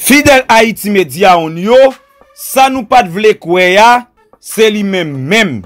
Fidel Haiti Media on yo, sa nou pat vle kwe ya, se li men men.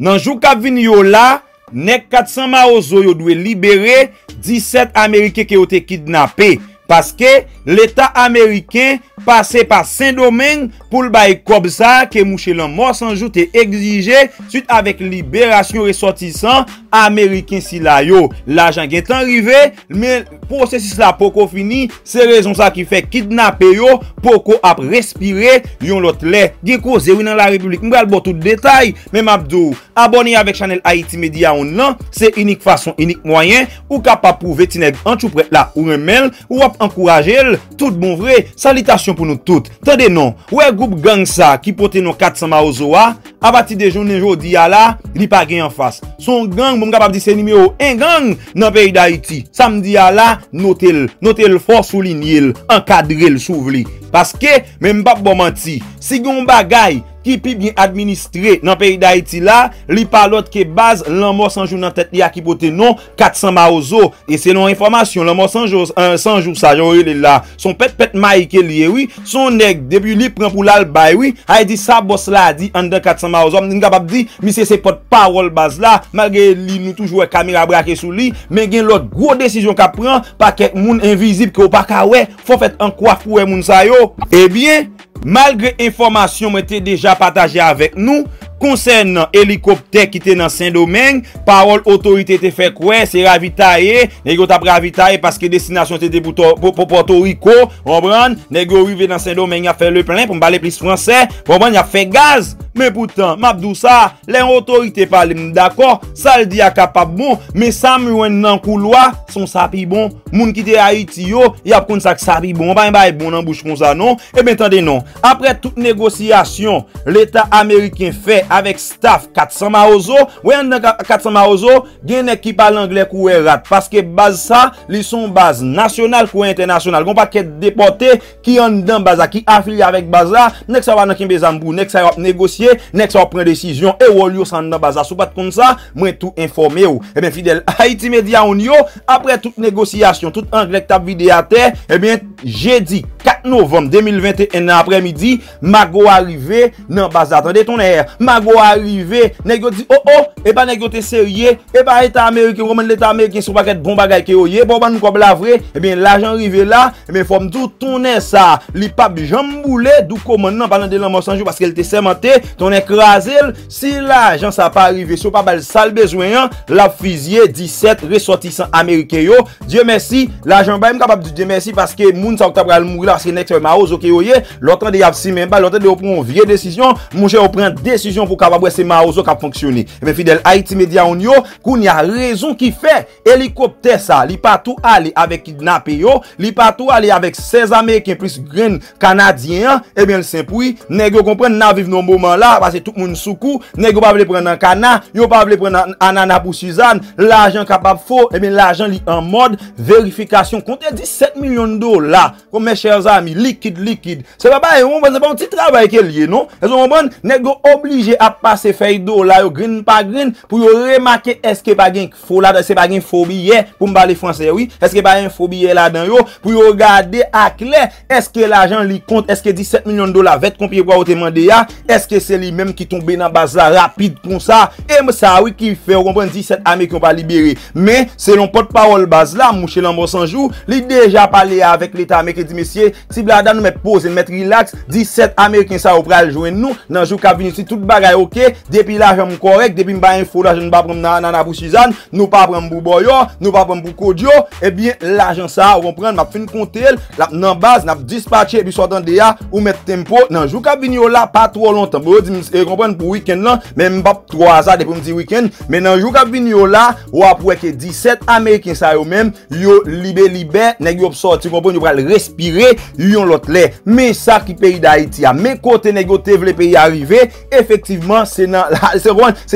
Nan jou ka vin yo la, nek 400 ma ozo yo dwe libere, 17 Amerike ke yo te kidnapè. Paske l'Etat Ameriken pase pa Saint-Domingue pou l'bay Kobsa ke mouche lan mò sanjou te egzije suite avek liberasyon resotisan Ameriken si la yo. L'ajan gen tan rive, men prosesis la poko fini, se rezon sa ki fe kidnap yo, poko ap respire yon lot le. Gen ko zewi nan la republik, mbral bo tout detay, men mabdou, aboni avek chanel Haiti Media on lan, se inik fason, inik mwayen, ou kapap pou vetineg an chou pret la ou remel, ou ap ankouraje el, tout bon vre, salitasyon pou nou tout. Tande non, wè goup gang sa ki pote nou 400 ma ozo a, a de jounen jodi ya la, li pa gen yon fas. Son gang, moun kapap di se nime yo, en gang nan peyi da iti. Samdi ya la, notel, notel for souline el, ankadre el souvli. Paske, bon men mbap bo manti, si goun bagay, ki pi bin administre nan peyi da iti la, li palot ke baz lan mò sanjou nan tet li akipote non 400 ma ozo, e se non informasyon lan mò sanjou, euh, sanjou sa yon re li la. Son pet pet ma ike li ewi son neg debi li pren pou lal bay wi hay e di sa bos la di an de 400 ma ozo. Mnen kapap di, mi se se pot parol baz la, malge li nou toujou e kamera brake sou li, men gen lot gwo desisyon ka pren, pa kek moun invizib ki ou pa ka we, fò fèt an kwa fwe moun sa yo, e bien Malgre informasyon mwen te deja pataje avek nou, Konsen nan helikopter ki te nan Saint-Domingue, parol otorite te fe kwe, se ravitaye, negyo tap ravitaye paske destinasyon te de pou Porto Rico, ombran, negyo rive nan Saint-Domingue a fe le plen pou mbale plis franse, ombran, ya fe gaz, men poutan, mabdou sa, len otorite pale mdakor, sal di a kapap bon, men sa mwen nan kouloa, son sapi bon, moun ki te Haiti yo, yap kon sak sapi bon, mba mba e bon nan bouch kon sa non, e ben tande non, apre tout negosyasyon, l'Etat Ameriken fe, avèk staff 400 maozo, wè an nan 400 maozo, gen ek ki pal anglè kou wè rat, paske baz sa, li son baz nasyonal kou internasyonal, kon pa ket depote ki an dan baz la, ki afili avèk la, nek sa wè nan kimbe zambou, nek sa wè negosye, nek sa wè pren desisyon, e wò li yo san nan la, sou pat kon sa, mwen tou informe ou. e ben fidel, Haiti Media on yo, apre tout negosyasyon, tout anglè tab videate, e eh ben jedi 4 novem 2021 apre midi, mago arrive nan baz la, tande ton er, mago Go arive, negyo di, oh oh, e pa negyo te serye, e pa etat Ameriken, roman l'etat Ameriken sou pa ket bon bagay ke yo pou ban kob la vre, e ben l'ajan rive la, e ben fòm dou toune sa, li pap jamboule, dou koman nan palan de lan monsanjou, paske el te semente, ton ekrazel, si l'ajan sa pa arive, sou pa bal sal bezwenyan, la fizye 17 resotisan Ameriken yo, diye mersi, l'ajan bay m kapap di diye mersi, paske moun sa oktab ral mouri la, paske nek se ma ozo ke yo lotan de yav si men ba, lotan de yo pran vie desisyon, moun jè yo pran desisyon pou kapabwe se ma ouzo kap fonksyoni. Ebe fidel Haiti Media on yo, koun ya rezon ki fe, helikopter sa, li patou ale avek kidnapé yo, li patou ale avek 16 Ameriken plus gren Kanadyen, ebe el sempoui, negyo kompren nan viv nou mouman la, pase tout moun soukou, negyo pa vle pren nan kana, yo pa vle pren nan anana pou Suzanne, l'ajan kapab fo, ebe l'ajan li an mod, verifikasyon, kontè 17 milyon do la, kon mè chèr zami, likid, likid, se pa ba yon, se pa yon ti trabay ke liye, non? E zon mwen, negyo oblige ap pase fey do la yo grin pa grin pou yo remake eske pa gen fo la dan se pa gen fobiye pou mba le franse oui? Eske pa gen fobiye la dan yo? Pou yo gade ak le eske la jan li kont eske 17 milyon dola vet kompye kwa ou te mande ya? Eske se li menm ki tombe nan baz la rapide kon sa? E msa oui ki fe ou kompon 17 ame ki yon pa libere. Men selon pot parol baz la mouche lan monsanjou li deja pale avek l'eta ame ki di mesye si blada nou met pose met relax 17 ame ki sa ou pral jwen nou nan jou kabinisi tout bag bagay ok, depi la jom korek, depi mba info la jom ba prem nan anabou Suzanne, nou pa prem bou Boyo, nou pa prem bou Kodyo, ebyen eh la jen sa ou repren, map fin kontel, lap nan baz, nap dispatche, epi sotan de ya, ou met tempo, nan jou ka vini yo la pa tro lontan, bo yo di mse kompren pou weekend lan, men mbap 3 sa depi mdi weekend, men nan jou ka vini yo la, wap weke 17 Ameriken sa yo men, yo libe libe, neg yo ap sorti, kompren yo pral respire, yon lot le, men sa ki peyi da Haiti ya, men kote neg yo te vle peyi arrive, efektiv efektiveman se nan,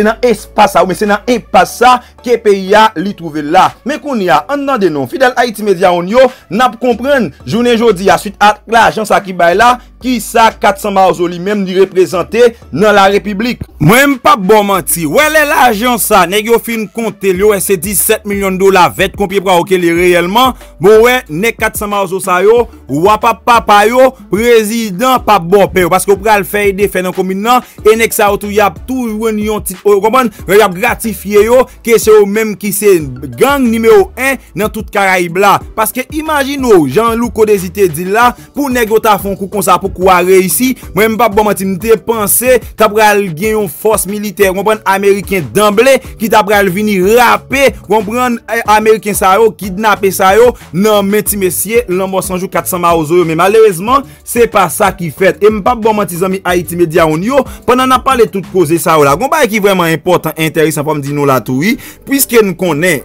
nan espasa ou men se nan epasa ke peyi ya li trouve la. Men kon ya, an nan denon, fidel Haiti Media on yo, nap kompren, jounen jodi ya, suite at la ajan sa ki bay la, ki sa 400 marzo li menm di reprezentè nan la republik. Mwen pa bon manti, wè lè la ajan sa, neg yo fin konte li yo e se 17 milyon dola vet kompye pra ouke li reyelman, bo wè ne 400 marzo sa yo, wapapapa yo, prezident pa bon pe yo, paske ou pral fey de fey nan komin nan, e nek sa sa ou tou yap tou yon oh, yon tit ou kompon, yap gratifiye yo ke se ou menm ki se gang nimeyo 1 nan tout Karaib la paske imagine ou, Jean-Loup Kodezite di la, pou negyo ta fon kou konsa pou kou a reisi, mwen mbap bon mati mte pense, ta pral gen yon fos militer, kompren, eh, Ameriken damble ki ta pral vini rape kompon, Ameriken sa yo kidnape sa yo, nan meti mesye lanbo sanjou 400 maozo yo, men malerezman se pa sa ki fet, e mbap bon mati zami Haiti Media on yo, penan na pale tout koze sa ou la. Gon ba e ki vreman important, interesant pou m di nou la toui. Piske nou konen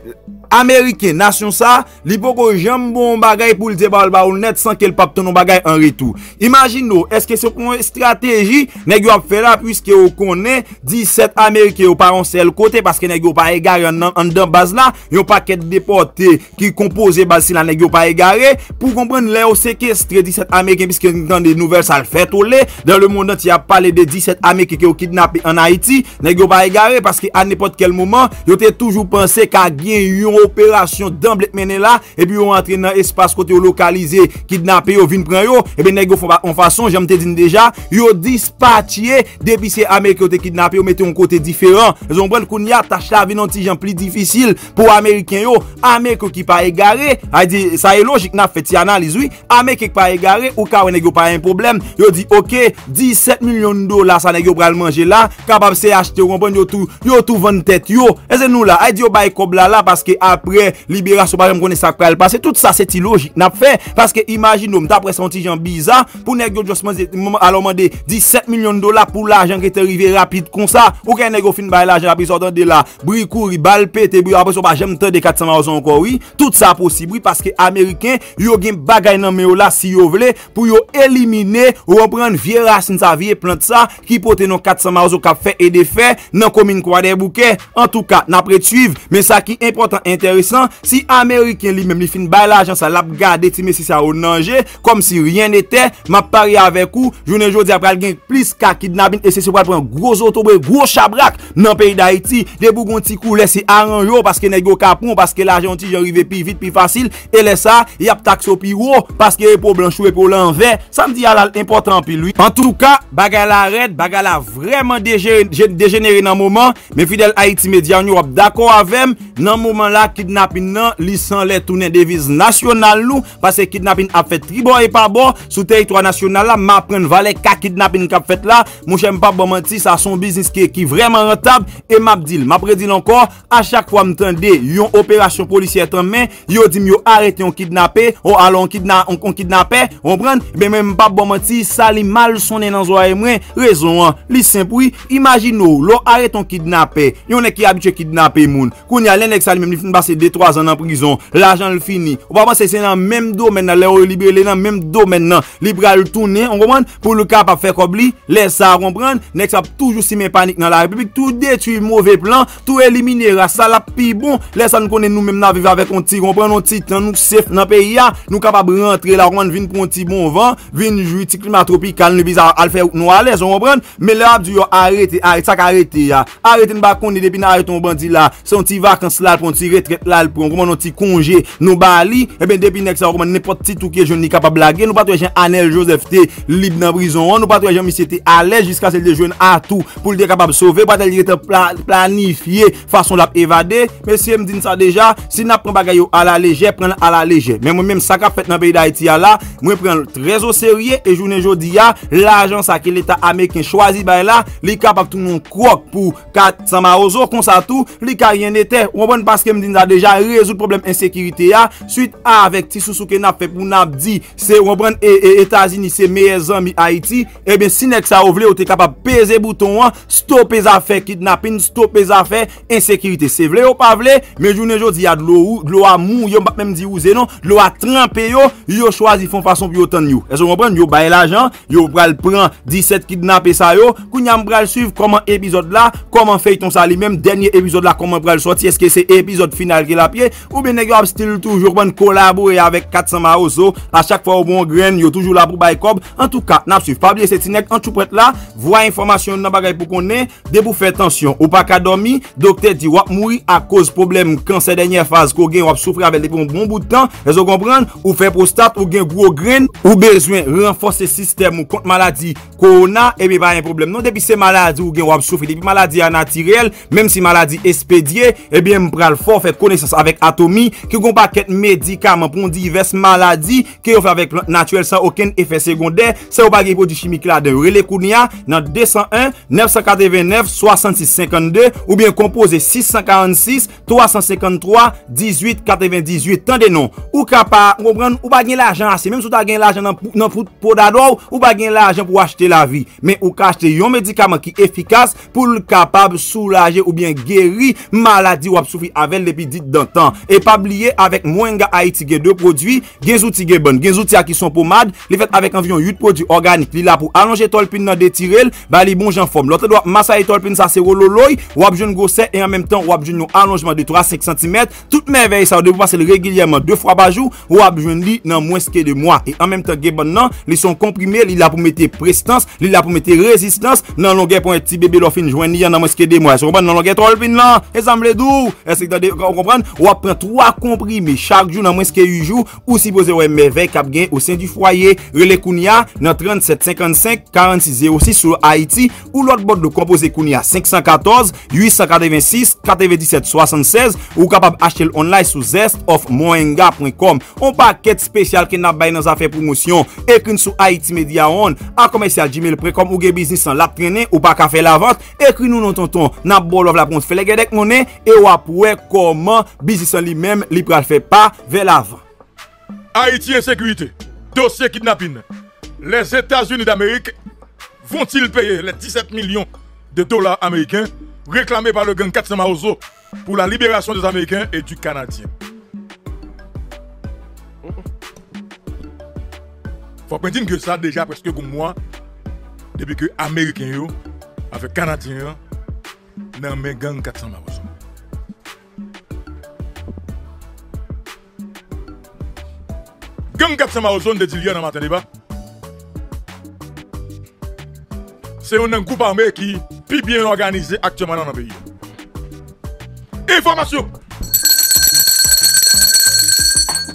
Ameriken, nasyon sa, li poko jem bon bagay pou lte bal ba ou net san ke l pap ton bagay an retou. Imagin nou, eske se kon neg yo ap fe la pwiske yo konen 17 Ameriken yo pa an sel kote paske neg yo pa e gare an, an dan baz la, yo pa ket depote ki kompoze baz si la neg yo pa e gare, pou kompren le yo sekestre 17 Ameriken pwiske nan de nouvel sal fet ou le, dan le moun dan ti ap pale de 17 Ameriken ki yo kidnap en Haiti, neg yo pa e gare paske an nepot kel mouman, yo te toujou pense ka gen yon Operasyon damblet mene la Epi yo entre nan espas kote yo lokalize Kidnap yo vin pran yo Epi neg yo fon fason jam te din deja Yo dispatye Depi se Amerike yo te kidnap yo Mete yon kote diferan Zon pren koun ya tach la vin an ti jan pli difisil Po Ameriken yo Amerike yo. Ki pa e gare A di sa e logik na feti analizwi Amerike yo ki pa e gare Ou ka we neg yo pa yon problem Yo di ok 17 milyon do la sa neg yo pral manje la Kabab se achete yo tou ven tet yo. Eze nou la A di yo bay la Paske a apre liberasyon pa jom konen sakral pase, tout sa se ti logik nap fe, paske imagine ou mta presenti jan biza, pou nek yo josman alonman de 17 milyon dola pou la jan ki te rive rapide kon sa, ou ken nek yo fin bay la jan api sotan de la, bri kouri, bal pete, bri apre so pa jem te de 400 marson kori, tout sa posibri, paske Ameriken yo gen bagay nan me yo la si yo vle, pou yo elimine, ou repren vie rasin sa vie plant sa, ki pote nan 400 marson kap fe e de fe, nan komine kwa de bouke, en tout ka, nap retuiv, men sa ki important, enteresan, si Ameriken li menm li fin bay la ajan sa lap gade ti mesi sa ou nanje, kom si rien ete, map pari avek ou, jounen jodi apral gen plis ka kidnabin, e se se pral pran gros otobre, gros chabrak nan peyi da iti, debou gon ti kou lesi aran yo, paske negyo kapon, paske la ajan ti jan rive pi vit, pi fasil, e lesa, yap takso pi wo, paske e pou blanchou, e pou lanve, sa mdi alal important pi lui. En tout ka, bagay la red, bagay la vreman degenere nan mouman, men fidel Haiti Media, nou ap dako avem, nan mouman la, kidnapping nan, li san le tounen deviz nasyonal nou, pase kidnapping ap fet tribo e pa bo, sou teritwa nasyonal la, ma pren vale ka kidnapping kap fet la, mou chen pa bo manti, sa son biznis ki, ki vreman rentab, e map dil, ma predil ankor, a chak fwa mtande, yon operasyon polisye tan men, yo dim yo arete yon kidnapé ou alon kidna, on, on pren, be men pa bo manti, sa li mal sonen nan zwa e mwen, rezon an, li sempoui, imagino, lo arete yon kidnapé yon ne ki abitye kidnapé moun, koun ya len ek sa li men li fin ba pase 2-3 an an prison, l'ajan l fini. Ou pa panse se nan menm domen nan, le ou libere le nan menm domen nan. Libra l toune, on kompran, pou l kap ap fe kobli, le sa kompran, nek sa toujou si men panik nan la republik, tou detu mouve plan, tou elimine rasa la pi bon, le sa nou konen nou menm nan vive avek on ti, kompran, on ti tan nou sef nan peyi ya, nou kap ap rentre la kompran, vin pon ti bon van, vin jou ti klima tropikal, nou bizar al fe nou alez, on kompran, me le ap du yo arete, arete, sak arete ya, arete nou bakon ni depi nan arete on bandi la, son ti vakans la, pon ti retret la l an kouman nou ti konje nou bali, e ben depi nek sa koman nepot ti touke joun ni kapab lage, nou patwe jen Anel Joseph te lib nan brison an, nou patwe jen misi te ale, jiska se de joun atou pou l de kapab sove, patwe li te planifiye fason lap evade, mesye m din sa deja, si nap pren bagay yo ala leje, pren ala leje, men mwen menm sakap fet nan peyi da iti ala, mwen pren trezo serye, e jounen jodi ya, l'ajan sa ke l'Etat Ameriken chwazi bay la, li kapab tou nou krok pou kat sa ma ozo, konsa tou, li ka rien ete, wabon paske m din Haiti nou a deja rezout problem insekirite ya. Suite a avek ti sou sou ke nap fe pou nap di se wombran e, e Etazini se meye zanmi Haiti. Ebe si nek sa ou vle ou te kapab peze bouton an, stoppe zafè kidnapping, stoppe zafè insekirite. Se vle ou pa vle, me jounen jo di ya dlo, dlo a mou yo mbap mem di ou zenon, dlo a trempe yo, yo chwazi fon fason pi yo tan yo. E so wombran yo baye l'ajan, yo pral pran 17 kidnapping sa yo, kou nyam pral suiv koman epizod la, koman fey ton sa li mem, denye epizod la koman pral soti, eske se epizod fi final ki la pye, ou ben negyo ap stil toujou ban kolabore avèk 400 maroso, a chak fwa ou bon gren, yo toujou la pou bay kob, an tou ka, nap suiv, pabliye seti nek, an tou pret la, vwa informasyon nan bagay pou konen, de pou fè tansyon, ou pa ka domi, dokte di wap mouri a koz problem kanser denye faz ko gen wap soufri avèk depon bon tan, e zo kompran, ou fè prostat, ou gen gro gren, ou bezwen renfors sistem ou kont maladi korona, ebe eh ba yon problem, non depi se maladi ou gen wap soufri, depi maladi anatirel, menm si maladi espedye, ebe eh pral fò fè fèt konesans avèk atomi, ki goun paket medikaman pou divers maladi, ki yo fè avèk plant naturel san oken efè sekondè, se ou bagay prodjou chimik la den. Rele Kounia nan 201-989-6652 ou bien kompose 646-353-1898. Tande non, ou ka kapa, ou pa gen l'ajan ase, mèm sou ta gen l'ajan nan, nan podadou, ou pa gen l'ajan pou achete la vi. Men ou ka achete yon medikaman ki efikas pou l'kapab soulaje ou bien geri maladi wap soufi avèl depi epi dit dantan. E pabliye avèk mwen Haiti gen 2 prodwi, gen zouti gen bon, gen zouti a ki son pomad, li fèt avèk anvyon 8 prodwi organik, li la pou alonje tolpin nan detirel, ba li bon jan fòm. Lote do masa e tolpin sa se rololoy, wap joun gosè, e an mèm tan wap joun nou alonjman de 3-5 cm, tout mè vey sa ou debou pasel regilyèman 2 fwa bajou, wap joun li nan mwenske de mwa. E an mèm tan gen bon nan, li son komprimè, li la pou mette prestans, li la pou mette rezistans, nan longè pou eti bebe lo fin jwen li an nan mwenske de mwa. Se kon ban nan longè tolpin lan, e ou kompran, wap pren 3 komprime chak jou nan mwenske yu jou, ou si pose wè mève kap gen ou sen du fwaye, rele kounia nan 3755 4606 sou Haiti, ou lot bot de kompose kounia 514 886 97 76 ou kapap achel online sou zestofmoenga.com On paket spesyal ke nap bay nan zafè promosyon, ekrin sou Haiti Media On, a komensyal gmail prekom ou gen biznis an lap trene, ou pa ka fe la vant, ekrin nou nan tonton, nap bolov la prons fè gedek mounen, e wap wè kom an li mem li pral fe pa ve la vant. Haiti en sekwite, dosye kidnapin, les Etats-Unis d'Amerik vont-il paye les 17 milyon de dolar Ameriken reklamé par le gang Katsama Ozo pou la liberasyon des Ameriken et du Kanadien? Fwa pentin ke sa deja preske goun mwa debi ke Ameriken yo avek Kanadyen yo nan men gang Katsama gang kap sa ma ozon de dilyon nan maten deba. Se yon nan goup arme ki pi bien organize aktyman nan an peyi. Informasyon!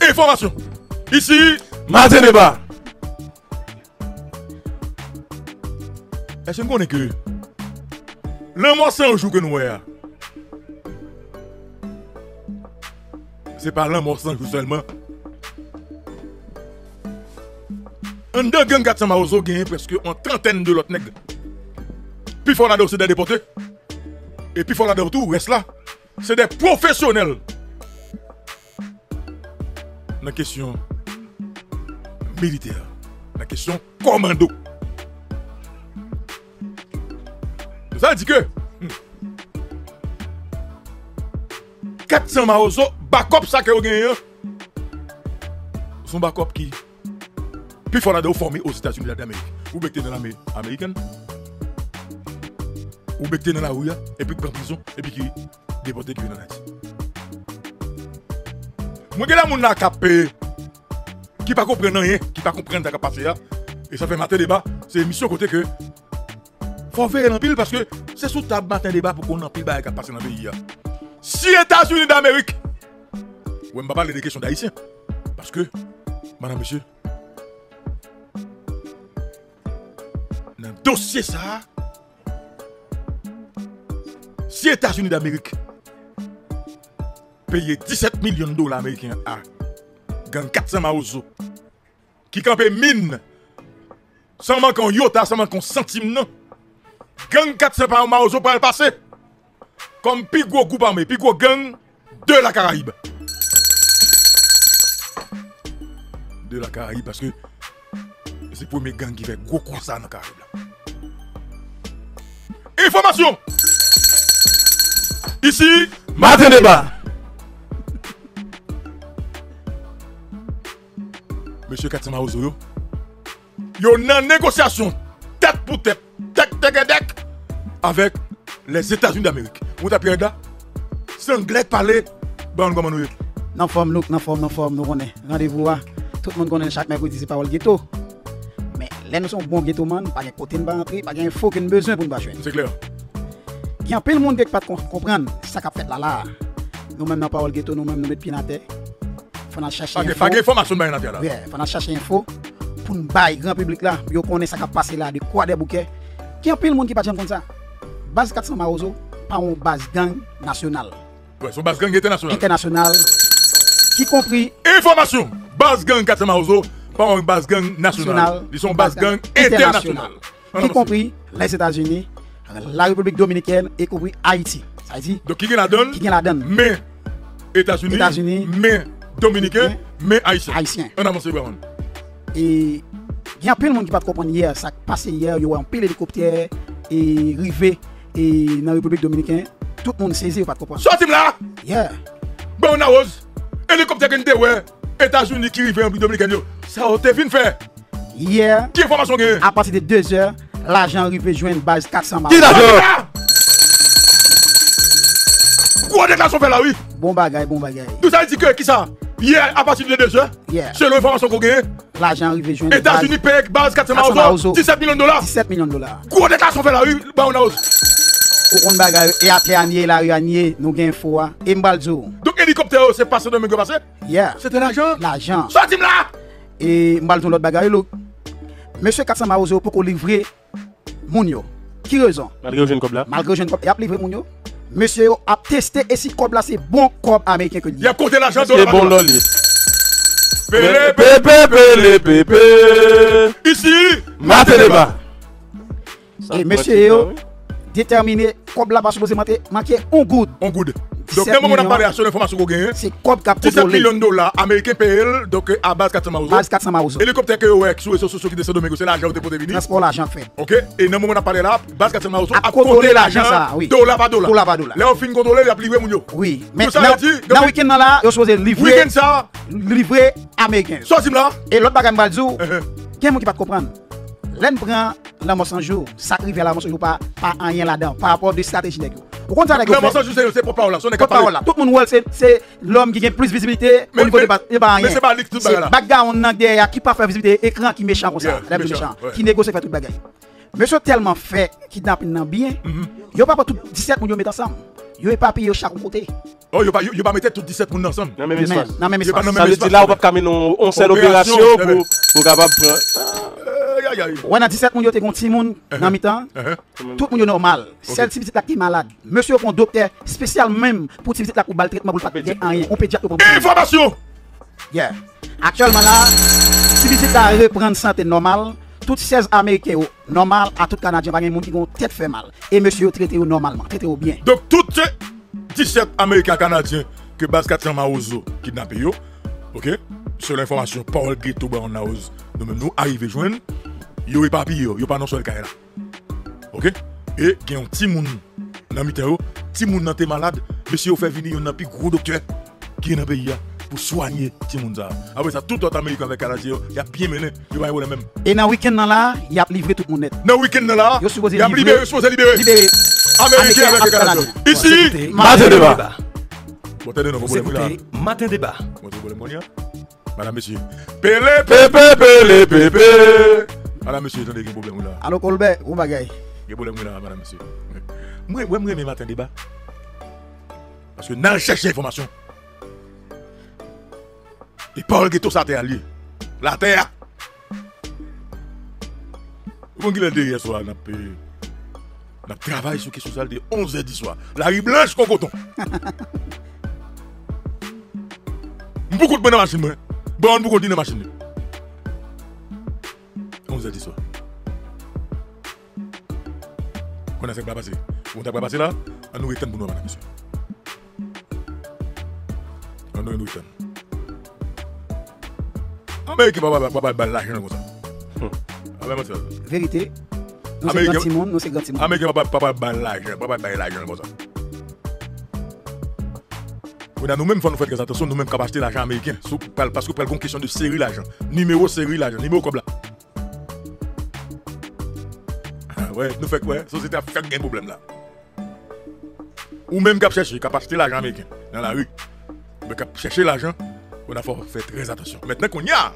Informasyon! Isi, maten deba! Ese m konen ke, lè mò sanjou ke nou wè ya. Se pa lè mò sanjou selman, An de gen gatsan ma ozo genye preske an trenten de lot neg. Pi fon la de ou se de depote. E pi fon la de ou tou ou res la. Se de profesyonel. Nan kesyon militer. Nan kesyon komando. Sa di ke. Gatsan ma ozo bakop sa ke ou genye. Son bakop ki. Puis de former aux États-Unis d'Amérique. Vous mettez dans l'armée américaine? Vous mettez dans la rue et puis prend prison et puis qui déporté qui vient en Haïti. Moi, là, mon capé qui pas comprendre rien, qui pas comprendre ta passé et ça fait matin débat, c'est une mission côté que faut faire en pile parce que c'est sous table matin débat pour qu'on en pile qui passer dans le pays. Si États-Unis d'Amérique, ouais, je vais parler des questions d'haïtiens. Parce que, madame, monsieur, dossier ça, si États-Unis d'Amérique paye 17 millions de dollars américains à gang 400 Maozo, qui campe mine, sans manquer un yota, sans manquer un centime, non? Gang 400 par Maozo pour le passer. Comme plus gros groupe gang de la Caraïbe. De la Caraïbe parce que c'est le premier gang qui fait gros coup ça dans la Caraïbe. Information! Ici, Matin débat. Monsieur Katsama Ozo, yo, yo nan négociation tête pour tête, tête tête tête avec les États-Unis d'Amérique. Vous tapez là, c'est anglais parler Bon, comment nous Nan form look, nan form, nan form, nou konen. Rendez-vous a. Tout moun konen chak mercredi se parol ghetto. Men, lè nou son bon ghetto man, pa gen kote n ba entri, pa gen fò ken bezwen pou n ba chwen. C'est clair. Gen apel moun dek pat kon- kompran sa kap fet la la. Nou men nan parol ghetto, nou men nou met pi nan te. Fò nan chache Pas de info. pas de information dans terre là. Ouais, fò nan chache info pou n bay grand public la, yo konen sa kap pase la, de kwa de bouke. Gen apel moun ki pat jen kon sa. Baz 400 Marozo, pa on baz gang nasyonal. Ouais, son base gang international. Internasyonal. Ki kompri Information. Base gang 400 Maozo, pas une base gang nationale. national, Ils sont base gang international. Y compris les États-Unis, la République Dominicaine et compris Haïti. Ça dit, Donc, qui la donne? Qui la donne Mais États-Unis, mais Dominicain, mais Haïtien. Haïtien. On avance, Brown. Et il y a plein de monde qui pas comprendre hier, ça passé hier, il y a un pile hélicoptère et rivé et dans la République Dominicaine, tout le monde saisi, pas comprendre. Sortim là Yeah. Bon, on a ose. Hélicoptère qui était, ouais. États-Unis qui arrivent en République Dominicaine. Ça a. Hier, Qui information que? À partir de 2 heures, l'argent arrivé joindre base 400 Qui marks. la- Quoi déclaration fait là, oui? Bon bagay, bon bagay. Nous ça dit que qui ça? Hier, à partir de 2 heures, Hier, selon l'information qu'on gagne, l'argent arrivé joindre États-Unis paye base 400 400 Maozo, Maozo. 17 millions de dollars. 17 millions de dollars. Quoi déclaration fait là, oui? Bon, on a ose. Ou kon bagay, e ate anye, la yu anye, nou gen fo a. E mbal zo. Donc, hélicoptère, c'est passé de me passé. Yeah. C'était l'argent? L'argent. Sortim là E mbal zo lot bagay lo. Mese Katsan Marozo pou ko livre moun yo. Ki rezon? Malgré le jeune comme là. Malgre jen kop, e ap livre moun yo. Mese yo ap teste e si kob la se bon kob Ameriken ke Il di. a compté l'argent de C'est bon loli. Pélé, Pépé, pélé, pépé. Ici, Mate débat. E mese yo determine kob la pa suppose mate manke on goud. on good. 17 Donc, même on a millions. parlé à son information qu'on gagne. Se kob kap 17 kontrole. millions de dollars américains payés, donc à base 400 Maozo. Base 400 Marozo. Hélicoptère que ouais, sur les sociaux qui descendent de c'est l'argent qui pour venir. Transport l'argent fait. Ok, et dans moment on a parlé là, base 400 Maozo A a compté l'argent, ça, oui. dollar par dollar. Dollar par dollar. Là, on finit de contrôler, il a livré mon yo. Oui. Tout ça nan donc- week-end la, yo suppose livre Week-end ça, livre Ameriken. sortim là. E bagay mbal zo, Uh-huh. gen moun ki pat kompran. Len pran la monsanjou, sakrive la monsanjou pa, pa anyen la dan, par rapport de stratégie nèg yo. Yo mais ça, je sais, c'est pas parole là. Parole. Tout wèl se, se l'homme ki gen plus visibilité Mais- au niveau de mais- de c'est pas bagay la. background nan derrière qui pa fè visibilité, écran qui méchant comme ça, méchant, qui négocie fait tout bagay. Monsieur tellement fait kidnapping nan bien, Mm-hmm. yo pa pa tout 17 moun yo met ensemble. Yo éparpillé yo chaque côté. Oh, il va il va mettre tout 17 moun ensemble. Dans le même espace. Nan même Il a pas espace. nan Ça veut dire là, on va caminer on seule Opération, c'est pour pour capable prendre. Ouais, nan 17 moun yo te kon ti moun nan mi-temps. Uh-huh. Tout moun yo normal. Sel ti petit la ki malade. Monsieur kon docteur spécial même pour ti petit la pou bal traitement pour pas gen rien. On pédiatre pour Information. Yeah. Actuellement là, si petit la reprendre santé normale, tout 16 américains yo normal à tout canadien pas gen moun qui gon tête fait mal. Et monsieur yo traité yo normalement, traité yo bien. Donc, toutes ces 17 Américains Canadiens que base 400 Maozo kidnappé yo, ok, sur l'information, Paul Ghetto ba on a ose, nous même nous yo éparpillé yo, yo pas non seul kaya là. Ok? Et gen un petit moun nan mi yo, petit moun nan te malade, monsieur yo fait venir yon nan pi gros docteur qui est dans le pays ya, pour soigner petit moun ça. Après ça, tout autre Américain avec Canadien, yo, y a bien mené, yo va y avoir même. Et dans week-end nan là, y a livré tout moun net. Dans le week-end là, Yo supposé y a livrer- libéré, supposé libérer. Libéré. Américain avec Américain Canadien. avec Ici, Écoutez, Mate débat. Vous écoutez Matin Débat. Problème, monia? Madame, monsieur. Pélé, Pépé, pélé, pépé. Madame, monsieur, attendez, il y a un problème là. Allo Colbert, y a un problème là, madame, monsieur. Moi, moi, moi, mes matin débat. Parce que dans cherche information. Et Paul Ghetto, ça terre lié. La terre. Vous voyez derrière soir, on a payé. On a travaillé sur chose de 11h du soir. La rue blanche, qu'on coton. Beaucoup de bonnes machines. Bon, beaucoup de machines. Fait pas passer. On t'a pas passé là, on nous éteint pour nous, madame, monsieur. On nous éteint. Américain, papa, papa, papa, l'argent comme ça. Ah, monsieur. Vérité. Nous Américain- grand nous grand Timon. Américain, papa, papa, papa, l'argent, papa, papa, l'argent comme ça. On a nous-mêmes, faut nous faire attention, nous-mêmes, acheter l'argent américain. Parce que pour une question de série l'argent. Numéro série l'argent. Numéro comme là. Ouais, nous fait quoi? Société africaine a un problème là? Ou même cap chercher, cap acheter l'argent américain dans la rue. Mais quand chercher l'argent, on a faut faire très attention. Maintenant qu'on y a,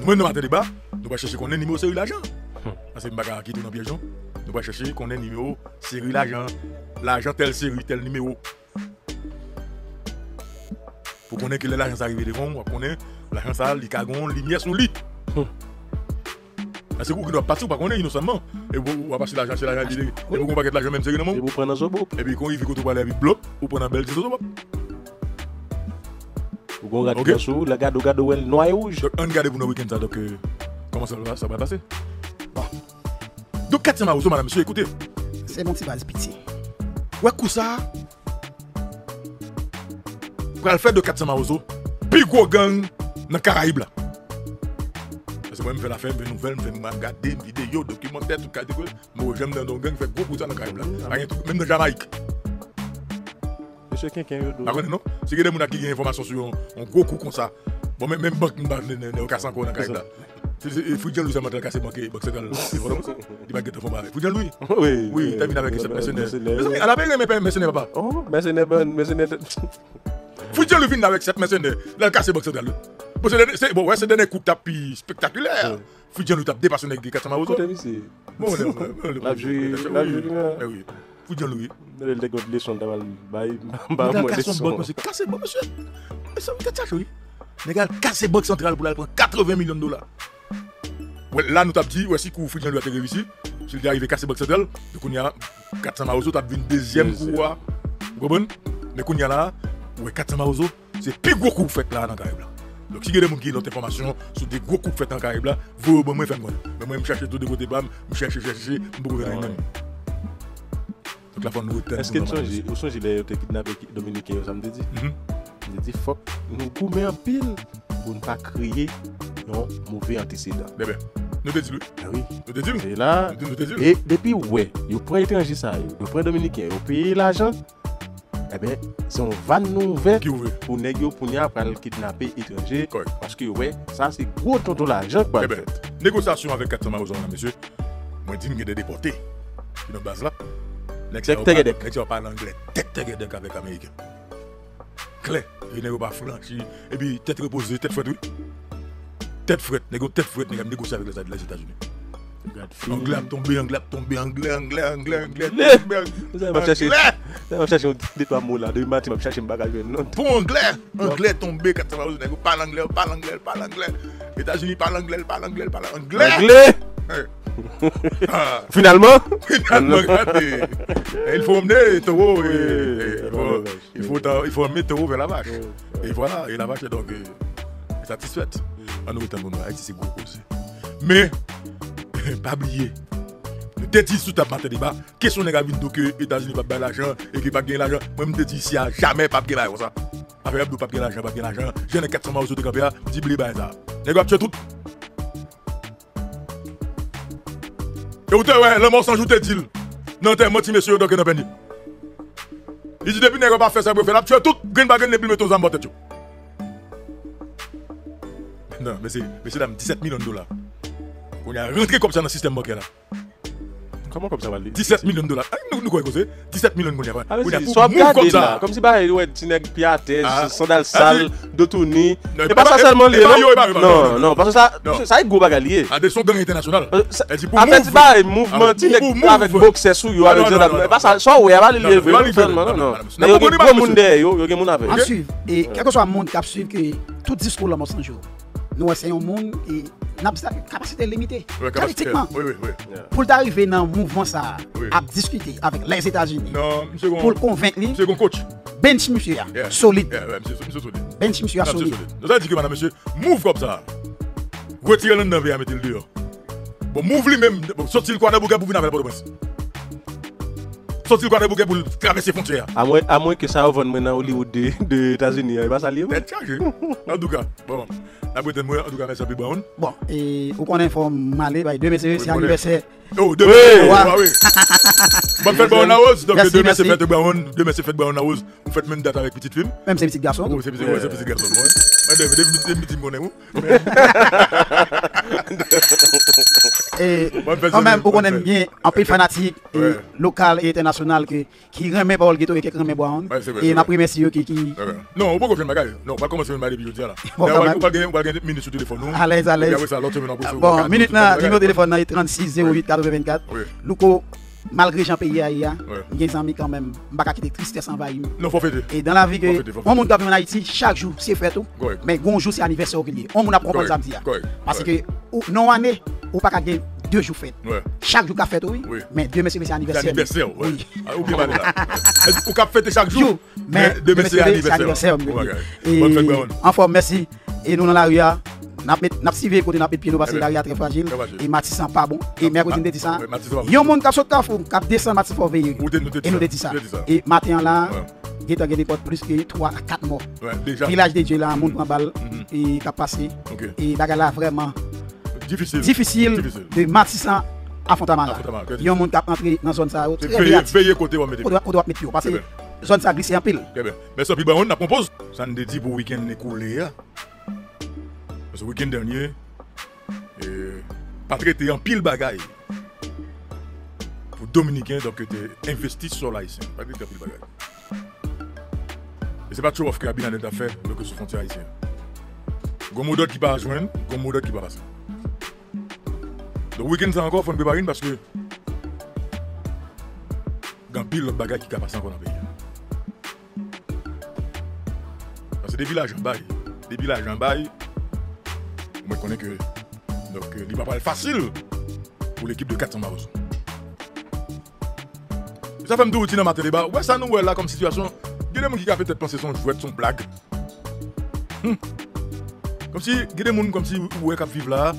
nous nous matin débat, nous va chercher qu'on ait numéro série l'argent. Parce que bagarre qui est dans piège. Nous va chercher qu'on ait numéro série l'argent. L'argent telle série, tel numéro. Pour qu'on ait que l'argent arrive devant, on connaît l'argent ça, les cagons, lumière sur lit. Parce que vous doit passer ou pas qu'on est innocemment? Et vous vous passer l'argent, c'est l'argent, et vous pas l'argent même série dans le Et vous prenez un zobo. Et puis quand il fait te parle avec bloc, ou prendre un bel tissu, Vous regardez Ok. bien sous, la garde, garde, ouais, noir et rouge. Donc, on regarde pour nos week-ends, ça, donc, euh, comment ça va, ça va passer? Bon. Donc, 400 Marozo, madame, monsieur, écoutez, C'est mon petit base pitié. ouais, coup ça, pour le faire de 400 Marozo, puis gros gang dans les Caraïbes, là. Parce que moi, je fais la fête, je fais nouvelle, je fais regarder, vidéo, documentaire, tout cas. Moi, j'aime dans nos gangs, je fais gros ça dans tout, même dans Jamaïque. Monsieur Par contre, non? Il a des gens qui ont des informations sur un, gros coup comme ça, bon, même, encore dans le. Il Louis, cassé banque banque centrale. Il Louis. Oui, Oui, vu avec cette mercenaire. mercenaire. Mais à la belle, mais mercenaire, papa. Oh, mercenaire, bon, mercenaire. Le film avec cette mercenaire. Le banque centrale. Bon, c'est bon, ouais, c'est des coups de tapis. Faut dire nous tape dépassé avec des 400 euros. Côté ici. Bon, La joué, la Eh oui. Dire Louis. le légot de leçon d'avoir bail, Mais bah, dans moi, le casse leçon. banque, c'est cassé banque, monsieur. Mais ça, vous êtes ça, oui. Les gars, casse banque centrale pour aller prendre 80 millions de dollars. Ouais, là, nous t'avons dit, ouais, si vous Foudian lui atterrir ici, s'il est arrivé casser banque centrale, donc on y a 400 maozo, t'as vu une deuxième coup, hein. vous comprenez? Mais qu'on y a là, ouais, 400 maozo, c'est plus gros coup fait là dans le Caraïbe. Donc si il y a des informations sur des gros coups faits dans le Caraïbe là, vous, bon, moi, faites moi. Mais moi, je cherche tout de côté, bam, je cherche, je peux revenir même. Donc nous retenir. Est-ce que tu songes, ou songes, il a été kidnappé dominicain, ça me dit? Dit, fuck, nous couper en pile pour ne pas créer un mauvais antécédent? Eh ben, nous te disons, Ah oui. nous te disons, Et là, nous te disons. et depuis, ouais, vous prenez étranger ça, vous prenez dominicain, vous payez l'argent, eh bien, c'est un van ouvert Qui ouvre? pour négocier pour nous après le kidnapper étranger. Parce que, ouais, ça, c'est gros tonton l'argent. Eh en fait. négociation avec 400 maozo, là, monsieur. Moi, je dis que des déportés. Qui dans base là. Nek. Nek sa parle anglais? Tegedek avec américain. Clair. Et n'est pas franchi. Et puis, tête reposée, tête fouette, oui. Tête fouette, négo, tête fouette, négo, négocier avec les les États-Unis. Anglais tombé, anglais tombé, anglais, anglais, anglais, anglais. Anglais. Vous chercher, Anglais. chercher des mots là, de matin, je vais chercher un bagage. Non, Pour anglais, anglais tombé, 400 maozo, négo, parle anglais, parle anglais, parle anglais. États-Unis parle anglais, parle anglais, parle anglais. Anglais? Ah. Finalement? Finalement, regardez. Et Il faut emmener Taureau. et- Oui, et- il, avant la faut, vache. il, faut, ta- il faut emmener Taureau vers la vache. Oui. Et voilà, et la vache est donc euh, satisfaite. En nous étant bon, Haïti, c'est gros aussi. Mais, pas oublier. Te dit sous ta matin débat, question n'est pas que les États-Unis pas gagner l'argent et qui pas gagner l'argent. Moi, je te dis ici, jamais pas gagner l'argent. ça. Après, pas gagner l'argent, pas gagner l'argent. J'ai un 400 euros de campéa, dis blé, bah ça. Gars, tu tout. Et vous ouais, le mot sans joute dit. Non, t'es moti monsieur, donc, non, peine. Il dit depuis n'est pas fait ça pour faire la tu tout, green bagen n'est plus mettre aux embêtes. Non, mais c'est, messieurs, dames, 17 millions de dollars. On a rentré comme ça dans le système bancaire là. Comment comme ça va aller 17 millions de dollars. Nous, nous, quoi, c'est 17 millions de dollars. Ah, mais On a soit comme ça. comme si bah ouais, tu n'es pas à terre, Ah. sandales Ah, sales, de tourner. Non, Et et pas pas- ça et- seulement et lié, yo, pas yo, non yo, Non, parce que ça, ça est gros bagarre lié. Ah, des sons gang international. Euh, ça- Elle dit pour En fait, Ah, move. avec boxe sous yo, avec pas soit le Non, lié, non, Mais yo, non, gen non, gros non, moun de, yo, yo gen moun En avec. suivre, et quel que soit le monde qui a suivi que tout discours là, moi, sans jour, nous essayons un monde et capacité limitée. Capacité. Politiquement, Oui, oui, oui. pour d'arriver dans le mouvement ça, Oui. à discuter avec les États-Unis, pour le convaincre, lui, Monsieur coach. bench monsieur, Yeah. solide, Yeah, ouais, monsieur, monsieur solide. bench monsieur Non, solide. solide. Nous avons dit que madame, monsieur, move comme ça. Retirez le nom et mettez le dehors. Bon, move lui-même. Bon, sorti le coin de bouquet pour venir avec la province. Sorti le pour traverser. À moins, à moins que ça vende maintenant au Hollywood de, de États-Unis, il va. Tête chargée. En tout cas, bon. La Bretagne, en tout cas, merci à Big Brown. Bon, et bah, deux messieurs, c'est Oui, anniversaire. Oh, deux Oui. messieurs. Ouais. Ah oui. Bonne fête Brown House. Donc, messieurs merci. fête Brown. Deux messieurs fête Brown House. Vous faites même date avec petite film. Même ces petits garçons. Oh, c'est petit ouais, c'est petit garçon. Et fête, quand même, on aime bien un peu fanatique et local et international qui qui remet Paul Ghetto et qui remet vrai, Et n'a pris ceux qui qui. Non, on peut faire bagaille. Non, on va commencer une aujourd'hui là. On va- gagner une minute sur le téléphone. à l'aise à l'aise. Bon, on- minute là, numéro de téléphone là, est 36 08 84. Oui. Louko, malgré Jean Pays a, il y a des amis quand même, pas quitter tristesse envahie. Non, faut fêter. Et dans la vie, que on vient en Haïti, chaque jour, c'est fait tout. Mais un jour, c'est anniversaire oublié. On a Correct. samedi. Parce que, non, année, ou pas gagner deux jours fête. Chaque jour qu'a fait, oui. Mais demain, c'est C'est anniversaire. anniversaire, ouais. Oui. Ah, Oubliez pas là. Est-ce qu'on fêter chaque jour. Mais demain, c'est anniversaire. anniversaire. Bonne fête, en forme, merci. Et nous dans la rue, n'a suivi côté n'a pied parce que Eh la bien. rue est très fragile. Et Matissan pas bon. Et mercredi, nous dit ça. Yon monde qui a sauté Carrefour, qui a descendu Matissan pour veiller. Et nous dit ça. Et matin là, il y a des plus que 3 à 4 morts. Village de Dieu là, monde prend balle Mhm. et qui a passé. Et bagarre là vraiment Difficile. difficile de Matissan à que Yon monde qui a entré dans la zone ça. Veiller, côté, on doit mettre parce que ben. zone ça glisse en pile. Mais ça, puis bah, on a compose. Ça nous dit pour week-end écoulé. Pase wiken denye, euh, patre te yon pil bagay. Pou Dominiken, donk te investi sou la isen. Patre te yon pil bagay. E se pa chou waf krabi nan den afer, lòk sou fonti la isen. Gon moudot ki pa ajwen, gon moudot ki pa basen. Donk wiken sa ankon fon bebarin, paske gan pil lòk bagay ki ka basen kon an peyi. Pase de vilaj an bay, de vilaj an bay, moi je connais que donc il va pas être facile pour l'équipe de 400 Maroz. Ça fait me dire dans ma débat, ouais ça nous ouais là comme situation, il y a des gens qui ont peut-être pensé son jouet, son blague. Hmm. Comme si, il y a des gens comme si ouais qui vivent là,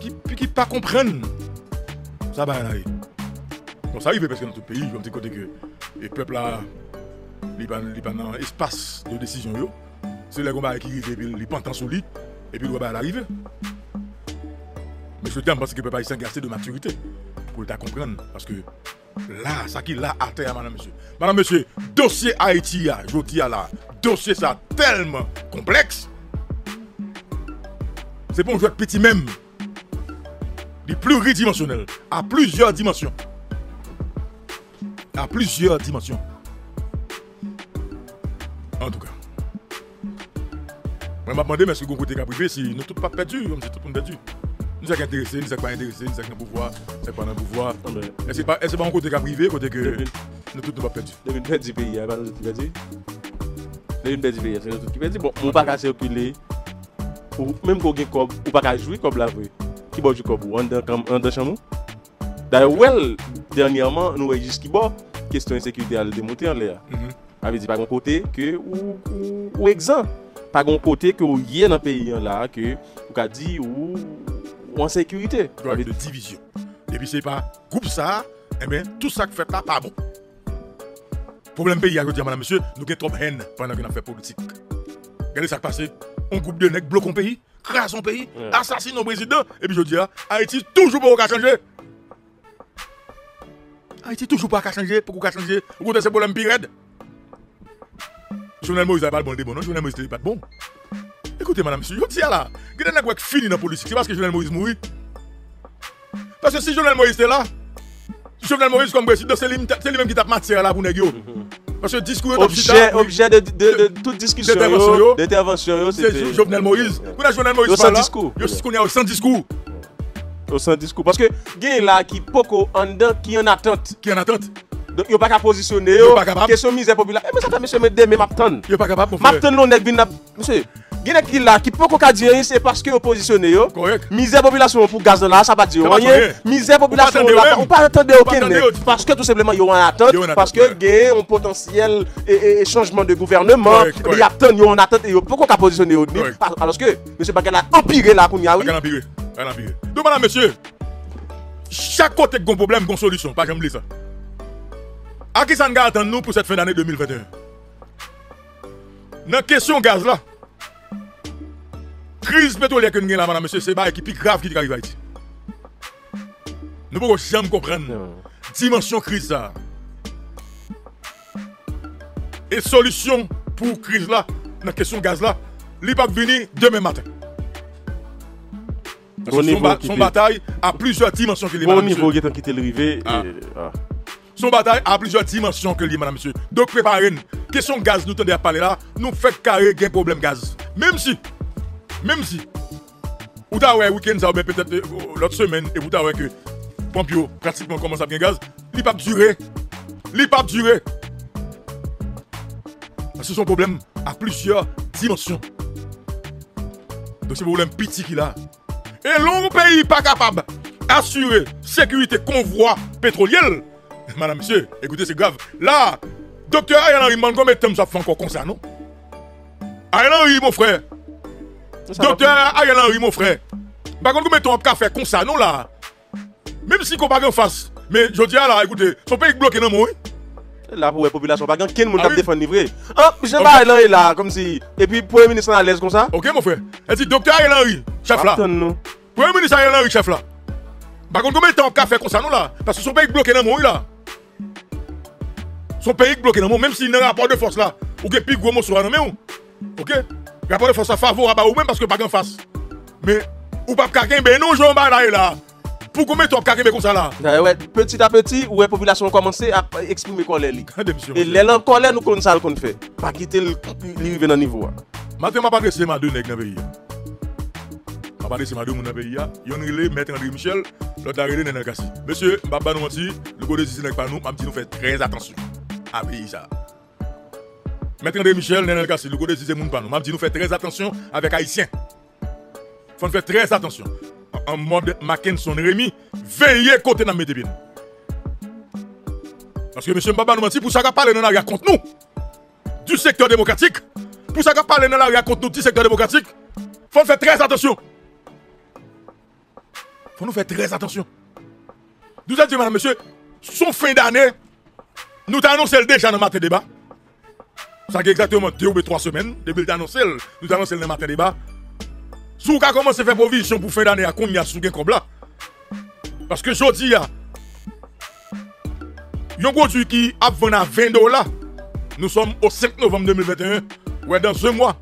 qui qui pas comprennent. Ça va là. Bon, ça arrive parce que dans tout pays, je me dis côté que les peuples là, li pa li pa nan espace de décision. C'est les combats qui puis li pantan sous lit et puis le combat arrive. Mais je t'aime parce que le peuple assez de maturité pour le comprendre parce que là, ça qui là à terre madame monsieur. Madame monsieur, dossier Haïti je dis à là, dossier ça tellement complexe. C'est pour un joueur petit même. Il est pluridimensionnel, à plusieurs dimensions. À plusieurs dimensions. En tout cas. Est-ce que vous côté privé, si nous tous pas perdus, comme si tout le monde perdu. Nous sommes intéressés, nous sommes pas intéressés, nous sommes dans le pouvoir, nous sommes pas dans le pouvoir. Mais Est-ce pas, pas un côté privé, côté que nous tous ne pas perdus devine perdre du pays, pas qui perd. Devine perdre du pays, c'est l'autre qui. Bon, on pas qu'à circuler. Ou même qu'on gagne comme, ou pas qu'à jouer comme la. Qui boit du comme ou en dans chambre. D'ailleurs, well, dernièrement, nous voyons jusqu'à bon, question insécurité à le démonter en l'air. Mhm. pas un côté que ou exempt pas un côté que ou y est dans le pays là que ou qu'a dit ou ou en sécurité avoir de division. Et puis c'est pas groupe ça, eh bien, tout ça que fait là, pas bon. Problème pays, je dis à madame, monsieur, nous avons trop de haine pendant qu'on a fait politique. Regardez ça qui passe. Un groupe de nègres bloque un pays, crase son pays, assassine nos présidents, et puis je dis, Haïti toujours pas qu'à changer. Haïti toujours pas qu'à changer, pourquoi qu'à changer Vous connaissez ce problème pire raide Jovenel Moïse n'a pas le bon débat, non Jovenel Moïse n'est pas bon. Écoutez, madame, monsieur, je dis là, il y a qui fini dans la politique, c'est parce que Jovenel Moïse mourit. Parce que si Jovenel Moïse était là, Jovenel Moïse comme président, c'est lui c'est lui-même qui tape matière là pour nèg yo. Parce que le discours est objet objet de, de, de, toute discussion D'intervention, c'est Jovenel Moïse. Vous avez Jovenel Moïse là. discours. Qu'on y a sans discours. au sans discours parce que gain là qui poko en dedans qui en attente Qui en attente donc yo pas qu'à positionner Yo yo pas capable. question misère populaire Eh, mais ça monsieur me demain m'attendre Il est pas capable m'attendre non nèg vinn monsieur gain qui là qui poko ka dire c'est parce que yo Correct. Misère population pour gaz là, ça pas dire rien. Misère population là, on pas attendre aucun nèg. parce que tout simplement Yo en attente, parce que gain un potentiel et, changement de gouvernement, attendent ils ont en attente et ils pourquoi ka positionner Correct. alors que monsieur Bakal a empiré là qu'on y a oui. Qu'à l'empirer. Donc, madame, monsieur, chaque côté un problème, une solution. Pas jamais ça. À qui ça nous attend nous pour cette fin d'année 2021 Dans la question gaz là, crise pétrolière que nous avons là, madame, monsieur, c'est pas qui plus grave qui arrive à Haïti. Nous ne pouvons jamais comprendre dimension crise ça. Et solution pour crise là, dans la question gaz là, li pa vini demain matin. Bon son, ba- bataille a plusieurs dimensions que les Bon niveau qui est le. Ah. et- ah. Son bataille a plusieurs dimensions que les madame, monsieur. Donc préparez-nous. Question gaz, nous tendez à parler là, nous faites carré gain problème gaz. Même si, même si, ou t'as ouais, week-end, ça ou bien peut-être euh, l'autre semaine, et vous t'as ouais que Pompio pratiquement commence à bien gaz, il pas durer. Il pas durer. Parce que son problème a plusieurs dimensions. Donc c'est un problème petit qu'il a. Et l'on pays pas capable d'assurer sécurité convoi pétrolier. Madame, monsieur, écoutez, c'est grave. Là, docteur Ariel Henry, demande combien de temps ça fait encore comme ça, non? Ariel Henry, mon frère. Docteur Ariel Henry, mon frère. Par contre, combien de temps on fait comme ça, non, là? Même si qu'on pas en face. Mais je dis là, écoutez, son pays bloqué mon, oui? Là, pour la population, pas quel monde Ah a défendu vrai? Ah, je pas là, là, comme si. Et puis, Premier ministre à l'aise comme ça? Ok, mon frère. Elle dit, docteur Ariel Henry, chef là. Premier ministre Ariel Henry, chef là. Par contre, combien de temps on fait comme ça, non, là? Parce que son pays bloqué mon, oui, là. Son peyi ki bloke nan moun, menm si nan rapor de fos la, ou ke pi gwo monsou anan men ou. Ok? Rapor de fos la favor a ba ou menm paske bagan fas. Men, ou pap kaken be nou joun ba daye la. Pou kome to ap kakebe kon sa la? Da, wè, petit a petit, wè, populasyon komanse ap eksprime kon lè li. Kade, msye? E lè lan kon lè nou kon sa l kon fè. Pa kite li vive nan nivou. Matè ma pa gresye ma dè nèk nan veyi. Ma deux moun dans le pays. Yon relé, maître André Michel, l'autre a relé Nenel Kassi. Monsieur, vais pas nous mentir, le code de n'est pas nous, je dis nous faire très attention à pays ça. Maître André Michel, Nenel Kassi, le de c'est moun pas nous, je dis nous faire très attention avec Haïtiens. Faut nous faire très attention. En mode Mackinson Rémi, veillez côté dans mes. Parce que monsieur Mbaba nous mentir, pour ça qu'a parlé dans la contre nous, du secteur démocratique, pour ça qu'a parlé dans la contre nous du secteur démocratique, faut faire très attention. Faut nous faire très attention. Nous avons dit, madame, monsieur, son fin d'année, nous t'avons annoncé déjà dans le matin débat. Ça fait exactement deux ou trois semaines, depuis que nous avons annoncé le matin débat. Sous qu'a commencé à faire provision pour fin d'année à combien sous gain comme là? Parce que je dis, un produit qui a vendu à 20 dollars, nous sommes au 5 novembre 2021, ouais, dans un mois.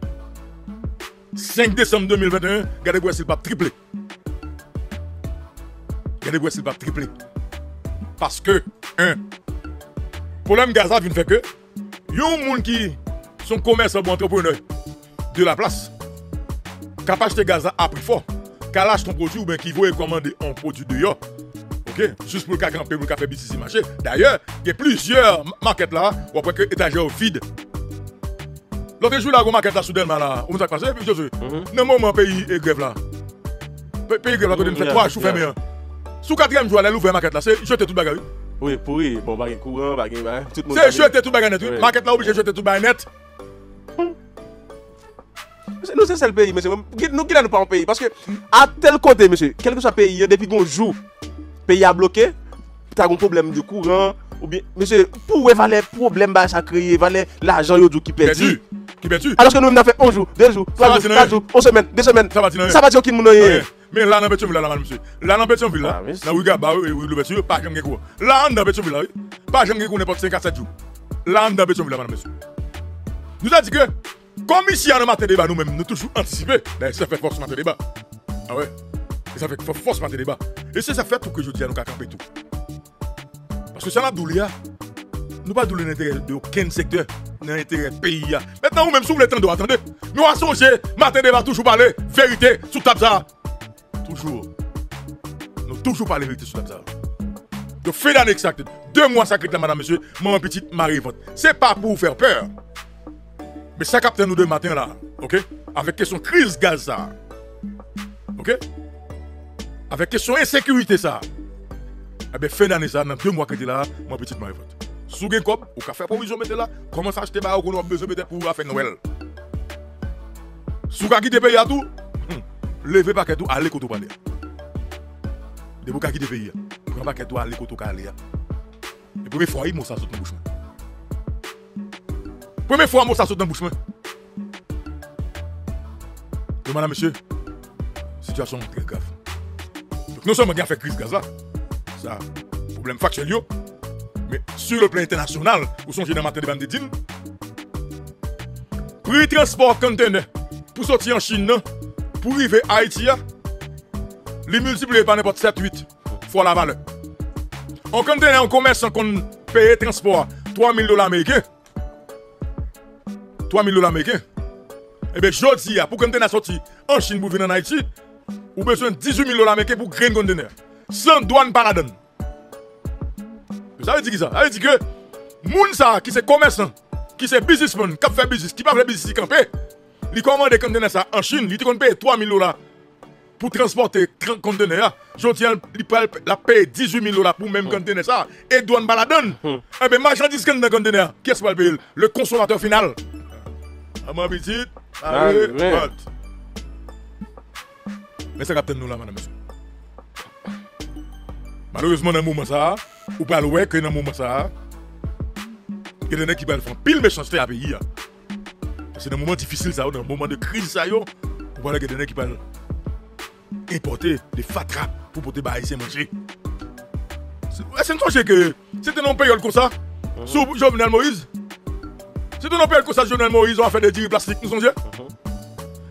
5 décembre 2021, regardez quoi s'il pas triplé. Regardez quoi s'il pas triplé. Parce que, un, problème Gaza vient faire que, yon moun qui sont commerçants ou entrepreneurs de la place, capable acheter Gaza à prix fort, qu'à lâche ton produit ou bien qui veut commander un produit de yo. Ok, juste pour le cas camper, pour le café business marché. D'ailleurs, il y a plusieurs markets là, où après que étagère vide. L'autre jour, là, on market là, soudainement là, on s'est passé, puis je sais, dans le moment, pays est grève là. Pays grève là, nous fait Yeah, trois jours fermés. Sou katrem jwa lè louvre maket la, se jete tout bagay. Oui, pouri, bon bagay kouran, bagay bagay. Se jete tout bagay net, oui. Maket la oblige jete tout bagay net. Nou se sel peyi, mese, nou ki la nou pa an peyi Paske a tel kote, mese, kelke sa peyi Depi gonjou, peyi a bloke Ta gon problem di kouran Mese, pou we vale problem ba sa kreye Vale l'ajan yo djou ki peti Ki peti Aloske nou mna fe 1 jou, 2 jou, 3 jou, 4 jou, 1 semen, 2 semen Sa pati yo ki moun oye Mais là, dans Pétionville, là, là, monsieur. Là, dans Pétionville, Ah, là, c'est- dans Ouiga, bah, oui, monsieur, pas jamais quoi. Là, dans Pétionville, là, oui, pas jamais quoi n'importe 5 à 7 jours. Là, dans Pétionville, là, monsieur. Nous a dit que, comme ici, en matin débat, nous-mêmes, nous toujours anticipé. D'ailleurs, ça fait force matin débat. Ah ouais? Ça fait force matin débat. Et c'est ça fait tout que je dis à nous qu'à camper tout. Parce que ça, la doulé, nous pas doulé l'intérêt de aucun secteur, dans l'intérêt pays. là. Maintenant, vous-même, si vous voulez attendre, attendez. Nous allons songer, matin débat, toujours parler, vérité, sous table ça. Toujours. Nous toujours parler vérité sur ça. De fait d'année exacte, deux mois sacré là, madame, monsieur, mon petite Marie vote. C'est pas pour vous faire peur. Mais ça capte nous deux matin là, ok? Avec question crise gaz ça. Ok? Avec question insécurité ça. Eh bien, fin d'année ça, dans deux mois que tu là, mon petite Marie vote. Sous gen kop, ou ka fè provision mette là, commence à acheter ba ou qu'on a besoin pour la fête Noël. Sous ka quitte pays à tout, levez paquet tout, allez koto parler. De vous ka quitte pays. Prends paquet tout, allez koto ka aller. Et première fois, il m'a ça saute dans bouche. Première fois, moi ça saute dans bouche. Donc, madame, monsieur, situation très grave. Donc, non seulement il fait crise gaz là, ça, problème factuel mais sur le plan international, où sont dans matin de din, prix transport conteneur pour sortir en Chine, pour arriver à Haïti, hein, les multiplier par n'importe 7-8 fois la valeur. En conteneur en commerce, qu'on paye transport 3 000 dollars américains. 3 000 dollars américains. Eh bien, je dis, pour conteneur sorti en Chine pour venir en Haïti, vous avez besoin de 18 000 dollars américains pour grain conteneur. Sans douane par la donne. Ça veut dire ça? Ça veut dire que, moun ça, qui c'est commerçant, qui c'est businessman, qui fait business, qui pas fait business, qui campé, il commande des conteneurs ça en Chine, il paye 3 000 dollars pour transporter 30 conteneurs. Je tiens, il peut la payer 18 000 dollars pour même conteneur ça. Et douane baladonne. Eh bien, marchandise dans le conteneur, qui est-ce qui va le payer? Le consommateur final. À ma petite, Ah, allez. Mais ça capte nous là, madame, monsieur. Malheureusement, dans le moment ça, ou pas le que dans le moment ça, il y a des gens qui veulent faire pile méchanceté à pays. C'est un moment difficile, ça, dans un moment de crise, ça, yo. Vous y a des gens qui veulent importer des fatras pour porter ici manger. C'est c'est une chose que c'était non payé comme ça, sous Jovenel Moïse. C'était non payé comme ça, Jovenel Moïse, on a fait des dires plastiques, nous sommes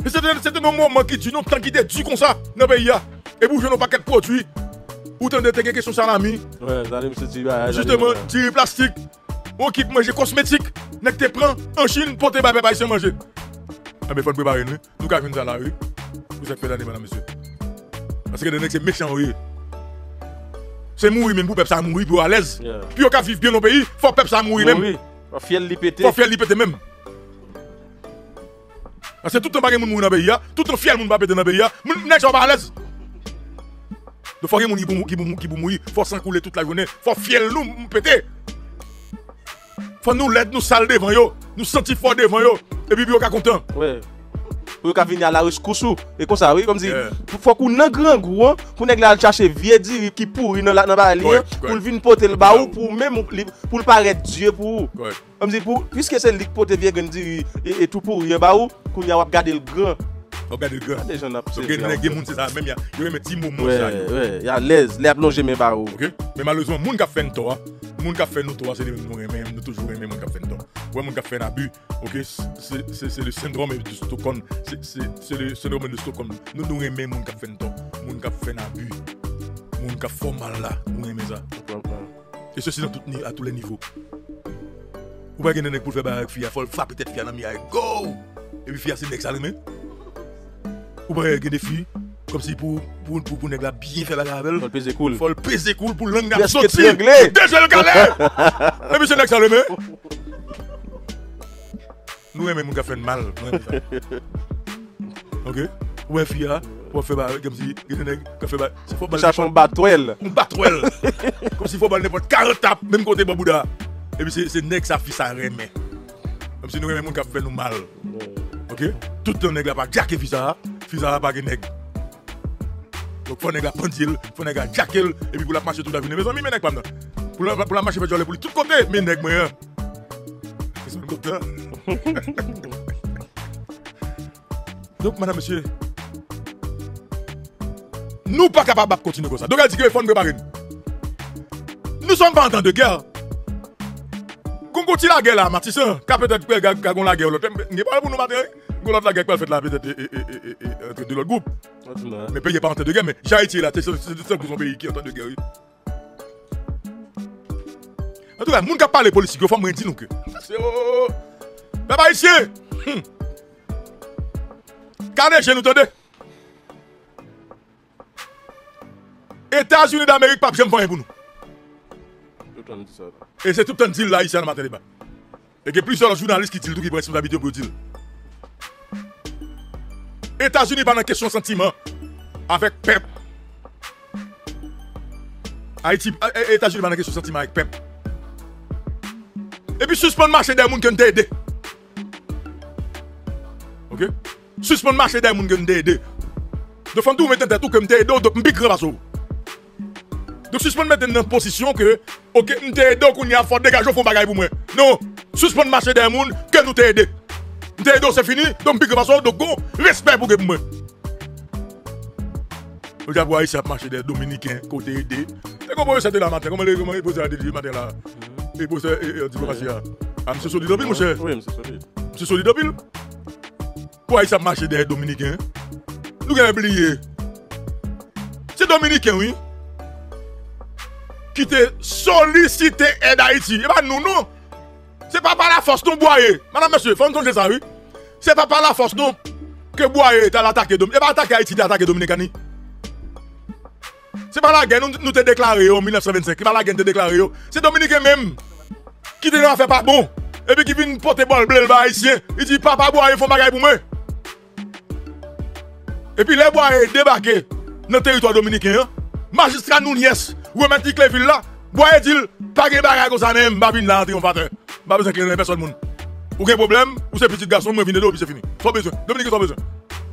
Et c'était un moment qui tue, nous, tant qu'il était dû comme ça, dans le pays. là. Et pour jouer nos paquets de produits, ou t'en des questions salami, Ouais, ça allait me dire, bah, justement, dires plastique, on qui manger cosmétique, n'est que tu prends en Chine pour te battre ici manger? Ah, mais faut préparer, nous. Nous, quand on ça là, oui. Vous êtes fait l'année, madame, monsieur. Parce que les nègres, c'est méchant, oui. C'est mourir même pour peuple ça mourir pour à l'aise. Yeah. Puis on vivre bien au pays, faut peuple ça mourir même. Oui, oui. Fiel li. Faut faire libérer même. Parce que tout le temps, pas de monde mourir dans le pays, tout le temps, fier monde pas péter dans le pays. Moun nèg sont pas à l'aise? Donc, faut que qui pour qui pour mourir, faut s'encouler toute la journée, faut fier nous m- péter. Fon nou led, nou sal devan yo, nou senti fò devan yo, e bi bi yo ka kontan. Ouè. Ou yo ka vini a la reskoussou. E kon sa, oui, kom si, fò kou nan gran gwo, pou neg la al chache vie diri ki pou, nan ba li, pou l vin pote l ba ou, pou mèm, pou l paret die pou ou. Ouè. Kom si, pou, pwiske se lik pote vie gen diri, e tout pou ou, yon ba ou, kou yon wap gade l gran. Ou gade l gran. Gade jen ap se. Ou gade neg gen moun se sa, mèm yon yon mè ti moun moun sa. Ouè, ouè, yon lez, lè ap lonje men ba ou. Ok, men malozman, moun ka fen to, ha. Moun a toujours aimons moun qui a fait un tort. Ouais, moun qui a fait un abus, ok? C'est- C'est c'est le syndrome de Stockholm. C'est le syndrome de Stockholm. Nous nous aimons moun qui a fait un tort, moun a fait un abus, moun qui a fait mal là, nous aimons ça. Et ceci dans tout, ni- à tous les niveaux. Ou pas gagner pour faire bagarre avec fille, faut frapper peut-être fille dans mi go! Et puis fille c'est next allumé. Ou pas gagner des filles comme si pour pour pour pour nèg la bien faire bagarre avec. Faut le peser cool. Faut le peser cool pour Presque sortir. Déjà le calais. Et puis c'est que ça le met. Nous aimons mon de mal. ça. Ok? Ouais, hein, on fait comme si, qui fait c'est faut On cherche un batouel. on bat elle. Comme s'il faut balle n'importe 40 tapes, même côté Babouda. Et puis c'est c'est nègre ça fait ça remet. Comme si nous aimons mon café nous mal. Ok? Tout le nègre là pas jacké fisa, fisa pas que nègre. Donc faut nègre pendil, faut nègre jacké et puis pour la marcher toute la journée. Mes amis, mais nègre pas. Pour la pour la marcher pour tout côté, mais nègre moi. hein. Sont contents. Donc madame monsieur, nous pas capables de continuer comme ça. Donc elle dit qu'il faut nous préparer. Nous sommes pas en temps de guerre. Qu'on continue la guerre là, Matissan, qu'a peut-être que gon la guerre l'autre. N'est pas pour nous matin. Gon l'autre la guerre qu'elle fait là peut-être entre de l'autre groupe. Mais pays pas en temps de guerre, mais Haïti là, c'est c'est seul pays qui est en temps de guerre. En tout cas, moun qui parle politique, il faut me dire nous que. C'est oh. Papa ici. Hum. Kade chez nous tendez. États-Unis d'Amérique, pas jamais faire pour nous. Et c'est tout le temps dit là, ici, dans le matin débat. Et que plusieurs journalistes qui disent tout qui prennent responsabilité pour dire. États-Unis, pas dans question sentiment. Avec PEP. Haïti, euh, euh, États-Unis, pas dans question sentiment avec PEP. Et puis, suspendre marché des gens qui ont aidé. Ok? Suspendre marché des gens qui ont aidé. De fond, tout mettre tout comme aidé, donc m'pique grand basso. Donc, suspendre mettre dans une position que, ok, nous t'ai aidé, qu'on y a fort dégager, font bagaille pour moi. Non, suspendre le marché des gens que nous t'ai aidé. Nous t'ai aidé, c'est fini, donc grand basso, donc go, respect pour moi. Vous avez ici à marché des Dominicains, côté aidé. Et comment vous êtes là matin? Comment vous avez posé la délit matin là? Et posé, et diplomatie? Ah, monsieur Solidopil, mon cher? Oui, monsieur solide. Monsieur Solidopil? Boy sa marche derrière Dominicain. Nous avons oublié. C'est Dominicain, oui. Qui te sollicité aide Haïti. Et pas nous, non. C'est pas par la force non boyer. Madame, monsieur, faut nous ça, oui. C'est pas par la force non que boyer t'a attaqué Dominique. Et pas attaquer Haïti, t'a attaqué Dominicani. C'est pas la guerre, nous nous t'ai déclaré en 1925. C'est pas la guerre te déclaré. C'est Dominicain même qui te fait pas bon. Et puis qui vient porter bol bleu le haïtien. Il dit papa boyer faut bagaille pour moi. Et puis les boyer débarqué dans le territoire dominicain. hein. Magistrat Nounies, ou même petit Cléville là, boyer dit pas de bagaille comme ça même, pas là triomphateur. Pas besoin de personne moun. Ou quel problème, ou c'est petit garçon, moi venez là, puis c'est fini. Sans besoin. Dominique, sans besoin.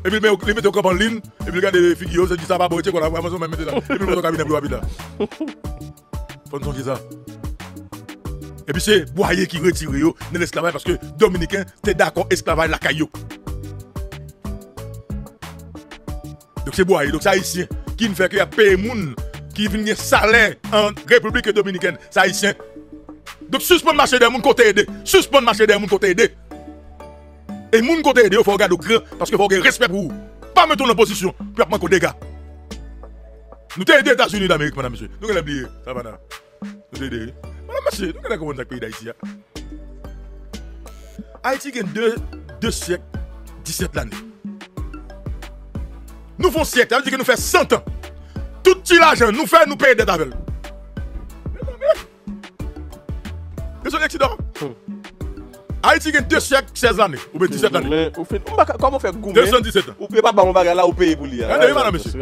Et puis, il met au camp en ligne, et puis, regarde les figures, c'est dit ça va, bon, tiens, qu'on a vraiment même mettre là. Et puis, le cabinet plus rapide là. Faut nous ça. Et puis, c'est Boyer qui retire de l'esclavage parce que Dominicain, t'es d'accord, esclavage la caillou. Donc, c'est Boyer, donc c'est haïtien qui ne fait qu'il y a moun qui vient salaire en République dominicaine. C'est haïtien. Donc, suspend marché des moun côté aidé. Suspend marché des moun côté aidé. Et moun côté aidé, il faut regarder au grand parce qu'il faut avoir respect pour vous. Pas mettre en position, puis après, qu'on dégâts. Nous t'aidons les États-Unis d'Amérique, madame, monsieur. Nous avons oublié. Ça va, là. Nous t'aidons. Madame, monsieur, nous avons comment le pays d'Haïti. hein. Haïti a deux, deux siècles, 17 l'année. Nou fon siyek, ta li di ki nou fè 100 an. Tout ti la jen, nou fè, nou peye det avèl. Mè son eksidant. Haiti gen 2 siyek 16 anè, ou ben 17 anè. Koman fè goumen? 217 an. Ou peye pa ba mou bagay la, ou peye pou li ya. Mè nan mè si.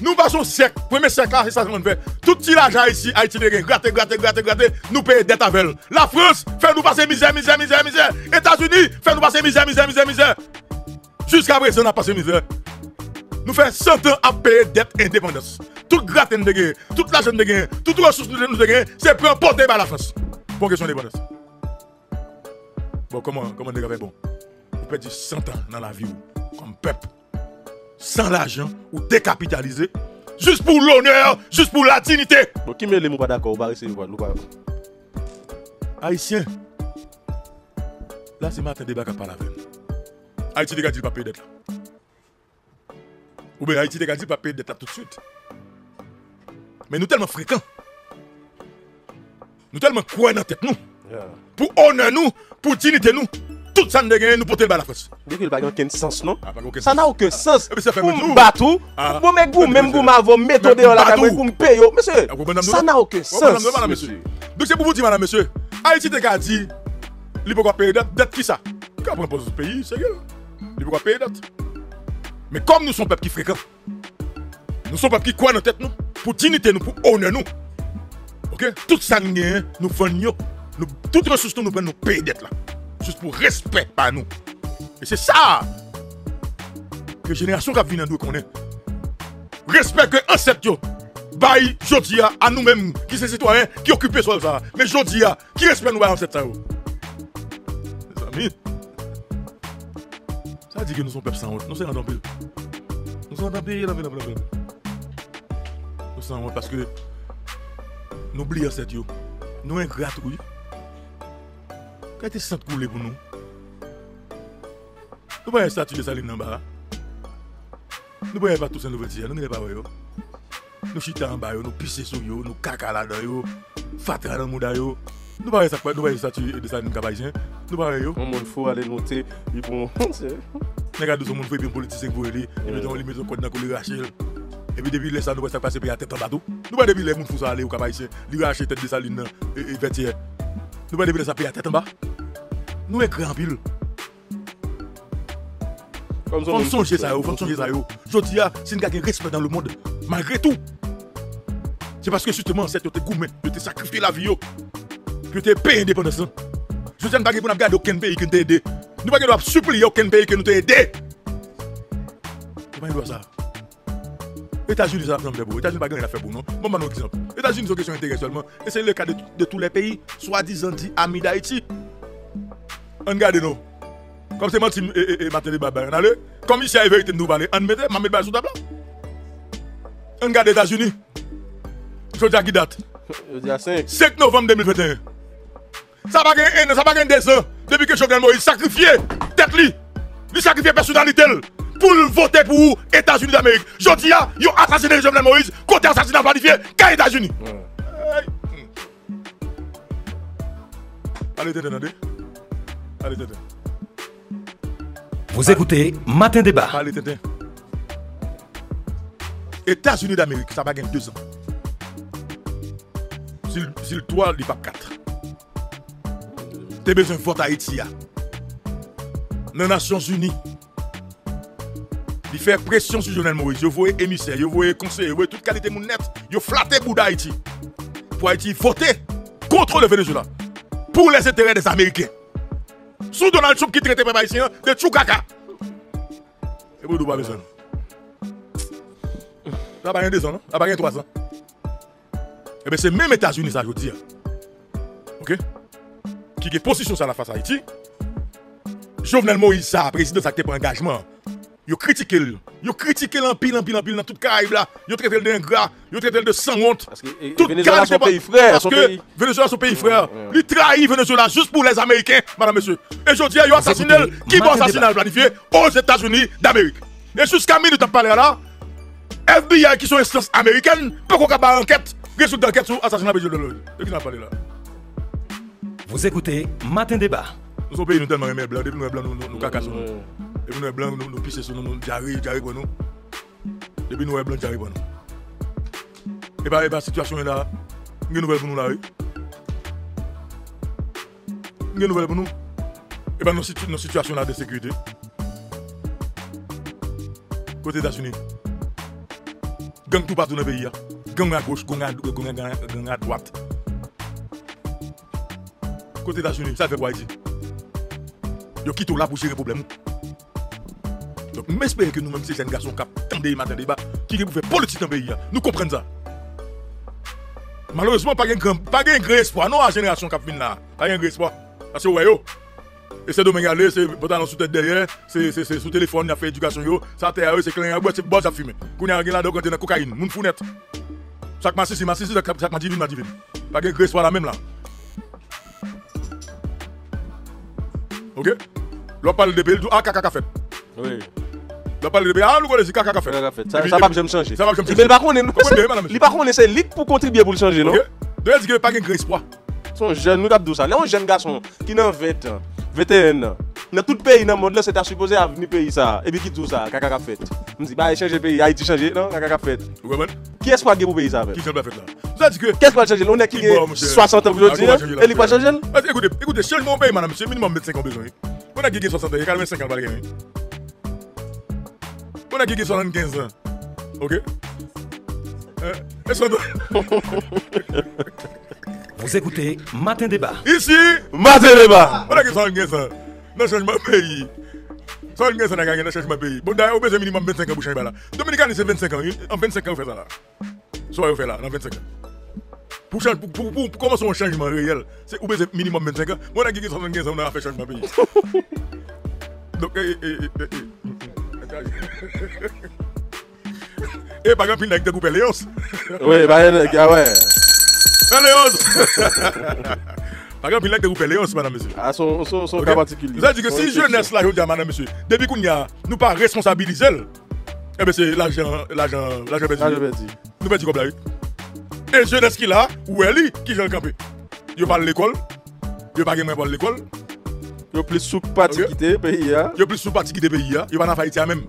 Nou pa son siyek, premè siyek la, se sa kon fè. Tout ti la jen Haiti, Haiti gen gratte, gratte, gratte, gratte, nou peye det avèl. La France, fè nou pase mizè, mizè, mizè, mizè. Etats-Unis, fè nou pase mizè, mizè, mizè, mizè. Jusk apre se nan pase mizè. Nous faisons 100 ans à payer dette indépendance. Tout gratin de gain, toute l'argent de gain, toute ressource nous gain, c'est pour emporter par la France. Pour question d'indépendance. Bon, comment, comment on fait bon? Vous perdez 100 ans dans la vie, comme peuple sans l'argent ou décapitalisé, juste pour l'honneur, juste pour la dignité. Bon, qui met les mots pas d'accord, nous pas- Haïtien, là c'est matin débat qui parle avec. Haïti dégage dit pas payer dette là. Ou bien Haïti dégage dit pas payer là tout de suite. Mais nous tellement fréquents. Nous tellement quoi dans la tête nous. Yeah. Pour honneur nous, pour dignité nous. Tout ça nous dégage nous porter le bas la France. Dès qu'il n'y a pas aucun sens, non? Ah, aucun Ça n'a aucun sens. Eh Pour me battre, Ah. pour me goût, même goût, m'avons méthode dans la caméra pour me payer. Monsieur, Ah, ça n'a aucun Ouais, sens. Donc c'est pour vous dire, madame, monsieur, Haïti qu'a dit, il peut pas payer dette, dette qui ça? Quand on pose ce pays, c'est gueule. Il peut pas payer dette. Mais comme nous sommes peuple qui fréquent, nous sommes peuple qui croit dans la tête nous, pour dignité nous, pour honneur nous. Ok? Tout ça nous gagne, nous vendons, nous, ressources nous, prenons, nous payer dette là. Juste pour respect par nous. Et c'est ça que génération qui vient nous connaît. Respect que yo, bail jodi à nous-mêmes qui sont citoyens qui occupent ça. Mais jodi qui respecte nous bail pa di ki nou son pep san wot, nou se yon dampil. Nou se yon dampil, lampil, lampil, lampil. Nou san wot, paske nou bli aset yo. Nou en grat ou yo. Kaya te sent koule pou nou. Nou pa yon statu de salim nan ba. Nou pa yon patou sen nou vetiye, nou ne le pa weyo. Nou chita an ba yo, nou pise sou yo, nou kaka la do yo, fatra nan mouda yo. Nous voyons ça, nous un statut de Saline Kabaïsien. Nous voyons yo. On monde faut aller noter. Ils vont. Regarde son monde fait bien politicien pour lui, et puis on lui met son code dans le Rachel. Et puis depuis laisse ça nous ça passer par la tête en bateau. Nous voyons depuis les gens font ça aller au Kabaïsien, lui racher tête de Saline et et vertière. Nous voyons depuis ça payer la tête en bas. Nous écrit en pile. Comme Faut songer ça, yo, faut songer ça. yo. Je dis, ah, c'est une gars qui a respect dans le monde, malgré tout. C'est parce que justement, c'est te gourmet, de te sacrifier la vie, yo. Que tu payé indépendance. Je nous ne pouvons pas garder aucun pays qui nous a aidé. Nous ne pouvons pas supplier aucun pays qui nous a. Nous ne pouvons pas ça? États-Unis, ça fait pour. États-Unis, pas grand fait pour, non? Bon, un exemple. États-Unis, c'est une question d'intérêt seulement. Et c'est le cas de, de tous les pays, soi-disant dit amis d'Haïti. On regarde nous. Comme c'est menti et, et, et Matéli Baba. On allait. Comme ici, il y a vérité nous parler. On mette, on met sous table. On regarde les États-Unis. Je dis à qui date? Je dis à 5. 5 novembre 2021. Ça va gagner un an, ça va gagner des ans. Depuis que Jovenel Moïse sacrifié tête li. Li sakrifye personalite l pou l vote pou Etats-Unis d'Amerik. Jodi ya, yo asasine Jovenel Moïse kote asasina planifiye ka Etats-Unis. Hey. Allez. Allez. Vous écoutez Matin Débat. Allez, tete. Etats-Unis d'Amerik, sa pa gen 2 an. Sil, sil 3, li pa 4. Te bezon vote Haïti ya. Nan Nations Unis. Li fè presyon sur Jovenel Moïse. Yo voye emisè, yo voye konsey, yo voye tout kalite moun net. Yo flate bou d'Haïti. Pou Haïti vote contre le Venezuela. Pour les intérêts des Américains. Sous Donald Trump qui traite les Haïtiens de Tchoukaka. Et vous, pas besoin. Ça va rien deux ans, non? Ça va rien trois ans. Eh bien, c'est même États-Unis, ça, je dire. Ok? Qui est position ça la face à Haïti. Jovenel Moïse, ça, président, ça qui pour engagement. Yo critiqué. Yo critiqué l'empile, l'empile, l'empile dans toute Caraïbe là. Yo traité d'ingrat. Yo traité de sans honte. Parce que et- Toute Venezuela, son pays frère, Parce son que pays. Venezuela, son pays frère. Il trahit Venezuela juste pour les Américains, madame, monsieur. Et je dis, a assassiné, qui va assassiner planifié aux États-Unis d'Amérique. Et jusqu'à minute, tu parlé là, FBI qui sont instances américaines, peut qu'on enquête, résultat d'enquête sur l'assassinat de l'Oise. De qui n'a parlé là? Vous écoutez Matin Débat. Nous sommes pays, nous tellement aimés blancs, depuis nous blancs, nous nous- nous cacassons. Depuis nous blancs, nous nous pissons sur nous, nous diarrhée, diarrhée pour nous. Depuis nous blancs, pour nous. Et bah, et bah, situation est là, une nouvelle pour nous là, oui. Une nouvelle pour nous. Et bah, nos, situ- nos situations là de sécurité. Côté États-Unis. Gang tout partout dans le pays. hein. Gang à gauche, gang à, gang à, gang à droite. Côté États-Unis, ça fait quoi ici? Yo quitte là pour gérer le problème? Donc, j'espère que nous-mêmes, ces jeunes garçons qui attendent les matins débat, qui pour faire politique dans le pays, hein, nous comprenons ça. Malheureusement, pas de grand, pas de grand espoir, non, la génération qui vient là. Pas de grand espoir. Parce que, ouais, yo. Et c'est dommage aller, c'est pourtant sous tête derrière, c'est c'est- c'est sous téléphone, il a fait éducation, yo. Ça, t'es à eux, c'est clair, c'est bon, ça fume. Qu'on a là, donc, on la cocaïne, moun fou net. Chaque matin, c'est matin, chaque chaque matin, divine, divine. Pas de grand espoir là même là. Nous connaissons caca, fait. Ça, fait. Et ça, puis- ça va jamais changer. Ça va jamais Mais changer. par contre, nous- Comment bien, madame, il par contre, c'est lit pour contribuer pour le changer, non? Ok? Donc, il dit que pas de grand espoir. Son jeune, nous avons dit ça. Là, un jeune garçon qui n'a 20 ans, 21 ans, dans tout pays dans le monde, là, c'est à supposé à venir pays ça. Et puis qui dit ça, caca qu'a fait. On dit, bah, changer pays, Haïti changer, non, caca qu'a fait. Vous comprenez? Qui est-ce qu'on a pour pays ça, avec? Qui s'est pas fait là? Ça dit que. Qu'est-ce qu'on va changer? On est qui? Qui bon, est monsieur? 60 ans Ah, aujourd'hui, changer et il va changer? Ah, Écoutez, écoutez, changement pays, madame, monsieur, minimum 25 ans besoin. On a gagné 60 ans, il y a 45 ans. On a gagné 75 ans. Ok? Est-ce qu'on doit- Vous écoutez Matin Débat. Ici, Matin débat! on a gagné 75 ans. nan chanjman peyi. San gen Senegal gen nan chanjman peyi. Bon daye ou beze minimum 25 an pou chanj ba la. Dominikani se 25 an, an 25 an ou fe sa la. So a ou fe la, nan 25 an. Pou chanj, pou, pou, pou koman son chanjman reyel, se ou beze minimum 25 an, mwen a gigi 75 an ou nan a fe chanjman peyi. Dok, e, e, e, e, e. E, bagan pil nan ek dekoupe Leons. Oui, bagan, a, ah ouais. Ah, Leons! Par exemple, il a découpé Léonce, madame, monsieur. Ah, son, son, son cas particulier. Ça veut dire que si jeunesse là, je dis madame, monsieur, depuis qu'on y a, nous pas responsabiliser, eh bien c'est l'argent, l'argent, l'argent perdu. Je. Nous dire comme là. oui. Et jeunesse qui là, où elle est, qui j'en campé. Yo pas l'école, yo pas gamin pour l'école, Yo plus souk parti quitter pays, yo plus sous parti qui des pays, yo pas dans Haïti même.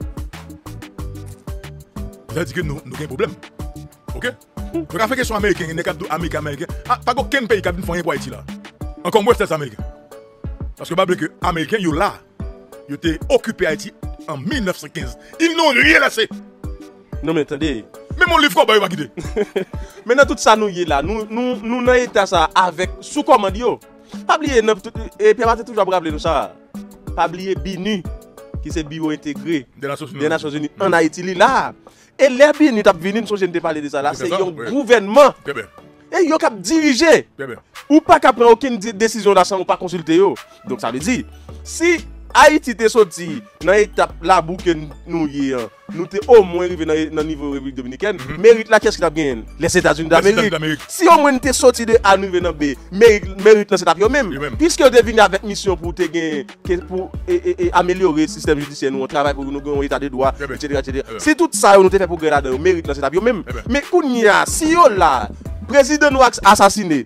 Ça veut dire que nous, nous avons un problème. Ok? Donc, à faire question américaine, il y a des américains américains. Ah, pas aucun pays qui a fait pour Haïti là. Ankon mwen stres Ameriken. Paske bable ke Ameriken yo la, yo te okupe Haiti an 1915. Il nou rye lase. Non men, tande. Men moun liv kon ba yo wakide. Men nan tout sa nou ye la, nou, nou, nou nan etan sa avek sou komand yo. Pabliye, e piyamate toujwa brable nou sa. Pabliye binu ki se biwo integre. De Nations Unies. An Haiti li la. E le binu tap vini nou so jen te pale de sa la. Se yon gouvenman. Kebe. Bien. Et yo cap diriger. Bien. Ou pas qu'à prendre aucune décision là sans ou pas consulter yo. Donc ça veut dire, si Haïti te soti nan etap la bou ke nou ye an, nou te au mwen rive nan, nan nivou Republik Dominiken, mérite la kes ki tap gen? Les États-Unis d'Amérique. Si au mwen te soti de A nou rive nan B, mérite, mérite setap yo Yo même. Puisque yo te vini avèk misyon pou te gen, ke, pou e, e, e, ameliore sistem judisyen nou, an travay pou nou gen un état de droit, Eh ben. etc. etc. Eh ben. Si tout sa yo nou te fè pou gen la dan yo, mérite setap yo même. Eh ben. Mais koun ya, si yo la, prezident nou asasine,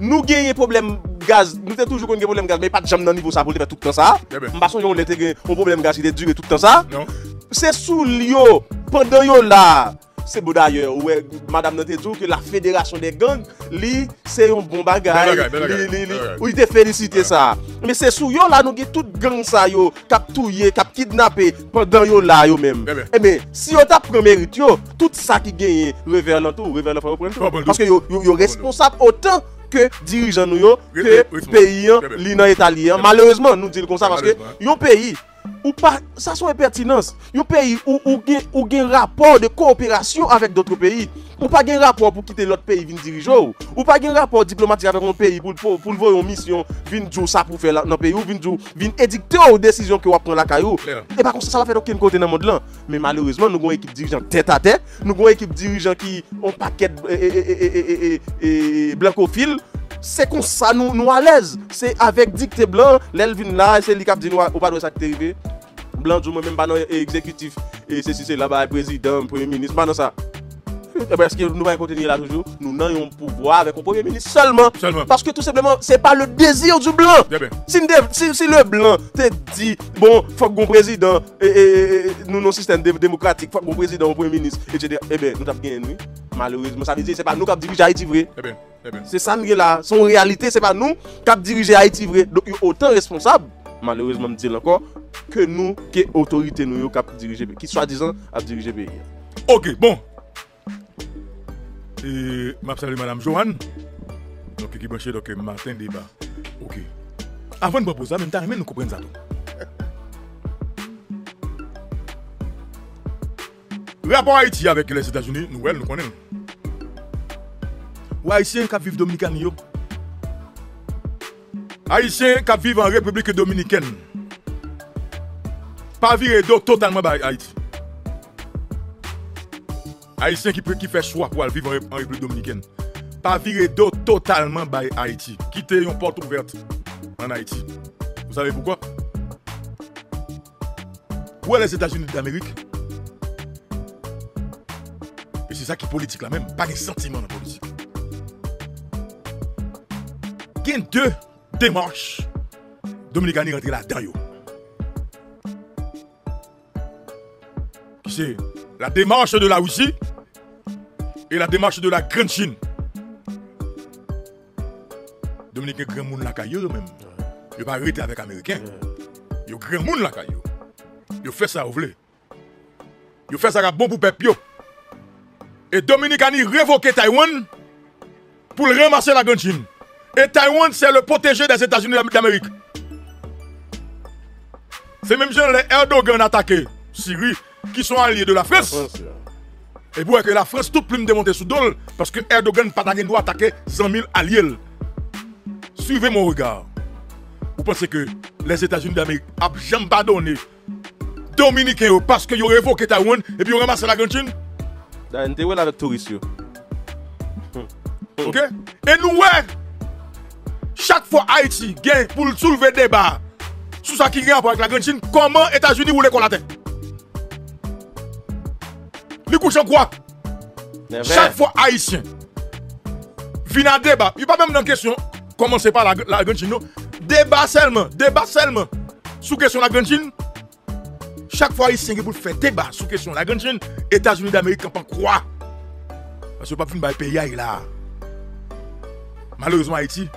nou genye problem gaz, nou te toujou kon genye problem gaz, men pat jam nan nivou sa pou te pe toutan sa, eh mba son joun lete genye problem gaz ki te dure toutan sa, non. se sou li yo, pandan yo la, se bo d'ayor, ouwe, madame nan te djou ke la federasyon de gang, li, se yon bon bagay, li, li, li, bagay. ou ite felicite sa. Me se sou yo la nou ge tout gang sa yo, kap touye, kap kidnappe, pandan yo la yo men. Eh ben. Eme, si yo ta pren mérite yo, tout sa ki genye, rever lan tou, rever lan fwa pren Fwa tou. pren tou. Paske yo, yo, yo responsable autant que dirijan nou yo, Oui, que oui, oui, peyi an, eh ben. li nan italien. Eh ben. Malheureusement, nou di l kon sa, paske Malheureusement. yon peyi, ou pa, sa son impertinence, yon peyi ou, ou, gen rapport de coopération avec d'autres pays, ou pas gen rapport pour quitter l'autre pays vin diriger ou, pas gen rapport diplomatique avec un pays pour, pour, pour le voir en mission, vin djou ça pour faire dans le pays ou vin édicter aux décisions que vous prendre la caillou. Et par contre, ça, ça va faire aucun côté dans le monde là. Mais malheureusement, nous avons une équipe dirigeante tête à tête, nous avons une équipe dirigeante qui ont paquet de blancophile. Se kon sa nou, nou alèz. Se avèk dikte blan, lèl vin la, se li kap di nou ou pa dwe sak terive. Blan djou mwen mèm banan e ekzekutif. E se si se la ba e prezident, premier ministre, banan sa. Eh ebe, eske nou va yon kontinye la toujou? Nou nan yon pouvoi avèk yon premier ministre seulement. Seulement. Parce que tout simplement, c'est pas le désir du blanc. Bien bien. Si, si, si le blanc te di, bon, fòk goun prezident, nou non sistem demokratik, fòk goun prezident, yon premier ministre, etc. Ebe, nou tap gen ennui. Malourizme, sa vize, se pa nou kap dirije Haiti vre. Ebe, ebe. Se san gen la, son realite, se pa nou kap dirije Haiti vre. Dok yon otan responsable, malourizme mdi lankor, ke nou ke otorite nou yo kap dirije, ki swa dizan ap dirije peyi. Ok, bon. Et m'a salué Madame Joanne. Donc, qui branché donc matin débat. Ok. Avant de proposer même temps, nous comprenons ça tout. Rapport Haïti avec les États-Unis, nous, nous connaissons. Ou Haïtiens qui vivent Dominicaine, yo. Haïtiens qui vivent en République Dominicaine. Pas viré totalement par Haïti. Haïtien qui, qui fait choix pour vivre en, Ré- en République Dominicaine. Pas virer d'eau totalement by Haïti. Quitter une porte ouverte en Haïti. Vous savez pourquoi? Où est les États-Unis d'Amérique? Et c'est ça qui est politique là même. Pas de sentiment dans la politique. Il y a deux démarches? Dominicaines rentrées là-dedans. Qui c'est? La démarche de la Russie et la démarche de la Grande Chine. Dominicain grand monde la caillou même. Il pas arrêté avec américain. Il grand monde la caillou. Il fait ça au vle. Il fait ça bon pour peuple. Et Dominicani révoqué Taïwan pour le ramasser la Grande Chine. Et Taïwan c'est le protégé des États-Unis d'Amérique. C'est même gens les Erdogan attaqué Syrie qui sont alliés de la France. Et pour que la France tout plume démonter sous dol parce que Erdogan pas doit attaquer 100 000 alliés. Suivez mon regard. Vous pensez que les États-Unis d'Amérique n'ont jamais pardonné Dominicains parce que ont révoqué Taïwan et puis ils ont ramassé la Grande Chine? Avec touristes yo? Ok? Et nous, ouais, chaque fois Haïti gagne pour soulever débat sur ça qui gagne avec la Grande Chine, comment États-Unis voulaient qu'on la couches en quoi? Chaque fois Haïtien vient à débat, il n'y a pas même dans question, commencez par la, la Grande Chine, non? débat seulement, débat seulement, sous question de la Grande Chine. Chaque fois Haïtien qui pour faire débat sous question de la Grande Chine, États-Unis d'Amérique, on quoi? Parce que pas fin pays là. Malheureusement Haïti,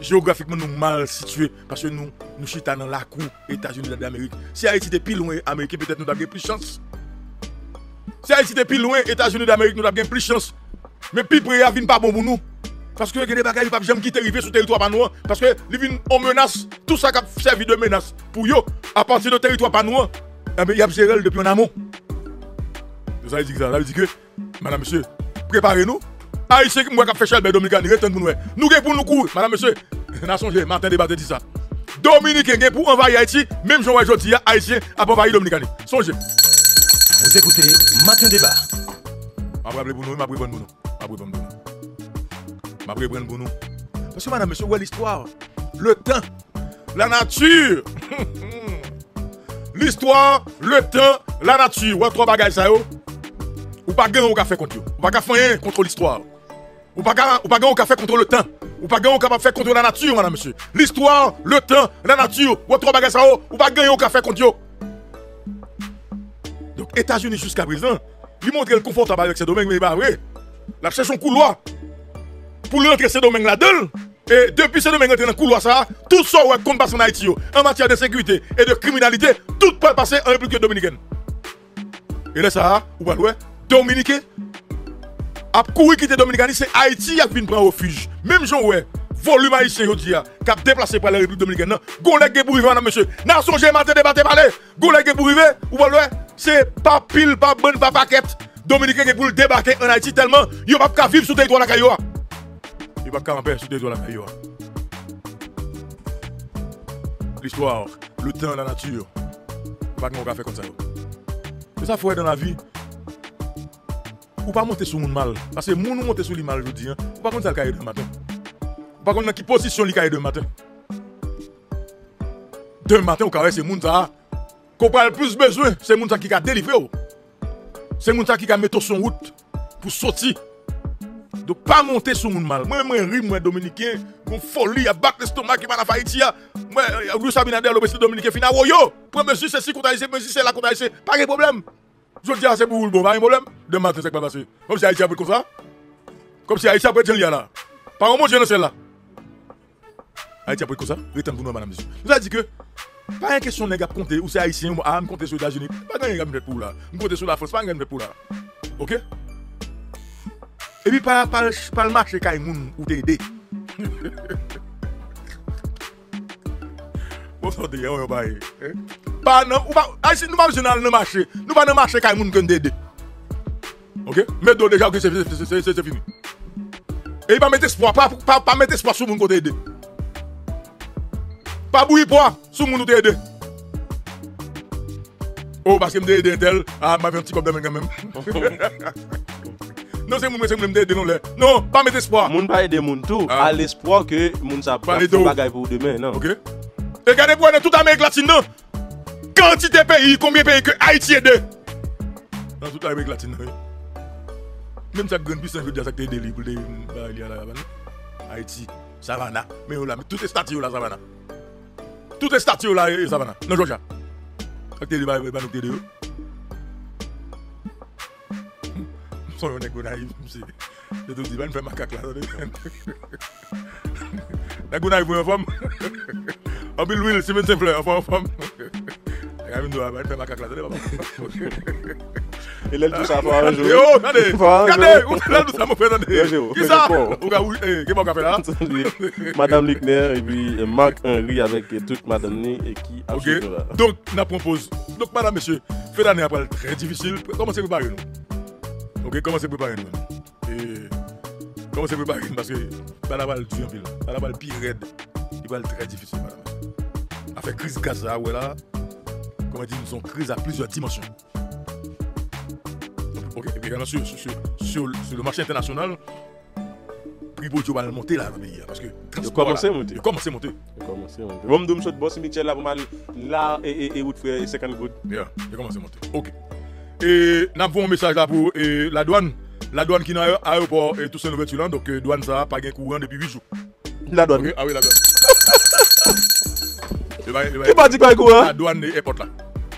géographiquement nous mal situés parce que nous nous chita dans la cour États-Unis d'Amérique. Si Haïti était plus loin, Amérique peut-être nous avons plus de chance. Si Haïti était plus loin, États-Unis d'Amérique, nous avons plus de chance. Mais plus près, il pas bon pour nous. Parce que des bagages ne jamais quitter arriver sur le territoire pas nous. Parce que les on menace, tout ça qui a servi de menace pour eux, à partir du territoire pas nous, eh bien, il y a géré depuis en amont. Ça veut dire que ça veut dire que, madame, monsieur, préparez-nous. Haïtien qui m'a fait cher, ben dominicain, retourne pour nous. Nous qui pour nous courir, madame, monsieur, nation, Martin débat dit ça. Dominicain pour envahir Haïti, même Jean Jodi, Haïtien a envahi Dominicain. Songez. Vous écoutez Matin Débat. Brave pour nous, brave pour nous. Brave pour nous. Brave pour nous. Parce que madame, monsieur, ouais l'histoire. Le temps, la nature. l'histoire, le temps, la nature. Ouais, trois bagages ça yo? Ou pas gagner au café contre yo. Ou pas gagner contre l'histoire. Ou pas gagner ou au café contre le temps. Ou pas gagner au faire contre la nature, madame, monsieur. L'histoire, le temps, la nature. Ouais, trois bagages ça yo? Ou pas gagner au café contre yo. États-Unis jusqu'à présent, lui montre le confortable avec ces domaines, mais pas vrai. La cherche un couloir pour lui entrer ces domaines là-dedans. Et depuis ces domaines rentré dans le couloir, ça, tout ça ouais, qu'on passe en Haïti, en matière de sécurité et de criminalité, tout peut passer en République dominicaine. Et là, ça, ou pas ouais, Dominicain, a couru quitter Dominicaine, c'est Haïti qui a venu prendre refuge. Même Jean, ouais, volume haïtien, yo dit, qui a déplacé par la République dominicaine, les pour arriver, madame, monsieur. N'a songé matin débattre parler, gon les pour arriver, ou pas c'est pas pile, pas bonne, pas paquette. Dominicain qui pour débarquer en Haïti tellement, yo pas qu'à vivre sur le territoire de la Cailloua. Yo pas qu'à camper sur le territoire de la Cailloua. L'histoire, le temps, la nature, pas qu'on va faire comme ça. C'est ça faut être dans la vie. Ou pas monter sur mon mal. Parce que moun ou monter sur le mal, je dis. Hein. Ou pas contre ça le cahier de matin. Pas contre dans qui position le cahier de matin. Demain matin, au carré, c'est moun ça. Qu'on parle plus besoin, c'est moun ça qui a délivré. ou. C'est moun ça qui a mis son route pour sortir. Donc pas monter sur mon mal. Moi, moi, rime, moi, dominicain, mon folie, à battre l'estomac qui m'a fait Haïti. hein. Moi, Louis Abinader, le monsieur dominicain, fina, oh yo, pour monsieur, c'est si qu'on a essayé, monsieur, c'est là qu'on a essayé. Pas de problème. Je dis, ah, c'est pour vous, bon, pas de problème. Demain matin, c'est pas passé. Comme si Haïti a pris comme ça. Comme si Haïti a pris ça là. Par mot, je ne sais là. Haïti a pris comme ça? Reten pour nous, madame, monsieur. Nous a dit que, pas une question de compter, ou c'est haïtien, ou me compter sur les États-Unis. Pas de gars pour là. Me compter sur la France, pas de gars pour là. Ok? Et puis, pas, le marché quand moun ou t'aider. Bon, ça, t'es on va Pas non, ou pas, si nous pas besoin marché. Nous pas dans le marché quand moun qu'on t'aider. Ok? Mais donc, déjà, ok, c'est fini. Et il pas mettre espoir, pas, mettre espoir sur moun qu'on Pa bou yi pwa, sou moun nou te yede. Ou, oh, paske mte yede tel, a, ah, ma ven ti kop damen kanmen. non, se moun mwen se mwen mte yede non le. Non, pa mwen espoi. Moun pa yede moun tou, ah. al espoi ke moun sa pa foun bagay pou demen, nan. Ok. E gade pou ane tout Amerik Latine nan. Kantite peyi, konbye peyi ke Haiti yede. Nan tout Amerik Latine nan, oui. Mem sa gwen pisan ke diya sakte yede li pou non. de Haiti, Savana. Men yo la, tout e stati yo la Savana. Toutes les statues là, ça va. Non, Georgia. Ak oh. te di ba nou te di yo. Son yon ek go naiv mse. Yo tou di ba nou fe makak la. Nan go naiv mwen fom. An bil wil, Steven Sefler, fom fom. Yo. Ou Madame Lickner, et puis euh, Marc Henry avec euh, toute madame ni, et qui a Ok. fait là. Donc, on propose. Donc, madame, monsieur, fait l'année après très difficile. Commencez à préparer nous? Ok, commencez à préparer nous? Et commencez à préparer nous parce que la balle dure en pile. La balle pire raide. Il va être très difficile, madame. Avec crise Gaza, ouais là. Comment dire, nous sommes crise à plusieurs dimensions. Ok, et puis également sur, sur, sur, sur, le marché international, prix Bojo va monter là dans le pays. Parce que transport, commence là, à monter. Il commence à monter. Bon m'dou m'sot boss Michel la pou mal la e e e wout fwe 50 goud. Bien, il commence à monter. Ok. Et nous avons un message là pour eh, la douane. La douane qui est dans l'aéroport et tout ouverture là. Donc, eh, douane ça, pas de courant depuis 8 jours. La douane. Ok, Ah oui, la douane. Ki pa di kwa e kouan? La eh? douan e epot la.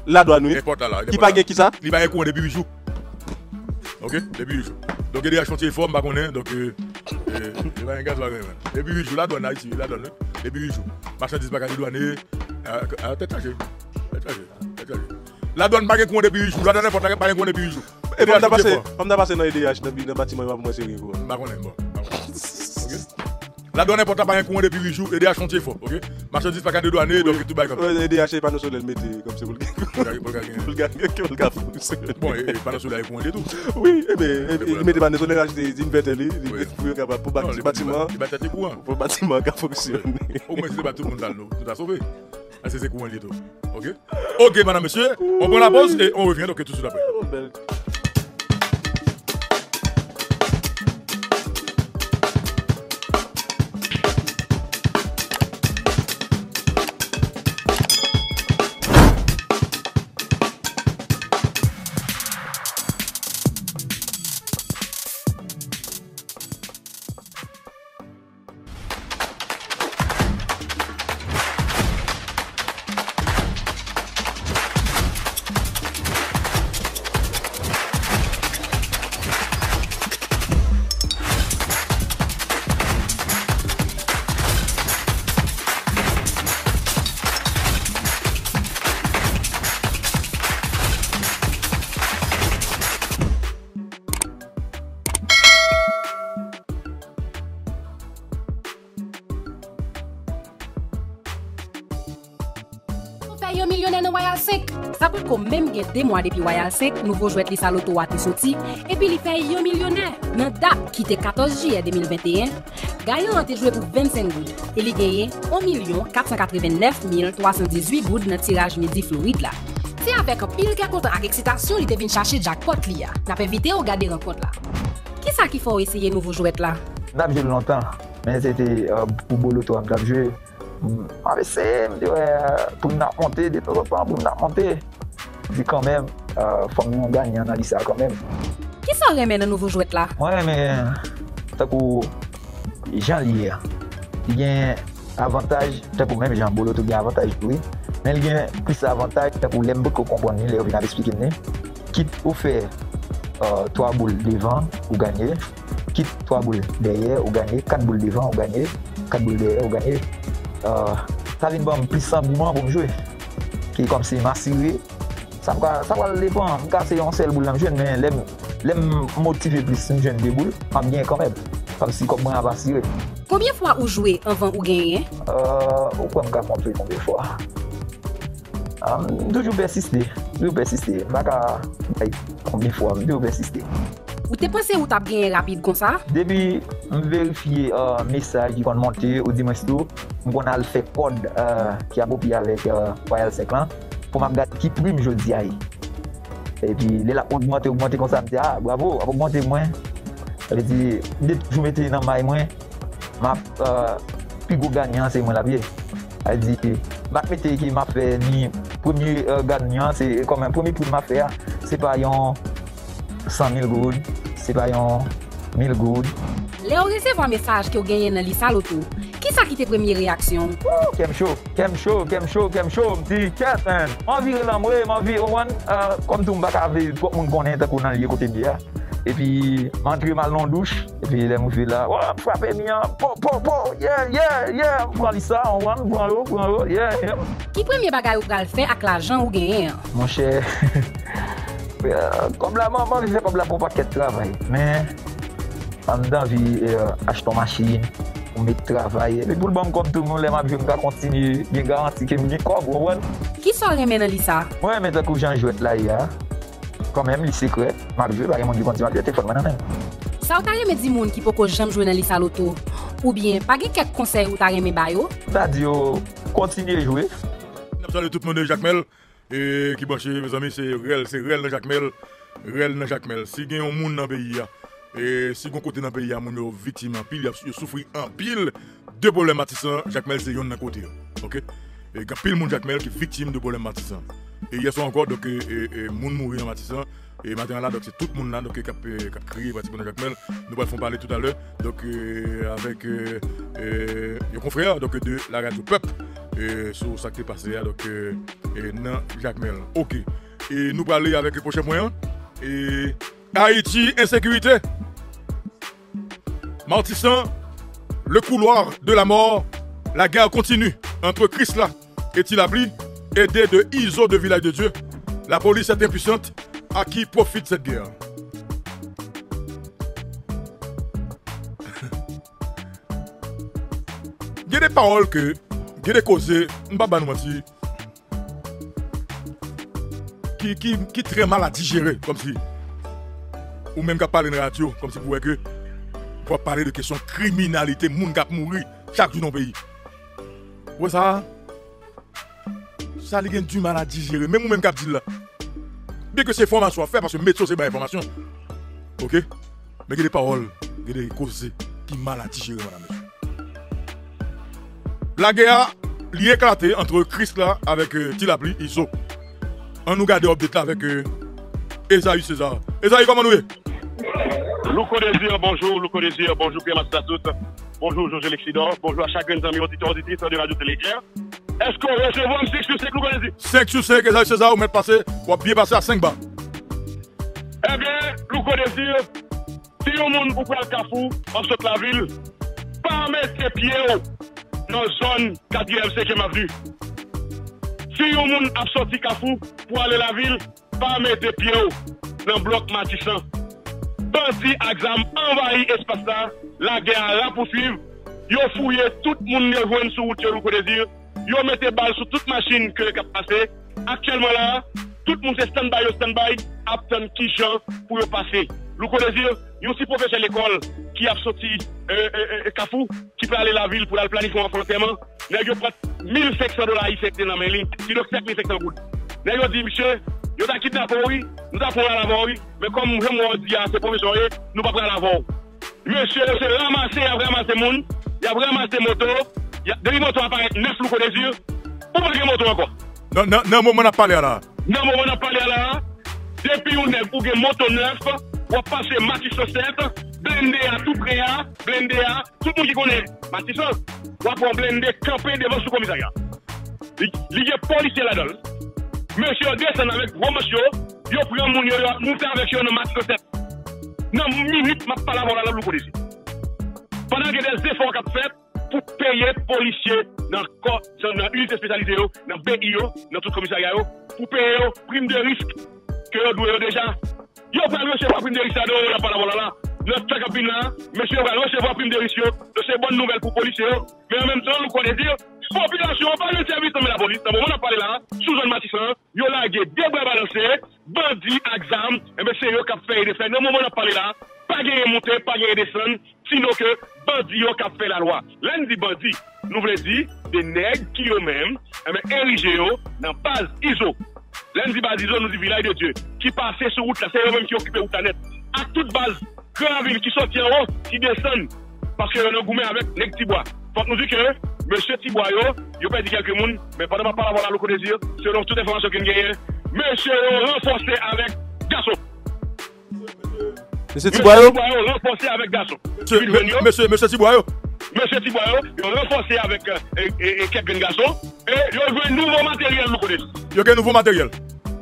La douan ou? Epot la la. Ki pa gen ki sa? Li ba e kouan eh, debi 8 jou. Ok? Debi 8 jou. Donk e de a chantiye form ba konen. Donk e... E ba yon gaz wagen men. Debi 8 jou la douan la iti. La douan la. Debi 8 jou. Machandise baka di douan e... Eh. A ah, ah, ah, tet traje. Tet traje. Tet traje. La douane pas qu'on depuis 8 jours, la douane pas qu'on depuis 8 jours. Bon, Et on a passé, on a passé dans les DH, dans le bâtiment, on va commencer à Je ne sais pas. Bon. La douane importe pas un coin depuis 8 jours et des chantier fort, ok? Marchandise pas qu'à dédouaner, donc tout bail comme ça. Ouais, DH panneau solaire mettez comme c'est pour le le gars pour le gars. Bon, et et pas dans soleil coin et tout. Oui, ben, Mais il mettez panneau solaire acheter des inverters Oui. pour les bâtiment pour bâtiment qui fonctionne. Au moins, c'est pas tout le monde. Tout a sauvé. Ah, c'est c'est courant et tout. Ok? Ok, madame, monsieur. On prend la pause et on revient donc tout de suite après. genye 2 mwa depi Royal 5, nouvo jwet li sa loto wate soti, epi li pey yon milyonè. Nan dat ki te 14 jye 2021, Gayon an te jwe pou 25 goud, e li genye 1,489,318 goud nan tiraj midi Floride la. Se avek an pil ke kontra ak eksitasyon li te vin chache jackpot li ya, nap evite ou gade renkont la. Ki sa ki fò ou esye nouvo jwet la? Nap jwe lontan, men euh, se te pou bolo to am nap jwe. Mwen se, mwen diwe, pou mwen monte, de to repan, pou mwen monte. Di kan men, fòm mwen ganyan nan lisa kan men. Ki sa remen nan nouvo jwet la? Mwen men, takou, jan liye. Li gen avantaj, takou men jan Boloto gen avantaj pou li. Men li gen plus avantaj, takou beko kompon ni, le ou vin ap explike ni. Kit ou fe 3 boule devan ou kit 3 boule derrière ou ganye, 4 boule devan ou ganye, 4 boule derrière ou ganye. Uh, sa vin bon plus sambouman pou m jwe. Ki kom se masire, Sa wale lepan, kase yon sel boul nan jwen men lem, lem motive plis yon jwen de boule, an bien kameb. kom si kom mwen avasire. Koubyen fwa ou jwe anvan ou genye? Euh, ou kwa ka kontre konbyen fwa? Um, Dojou persiste, dojou persiste. Maka, ay, konbyen fwa, dojou persiste. Ou te pense ou tap genye rapide kon sa? Debi, m verifiye uh, mesaj ki kon monte ou dimensito, m kon al fe kod uh, ki apopi avek uh, Royal 5 lan. pou mam gade ki prim jodi a yi. E pi lè la augmente, augmente kon sa, mwen te, ah, bravo, ap augmente mwen. Lè di, mwen te toujou mette nan may mwen, mwen ap pi go ganyan se mwen la biye. A di, mwen mette ki mwen fe ni premi uh, ganyan, se komen premi pou mwen fe a, se pa yon 100.000 goud, se pa yon 1.000 goud. Lè ou resevo an mesaj ki ou genye nan lisa loutou, Ki sa ki te premye reaksyon? Wou, kem chou, kem chou, kem chou, kem chou. Mdi, ket, men. Man vire lan mwe, man vire wan. Kom tou mbak ave, kwa moun konen te konan liye kote biya. E pi, antre mal nan douche. E pi, lè mou fè la, wap, fwapè mi an, po, po, po, yeah, yeah, yeah. Pran li sa, an wan, pran lo, pran lo, yeah, yeah. Ki premye bagay ou pral fè ak la jan ou genyen? Mon chè, kom la man, man vifè kom la pou pat ket travay. Men, an dan vi, e, ach ton machin. Ou met travay, e pou l'bom kom tout moun, ka kontinu, gen garanti ke kob. Ki sa nan lisa? Mwen men takou jan jwet la ya, kon men li sekret, mak jwe, bagay moun di konti mak nan. Sa ou ta reme di moun ki poko jam jwe nan lisa loto? Ou bien, pa gen kek konsey ou ta bayo? Ta di yo, kontinye jwe, Salut tout le monde de Jacmel. Et qui branche, mes amis, c'est réel, c'est réel dans Jacmel. Réel dans Jacmel. Si il y a un monde dans le pays, et si un côté dans le pays, il y a un victime en pile, il souffre en pile de problèmes matissants, Jacmel, c'est un côté. Ok? Et il y a pile monde Jacmel qui est victime de problèmes matissants. Et hier soir encore, donc, et, monde mourir dans matissant. Et maintenant là, donc c'est tout le monde là donc, qui a, crié pratiquement dans Jacmel. Nous allons parler tout à l'heure donc, avec euh, euh, les confrères donc, de la radio Peuple sur ça qui est passé donc, euh, dans Jacmel. Ok. Et nous parler avec le prochain point. Et Haïti, insécurité. Martissant, le couloir de la mort. La guerre continue entre Chrisla et Tilabli, aidé de Iso de Village de Dieu. La police est impuissante. À qui profite cette guerre? Il y a des paroles que, il y a des mentir, qui, qui, qui très mal à digérer, comme si, ou même qu'à parler de radio, comme si vous voyez que, pour parler de questions criminalité, moun qui mourir chaque jour dans le pays. Ouais, ça, ça, il y du mal à digérer, même ou même qui dit là. Bien que ces formations à faire, parce que médecin, c'est pas information. Ok? Mais il y a des paroles, il y a des causes qui mal à digérer, madame. La guerre, li éclaté entre Chris là avec euh, Tilapli, Iso. On nous garde update là avec euh, Esaïe César. Esaïe, comment nous est? Louko Désir, bonjour, Louko Désir, bonjour Pierre Mastas toutes. Bonjour Georges L'Excident, bonjour à chacun des amis auditeurs auditrices de Radio Téléguerre. Est-ce qu'on recevra un 6 sur 5 Louko Désir? 5 sur 5, Esaïe César, vous mettez passé, ou bien passer à 5 bas. Eh bien, Louko Désir, si yon moun pou pral kafou, an sot la ville, pas mettre tes pieds dans la zone 4e 5e avenue. Si yon moun ap sorti kafou pour aller la ville, pas mettre tes pieds dans le bloc Matissan. Bandi exam envahi espace là, la guerre la poursuivre. Yo fouillé tout le monde qui joint sur route Louko Désir. Yo mette balle sur toute machine que le passé. Actuellement là, tout le monde est stand-by, stand-by, attend qui chant pour passer. Louko Désir, yon si professeur l'école qui a sorti euh, euh, euh, Kafou, qui peut aller la ville pour aller planifier un enterrement. Nèg yo prend 1500 dollars ici dans la donc 7500 gouttes. Nèg yo dit, monsieur, yo ta kidnappé, oui, nous avons la l'avant, oui, mais comme moi dit à ces professeurs, nous pas prendre l'avant. Monsieur, c'est ramassé, il a ramassé moun, il a ramassé moto, il y a des motos apparaissent 9 Louko Désir, pour pas de moto encore? Non, non, non, moment on a parlé là. Non, mais on a parlé là. Depuis on est pour moto neuf, on va passer Matisson 7, blindé à tout près, à, blindé à, tout le monde qui connaît Matisson, on va prendre blindé campé devant sous commissariat. Il y a policier là-dedans. Monsyo desen avèk gwo monsyo, yo pran moun yo yo, moun fè avèk yo nan mat konsep. Nan minit mat pala vola la loukou disi. Panan gen des defor kap fèt pou peye polisye nan unitè spesyalize yo, nan BI yo, nan tout komisarya yo, pou peye yo prim de risk ke yo dwe yo deja. Yo pran recheva prim de risk ado yo la pala vola la, nan chakapin la, monsyo pran recheva prim de risk yo, de se bon nouvel pou polisye yo, men an menm ton nou konè dir, population, pas le service de la police, dans le moment où on a parlé là, sous zone Matissan, là, il a des bras balancés, bandits, exam, et bien c'est eux qui ont fait des faits. Dans le moment où on a parlé là, pas gagner monter, pas gagner descendre, sinon que bandits ont fait la loi. L'un dit bandits, nous voulons dire des nègres qui eux-mêmes, eh bien, dans base ISO. L'un dit base ISO, nous dit village de Dieu, qui passait sur route là, c'est eux-mêmes qui occupent route net. À toute base, grand ville qui haut, qui descendent, parce que nous gourmet avec nègres Tibois. Faut que nous disions que monsieur Tibois, yo, yo pas dit quelques monde, mais pendant ma parole à désir, selon toute information qu'il y a, monsieur renforcé avec garçon. Monsieur Tiboyo, renforcé avec garçon. Monsieur, monsieur, Tiboyo, Monsieur Tiboyo, ils ont renforcé avec euh, quelques garçons et ils ont joué un nouveau matériel, nous connaissons. il y a un nouveau matériel.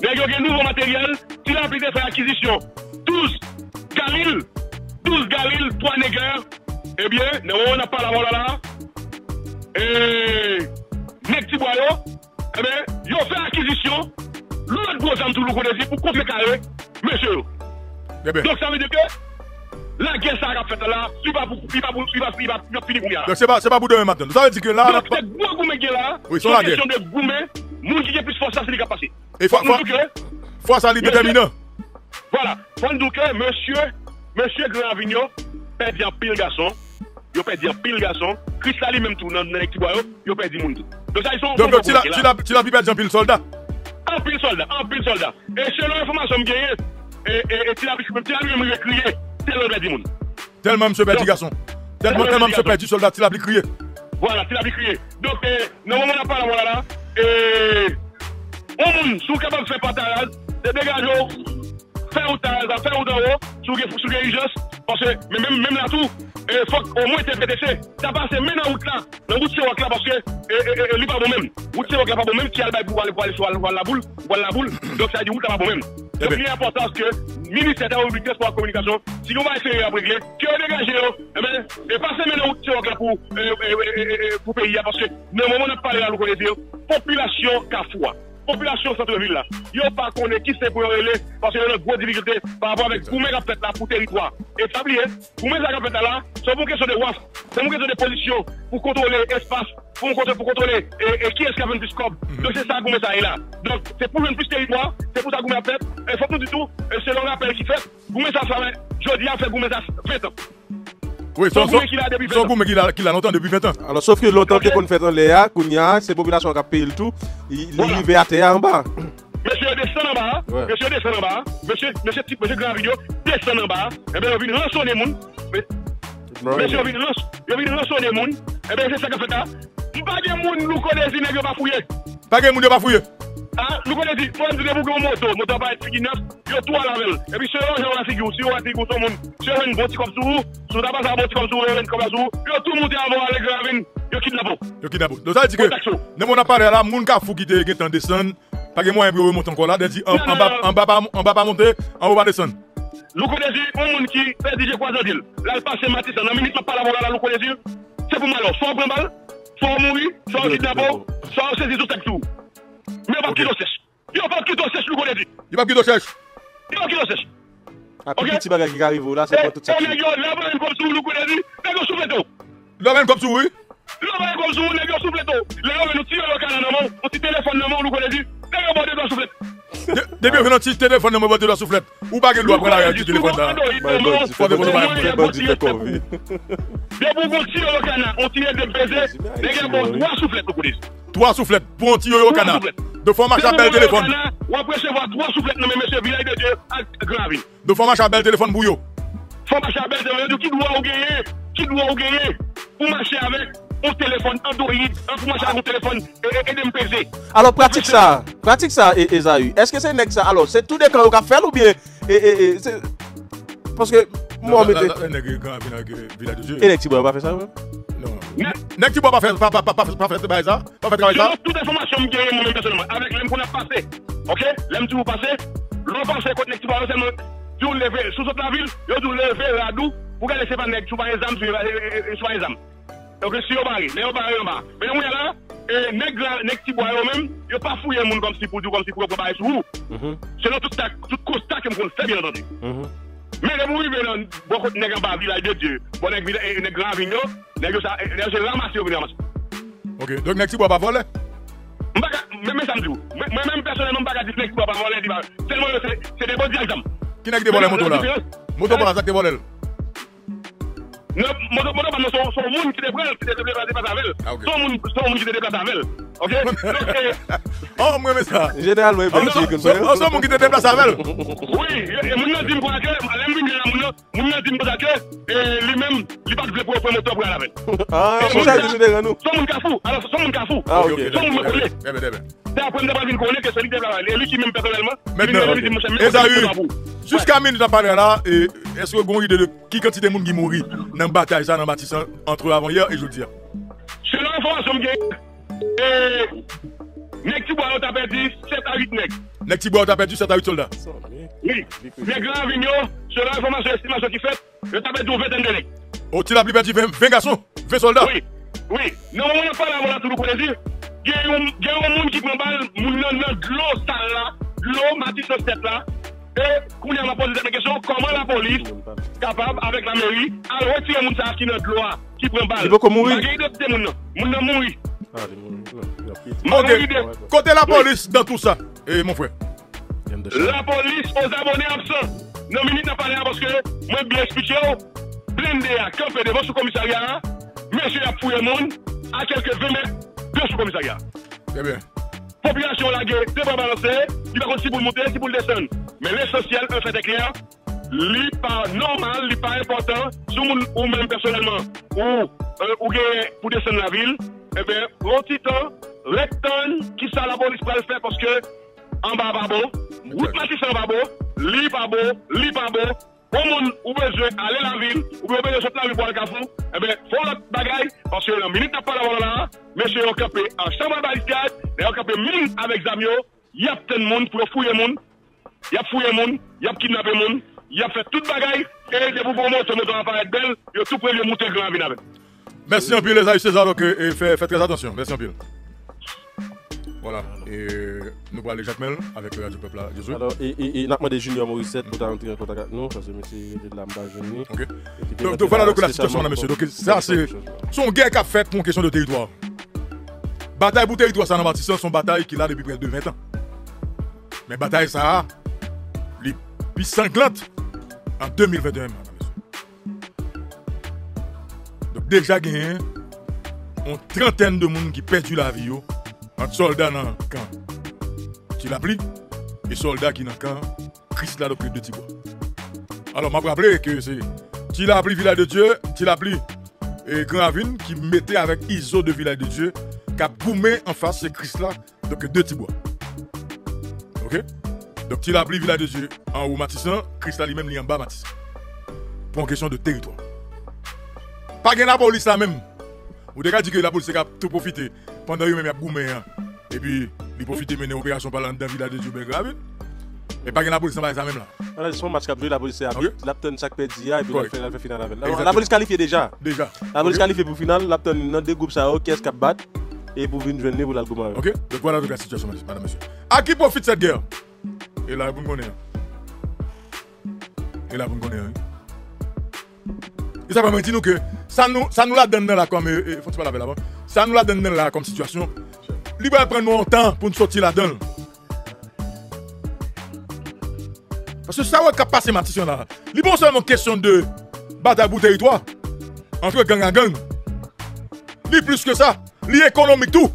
Ils ont un nouveau matériel, il a pu faire acquisition 12 Galil, 12 Galil, 3 nègres. Eh bien, nous on n'a pas la voilà là. nek ti boyo, yo fè akizisyon, lout gwo zanm tou lou konezi pou kontre kare, mèche yo. Donk sa mè de ke, la gen sa rap fèt la, li pa pou, li pa pou, li pa pou, li pa pou, li pou ya. Donk se pa, se pa pou demen matan. Donk sa mè di ke la... Donk se gwo goume gen la, son kesyon de goume, moun ki gen plus fòsa se li ka pase. E fòsa li determinan. Voilà, fòndouke, mèche, mèche Grand Avignon, pèdi an pil gason, garçon. Yo perdu en pile garçon. Christ lui même tout dans dans l'équipe, yo, yo perdu tout. Donc ça, ils sont. Donc tu l'as, pu perdre Jean-Pile soldat. En pile soldat, en pile soldat. Et selon l'information que j'ai, et, tu l'as vu, tu l'as vu, me crier, le perdu moun. Tellement monsieur perdu Donc- garçon. Tellement, tellement monsieur perdu soldat, tu l'as pu crier. Voilà, tu l'as vu crier. Donc, euh, non, on n'a pas la voilà là. Et. On moun, sous capable de faire partage, de dégager, faire outage, faire outage, sous sous urgence, parce que, même, même là tout, il faut au moins être PTC. T'as passé la route là, dans la route c'est là, parce que, lui pas bon même. Route c'est là pas bon même, qui a le pour aller, voir la boule, voir la boule, donc ça dit route pas bon même. Eh Donc, ben. il est important que, ministère de la République pour la communication, si on va essayer à régler, que dégager, eh ben, et passer maintenant route c'est là pour, euh, euh, euh, pour pays, parce que, le moment où on parle là, nous connaissons, population Kafoua. Population centre-ville là, yo pas connaît qui c'est pour y aller parce qu'il y a une grosse difficulté par rapport avec Goumé qui fait là pour territoire. Et ça oublié, Goumé qui fait là, c'est pour question de WAF. c'est une question de position pour contrôler l'espace, pour contrôler, pour contrôler et, et qui est-ce qui a venu plus cob. Donc c'est ça que ça est là. Donc c'est pour une plus territoire, c'est pour ça que a fait. Il faut tout du tout, et c'est le rappel qui fait. Vous mettez ça fait, je dis à faire vous mettez ça 20 ans. Oui, Son gourmet qu'il a depuis son 20 ans. gourmet qu'il a qu'il a longtemps depuis 20 ans. Alors, sauf que longtemps qu'on fait en l'air, Kounia, c'est la population qui a payé le tout, il arrive à terre en bas. Monsieur descend en bas, Ouais. monsieur descend en bas, monsieur, monsieur, type, monsieur grand vidéo descend en bas, et bien, il vient rançonner les gens. Monsieur il vient rançonner les gens, et bien, c'est ça qu'a fait là. Pas de monde nous connaît, si n'est pas fouillé. Pas que moun yo pas Nou konen di, pou an di de pou gen moto, moto pa et pigi nef, yo tou ala vel. E pi se yo jen wansi gyou, se yo wansi gyou son moun, se yo jen boti kom sou, sou ta basa boti kom sou, yo jen kom la sou, yo tou moun di avon ale gravin, yo kidnapou. Yo kidnapou. Do sa di ke, ne moun apare la, moun ka fou ki te gen tan desen, pa gen moun yon yon montan kon la, de di an ba pa monte, an ou ba desen. Nou konen di, pou moun ki pe di je kwa zodil, la l'pase matisan, nan minit ma pala vola la nou konen di, se pou malo, so an pren bal, so an mouri, so an kidnapou, so an sezi sou tek tou. Mwen pa kito sech. Yo pa kito sech nou konen di. Yo pa kito sech. Yo pa kito sech. A piti ti bagay ki karive ou la, se pou tout sa ki. E negyo, la mwen kom sou nou konen di, negyo souple to. La mwen kom sou ou? La mwen kom sou ou, negyo souple to. Le yo men nou ti yo yo kanan nan moun, nou ti telefon nan moun nou konen di. Kè yon bote do souflet? Debe yon ti telefon yon bote do souflet. Ou bagè lou apre la yon ti telefon da? Fote bote bayan bote te kovi. Dè pou kon ti yo yo kana, on ti yon de peze, dè gen bon 3 souflet nou konis. 3 souflet pou on ti yo yo kana. De fon mach apel telefon. Ou apre se vwa 3 souflet nan men mese vilay de Dieu ak Gravine. De fon mach apel telefon bou yo. Fon mach apel telefon yo, ki dwa ou geye? Ki dwa ou geye? Ou mache avek? Un téléphone Android, un téléphone et, et, et d'MPC. Alors, pratique ça, pratique ça, et- Esaü. Est-ce que c'est next ça? Alors, c'est tout des camps qu'on fait ou bien. et- et- et, Parce que moi, avec euh. Et les petits bois, pas fait ça, ouais? Non. Mais, qui peut pas faire pas pas pas pas pas faire ça, ça, pas faire ça. selon toute information que j'ai moi-même personnellement, avec l'aime qu'on a passé, ok? L'aime tout passé, l'on passé contre les petits barons seulement, tout lever, sous la ville, tout lever la dou, pour garder c'est pas nèg, sous pas les âmes, sous pas les âmes. Mm-hmm. Mm-hmm. Yo ke si yo bari, le yo bari yo ma. Men mwen la, e neg la, neg ti boy yo men, yo pa fouye moun kom si pou djou, kom si pou yo pou bari sou. Se nou tout tak, tout kostak yo mkon sebi nan tante. Men le mou rive nan, bon kote neg an ba vilay de dje, bon neg vilay, e neg gran vinyo, neg yo sa, e neg se ramase yo vinyo mas. Ok, donk neg ti boy pa vole? Mbaka, men men samdou, men men personelman mbaka dit neg ti boy pa vole di ba, selman yo se de bon di alzam. Ki neg de vole moto la? Moto pa la sak de vole el? Mwen do ban nou son moun ki te prel, ki te deplase avel. Son moun ki te deplase avel. Ok? An oh, mwen mwen sa. General mwen mwen mwen mwen mwen. An son mwen ki te deplas avèl? Oui, e, moun nan dim kwa ke, alèm bin gen an moun nan dim kwa ke, li mèm, li pat vle pou pou motor pou an avèl. An, son chal di gen an nou. Son moun kafou, alò son moun kafou. Ah, an, ok. Son moun mè konè. Dèbe, dèbe. Dè apwen dè pa vin konè ke se li deplas avèl. Li ki mèm personelman. Mètnen, e zayu, jusqu'a min nou apanè la, eske goun ide de ki kantite moun ki mouri nan bataj sa nan batisan entre avon yè e jout E, nek ti boya ou ta perdi 7 a 8 nek. Nek ti boya ou ta perdi 7 a 8 soldat. Oui. Nek gran vinyo, selon informasyon estimasyon ki fet, yo ta perdi ou 20 de nek. Ou ti la pli perdi 20 gason, 20 soldat. Oui. Oui. Nan moun yon pa la moun la toulou konezi, gen yon moun ki pren bal, moun nan nan glo sal la, glo matis nan set la, Et qu'on m'a posé cette question, comment la police capable avec la mairie à retirer moun ça qui de l'eau là, qui prend balle. Il peut qu'on mourir. De. Moun nan mourir. Ah, Ok. De- Côté la police dans tout ça. Et mon frère. La police aux abonnés absents. Non, minute n'a pas là parce que moi bien expliqué, blindé à camper devant ce commissariat, monsieur a fouillé le monde à quelques 20 mètres de ce commissariat. Très bien. Population la guerre, c'est pas balancé, il va si pour monter, si pour le descendre. Mais l'essentiel, un fait est clair, li pas normal, li pas important, si ou même personnellement, ou, euh, ou pour descendre la ville, eh bien, gros temps, recton, qui ça la police peut le faire parce que, en bas, pas bon, route Matisse en bas bon, li pas bon, li pas au monde ou besoin aller la ville, ou la eh bien, faut l'autre bagaille, parce que la minute n'a la voilà là, monsieur ont campé en chambre de barricade, et ont campé mine avec Zamio, il y a plein de monde pour fouiller le monde, il y a fouillé le monde, il y a kidnappé le monde, il y a fait toute bagaille, et de vous pour moto, moto va paraître belle, il y a tout prévu monter grand ville avec. Merci un peu les amis César donc et faites faites très attention. Voilà. Et euh, nous parlons de Jacques Mel avec le Radio Peuple là, Jésus. Alors, et, n'a demandé Junior Morissette pour entrer en contact avec nous, parce que monsieur de. Ok. Et puis, Donc, voilà donc, la situation là, monsieur. Donc ça, c'est son guerre qu'a fait pour une question de territoire. Bataille pour territoire, ça, dans Matissan, son bataille qu'il a depuis près de 20 ans. Mais bataille, ça, les plus sanglante en 2021, madame, monsieur. Donc déjà, il y a une trentaine de monde qui perdu la vie, entre soldats dans le camp. L'as pris et soldats qui dans le camp, Christ là, depuis de Tibois. Alors, m'a rappelé que c'est. Tu l'as appris Village de Dieu, tu l'as appris et Gravine qui mettait avec ISO de Village de Dieu, qui a boumé en face ce Christ là, donc deux Tibois. Ok? Donc tu l'as appris Village de Dieu en haut Matissan, Christ lui-même lui en bas Matissan. Pour une question de territoire. Pas gain la police là même. Ou déjà dit que la police a tout profité pendant eux même a boumé. hein. Et puis, de mener une opération par dans Village de ben Gravine. Mais pas gain la police ça même là. Voilà, son match la police a l'Apton chaque perdu, et puis la fait finale avec. La- Exactement. La police qualifiée déjà. Déjà. La police qualifiée pour finale, l'Apton dans deux groupes, ça, qu'a battre, et pour venir pour l'album. Ok Donc voilà la situation, madame, monsieur. À qui profite cette guerre? Et là, vous connaissez. Et là, vous connaissez. Et ça va me dire nous que ça nous, ça nous la donne là comme. Euh, euh, faut pas là-bas? Ça nous la donne là comme situation. Il va prendre nous un temps pour nous sortir là-dedans. Parce que ça va qu'à passer ma question là. Il pas seulement question de bataille pour territoire entre gang à gang. Ni plus que ça. Li économique tout.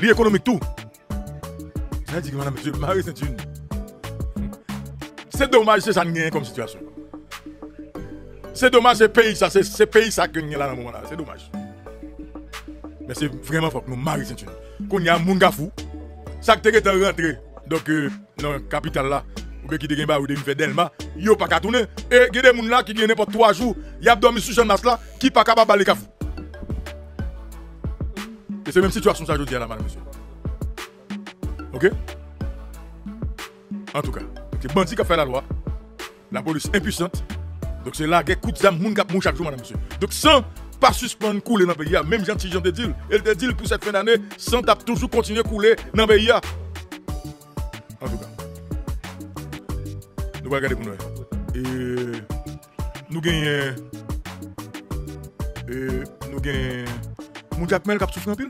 Li économique tout. Ça dit que madame, Marie c'est une. C'est dommage, c'est ça nous comme situation. C'est dommage, c'est pays ça, c'est pays ça que nous là dans moment là. C'est dommage. Mais c'est vraiment fort que nous Marie c'est. Qu'on y a moun gafou. Ça que t'es rentré. Donc, euh, dans la capitale là, ou bien qui te ba ou de fait Delma, yo pas qu'à tourner. Et il y a des moun là qui gen n'importe 3 jours, y a dormi sous chambre là, qui pas capable aller kafou. Et c'est la même situation ça je dis là, madame, monsieur. Ok? En tout cas, c'est bandit qui a fait la loi, la police impuissante. Donc c'est là que coup de moun chaque jour, madame, monsieur. Donc sans pas suspendre couler dans le pays, même gentil gens de deal, et de deal pour cette fin d'année, sans tap toujours continuer couler dans le pays. En tout cas. Nous allons regarder pour nous. Et nous gagnons. Et nous gagnons. Mon qui a souffert en pile.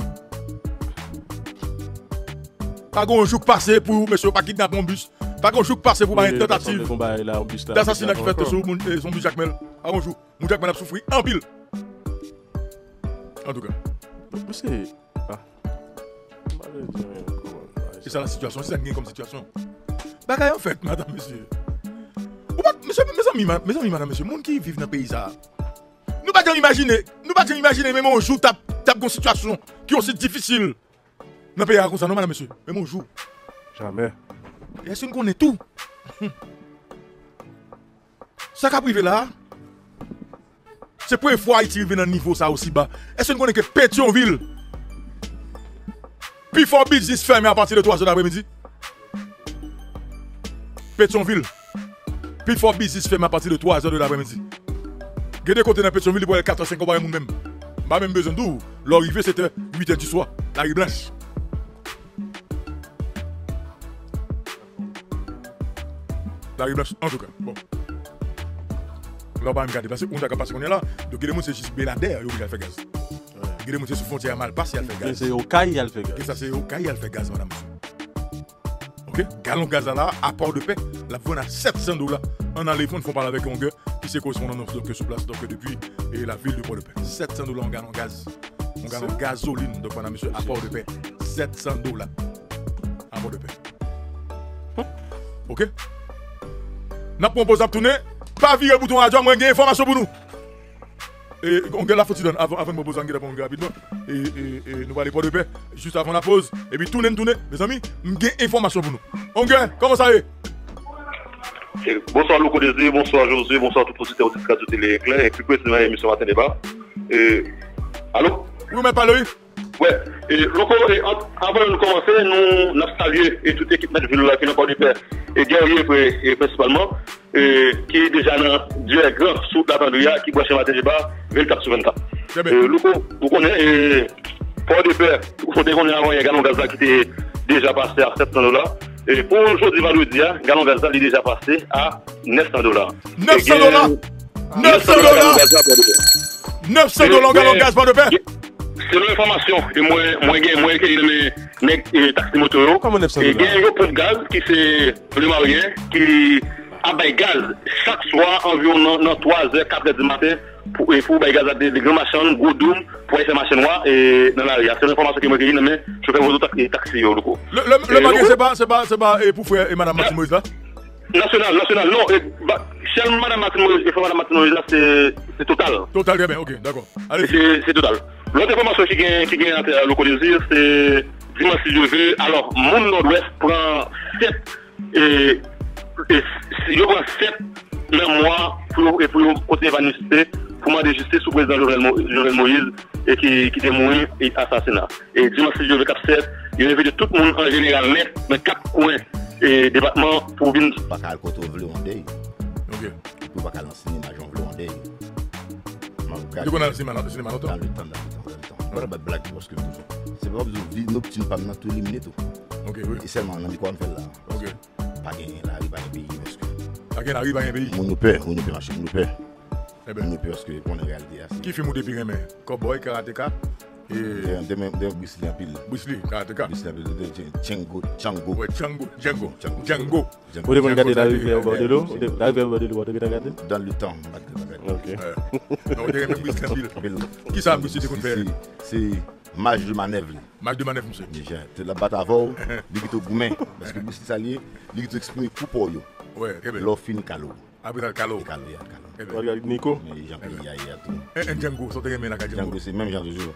Pas grand jour passé pour monsieur pas kidnapper mon bus. Pas grand jour passé pour une tentative d'assassinat qui fait sur mon- eh, son bus Jack Mel. Pas grand jour. Mon Jack Mel a souffert en pile. En tout cas. Mais c'est. Ah. C'est ça la situation, c'est ça qui est comme situation. Bagay en fait, madame, monsieur. Mes amis, mes amis, madame, monsieur, monde qui vivent dans le pays ça. Nous pas jamais imaginer, nous pas imaginer même un jour tape tape une situation qui est aussi difficile. Dans le pays comme ça, non, madame, monsieur. Même un jour. Jamais. Qu'on connaît tout? Ça qu'a privé là, c'est pour une fois Haïti arrive dans un niveau aussi bas. Est-ce qu'on connaît que Pétionville, fort business fermé à partir de 3 h d'après-midi? Pétionville, fort business fermé à partir de 3 h de l'après-midi. Des côtés dans Pétionville, il y a 4 ou 5 ans, même. Pas même besoin d'où? L'arrivée c'était 8 h du soir, la rue blanche. La rue blanche, en tout cas. Bon. Là, on va me garder parce qu'on a qu'on est là. Donc, il y a des gens qui sont Belader, ils ont fait gaz. Il y a des gens qui sont frontières mal passées, ils ont fait gaz. c'est au CAI, il fait Et gaz. ça, c'est au cas, il fait gaz, madame. Ok? Galon gaz là, à port de paix, la vente à 700 dollars. On a les fonds, ils font parler avec un gars qui sait correspondant donc, donc, sur place, donc depuis et la ville de Port de Paix. 700 dollars en galon gaz. En galon gasoline, donc madame, monsieur, à port de paix. 700 dollars. À port de paix. Ok? Nap propose ap tourner, pas virer bouton radio, moi j'ai information pour nous. Et on gagne la faute avant avant proposer on gagne rapidement non? et, et, et nous aller pas de paix juste avant la pause et puis tourner tourner mes amis, j'ai information pour nous. On gagne, comment ça est et bonsoir Loco Désir, bonsoir José, bonsoir tout auditeurs auditeurs de Télé Éclair et plus précisément l'émission Matin Débat. Et... Allô Oui, mais pas Loïc Ouais, et avant de commencer, nous avons salué toute l'équipe de Ville qui n'a pas du père et guerrier principalement, qui est déjà dans Dieu est grand sous la pandémie qui boit chez Matin Débat 24 sur 24. Très bien. Euh, Loco, vous connaissez, et Pour de il faut déconner avant, il y a un gallon gaz là qui était déjà passé à 700 dollars. Et pour aujourd'hui, vendredi, un gallon gaz là, il est déjà passé à 900 dollars. 900 dollars 900 dollars 900 dollars gallon gaz par de paix C'est l'information. Et moi, moi, qui mes mes taxi moto. Comment 900 Et dollars j'ai un pompe gaz qui c'est le marien qui a bay gaz chaque soir environ dans 3h, 4h du matin pour, bay gaz à des, machines, gros doom, pour essayer machine noire et dans la rue. C'est l'information qui m'a dit, mais je fais vos autres taxis, locaux. Le, le, le magasin, c'est pas, c'est pas, c'est pas, et pour frère et madame Martine Moïse là? National, national, non, et, bah, chez Madame Martin Moïse Madame Martin Moïse c'est total. Total, bien, ok, d'accord. C'est total. L'autre information qui vient qui vient à localiser, c'est dimanche si je veux. Alors, mon nord-ouest prend 7 et, et je prends 7 même mois pour, et pour continuer à manifester pour moi de justice sous président Jovenel Moïse et qui, qui était mort et assassinat. Et dimanche si je veux 4-7, il y de tout le monde en général net dans quatre coins et département pour venir. Pas qu'à le côté de Vlondé. Ok. Pour pas qu'à l'enseigner dans Jean Vlondé. C'est pas besoin de nos petits pas maintenant tout éliminer tout. Ok, oui, Et seulement, on a dit quoi on fait là. ok. Pas gagner là, il va y pays, parce que. À quel arrive à un pays Mon nous peur, mon nous peur, marcher, mon nous peur. Eh Mon ben, nous peur, parce que, pour la réalité, c'est. qui fait mon depuis mais? Cowboy, Karateka en Django, Django. Ouais, Django, Django, Django. Django. Vous devez regarder la rivière au bord de l'eau Django. La rivière au bord de l'eau, vous devez regarder Dans le temps, Ok. Même. Qui ça, Lee, qu'on fait C'est- C'est match de manœuvre. Match de manœuvre, monsieur. Déjà, c'est la bataille avant, est au gourmet. Parce que s'allie, il est exprimé coup pour eux. Ouais, très bien. L'offre finit calo. Abital Kalo. Kalo, ya, Kalo. Ou regarde Nico. Jean-Pierre, ya, ya, tout. Et Django, sauter les mains dans Django. Django, c'est même Jean-Jojo.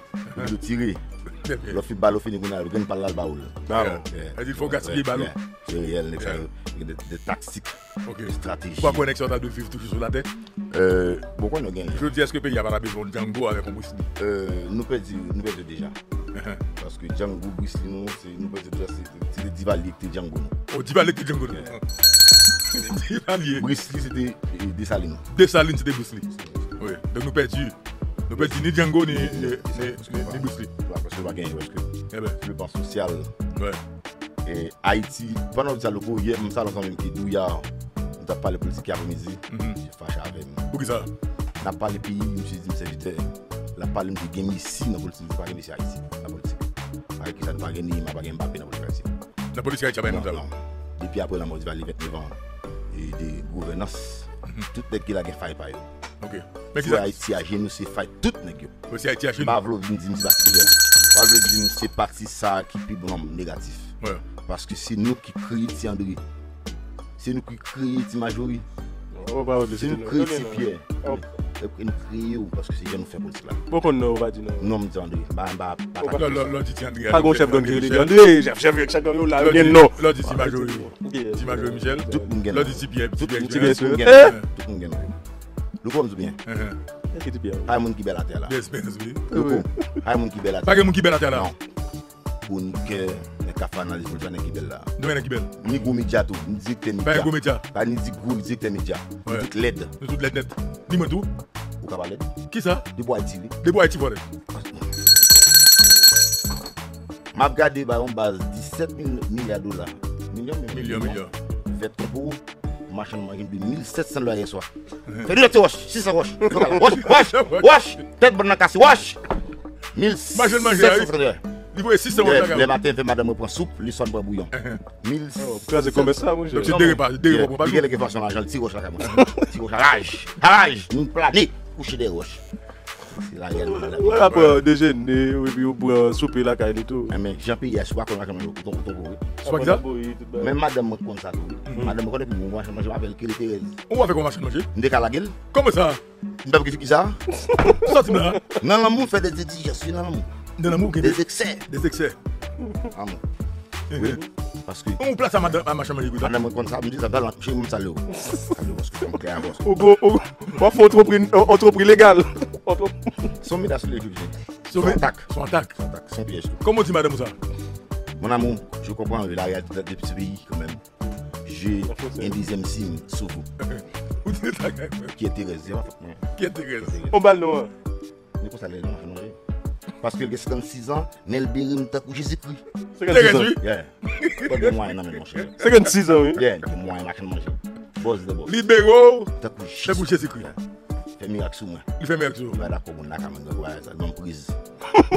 Il tire. Lo fi balo fini goun al, gen pal lal ba ou la. Ba ou. E di fò gaspye balo. Se yel, nek sa yo. De taktik. Ok. Strategi. Kwa koneksyon ta 250 sou la tek? Euh, Bo kon nou gen. Jou di eske pe y avan api bon Django avek ou Bwisli? Euh, nou pe di, nou pe di deja. Paske Django, Bwisli nou, nou pe di deja se de divalik te Django nou. Oh, divalik te Django nou. Bwisli se de Desaline. Desaline se de Bwisli. Oui. Don nou pe di, nou pe di ni Django ni Bwisli. yo pa gen yo eske. Ebe. Le pan sosyal. Wè. E Haiti, pan an di sa loko, ye msa lansan men ki dou ya, mta pale politik ya remizi, jè fache avèm. Pou ki sa? Na pale piyi, mse di mse jite, la pale mse gen misi nan politik, mse pa gen misi Haiti, nan politik. Aè ki sa nou pa gen ni, ma pa gen mbapè nan politik Haiti. Nan politik Haiti abèm nou talon? Depi apre la mò di valè 29 an, e de gouvenans, tout nek ki la gen fay pa yo. Ok. Mwen ki sa? Haiti a gen nou se fay tout nek yo. Mwen si Haiti a gen nou? Mwen avlo vin di mse bati gen. pa vle di nou se pati sa ki pi blan negatif. Ouais. Paske se nou ki kreye ti André. Se nou ki kreye ti Majori. Se nou kreye ti Pierre. Se nou kreye ou, paske se jen nou fe politik la. Pokon nou wadi nou? Non mi ti André. Lò di ti André. Pagon chef gang kere di André. Chef chef chak gang nou la gen nou. Lò di ti Majori. Ti Majori Michel. Lò di ti Pierre. Ti Pierre. Ti Pierre. Ti Pierre. Lò kon mzou bien. Uh-huh. Hay moun ki bel ate la. Bon. Hay moun ki bel ate la. Pake moun ki bel ate la? Non. Poun ke ne ka fanalize pou jwane ki bel la. Dwen ne ki bel? Ni gou midja tou. Ni dik te midja. Pake gou midja? Pa ni dik gou, ni dik te midja. Ni dik led. Ni dik led net. Di mwen tou? Ou ka palet. Ki sa? Debo Haiti li. Debo Haiti vore. Map gade bayon baz 17 milyar dola. Milyon, milyon. Milyon, milyon. Fet pou ou. Pour machin marine de 1700 dollars hier soir. Fait direct wash, 600 wash. Wash, wash, wash. Tête bonne casse, wash. Machin marine, 1700 dollars. Il faut 600 Le matin madame prend soupe, lui sonne prend bouillon. 1000 Pourquoi c'est comme ça, je- Donc, pour pas Il y a les façons l'argent, tire roche la caméra. Rage, rage, une planète, coucher des roches. Puis pour euh, souper la caille et tout. Mais Jean-Pierre, hier soir, qu'on a comme ton ton Soit que ça Même madame me compte ça. tout. Madame me connaît plus moi, je m'appelle Kelly Thérèse. On va faire comment marcher manger? Ndé ka la gueule, Comment ça? M'pas qui fait ça? Sorti là. Non, l'amour fait des excès. des. Oui, parce que On place à madame à machin manger. madame me compte ça, me dit ça, va chez l'eau. Parce que Au gros, au gros, on fait entreprise, entreprise légale. Son médaille sur Son attaque, Son attaque. son attaque, son piège. Comment dit madame ça Mon amour, je comprends la réalité des petits pays quand même. J'ai un deuxième signe sur vous, qui est Thérèse. Qui On. Mais pour ça, les gens, je manger. Paske lge 56 an, nel berim takou Jezikri. 56 an? Yeah. Kwa di mwen nan men manje. 56 an, oui? Yeah, di mwen nan men manje. Boz de boz. Libero, takou Jezikri. Fè mi ak sou mwen. Li fè mi ak sou? Mwen la kou moun la kamen de waz, al ban priz.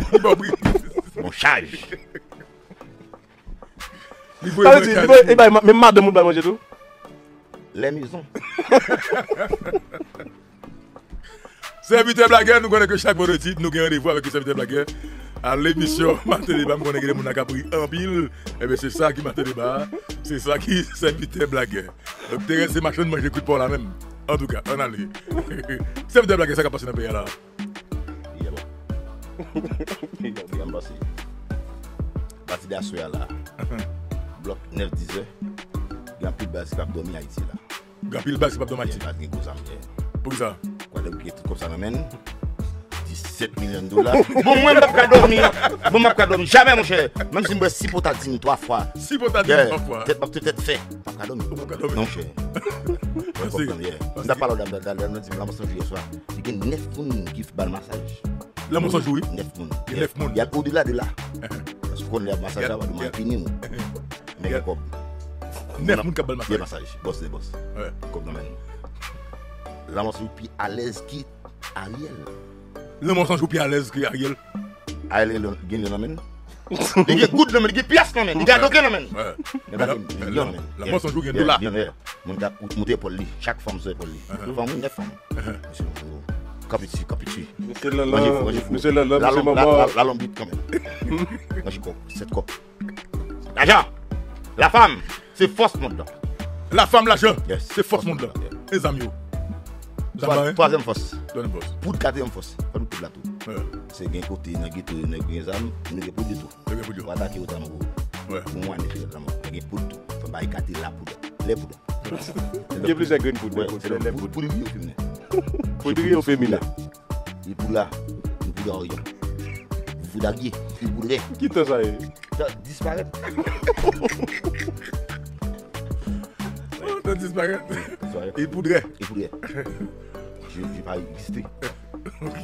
Li ban priz? Bon chaj. Li pou yon mwen kaj. E bay, men mad de moun bay manje tou? Le mizon. Serviteur blagueur, nous connaissons que chaque vendredi, nous avons rendez-vous avec le serviteur blagueur à l'émission Matin Débat. Nous connaissons que les gens ont pris en pile. Et bien, c'est ça qui Matin Débat. C'est ça qui serviteur blagueur. Donc, t'es resté machin, moi j'écoute pas la même. En tout cas, on a allé. serviteur blagueur, ça qui a passé dans le pays là. Il est bon. Il est bien passé. Parti d'assoya là. Bloc 9-10 heures. Il y a plus de base qui Haïti là. C'est Il y a pas de amis. Pour ça. Quoi de tout comme ça m'amène 17 millions de dollars. Bon, moi, je ne pas dormir. Bon, je ne pas dormir. Jamais, mon cher. Même si je me suis pour ta dîme trois fois. Si pour ta Yeah. trois fois. Peut-être peut-être fait. Pas qu'à dormir. Pas dormir. Non, cher. Merci. On n'a pas l'ordre dans dans- dans dans la maison juillet soir. Il y a 9 personnes qui font le massage. Là, mon sang joué. 9 personnes. Il y a au-delà de là. Parce qu'on a le massage là, on Yeah. a fini. Mais il y a comme. Neuf personnes qui ont le massage. massage. Boss de boss. Comme dans La massage puis à l'aise qui Ariel. Là, mon sang joue plus à l'aise que Ariel. Ariel gagne le nom. Il y a nom, il y a pièce il y a La- pas la- million, la- men. la Yeah. moisson joue yeah. Mon gars, monter pour lui. Chaque femme sur pour lui. Uh-huh. Femme, neuf femmes. Monsieur, oh, Capitu, capitu. Monsieur Lala. Monsieur Lala, La Monsieur lombe- la- Maman. la- La lombite quand même. Quoi Cette. L'argent. La femme, c'est force monde là. La femme, l'argent. Yes. C'est force monde là. Les amis. Troazem fos. Pout katem fos. Kon pou plato. Se gen kote, nan gite, nan gen zam, nou gen pout di tou. Wata ki wotan mou. Mou mwane ki wotan mou. Gen pout tou. Fè bayi kate la pout. Le pout. Gen plus gen gen pout. Pout di vi yo femine. Pout di vi yo femine. Yi pou la. Yi pou la oryon. Yi pou la gye. Yi pou le. Ki te sa e? Disparet. Sans disparaître. Il poudrait. Il poudrait. Je ne vais pas exister. Ok.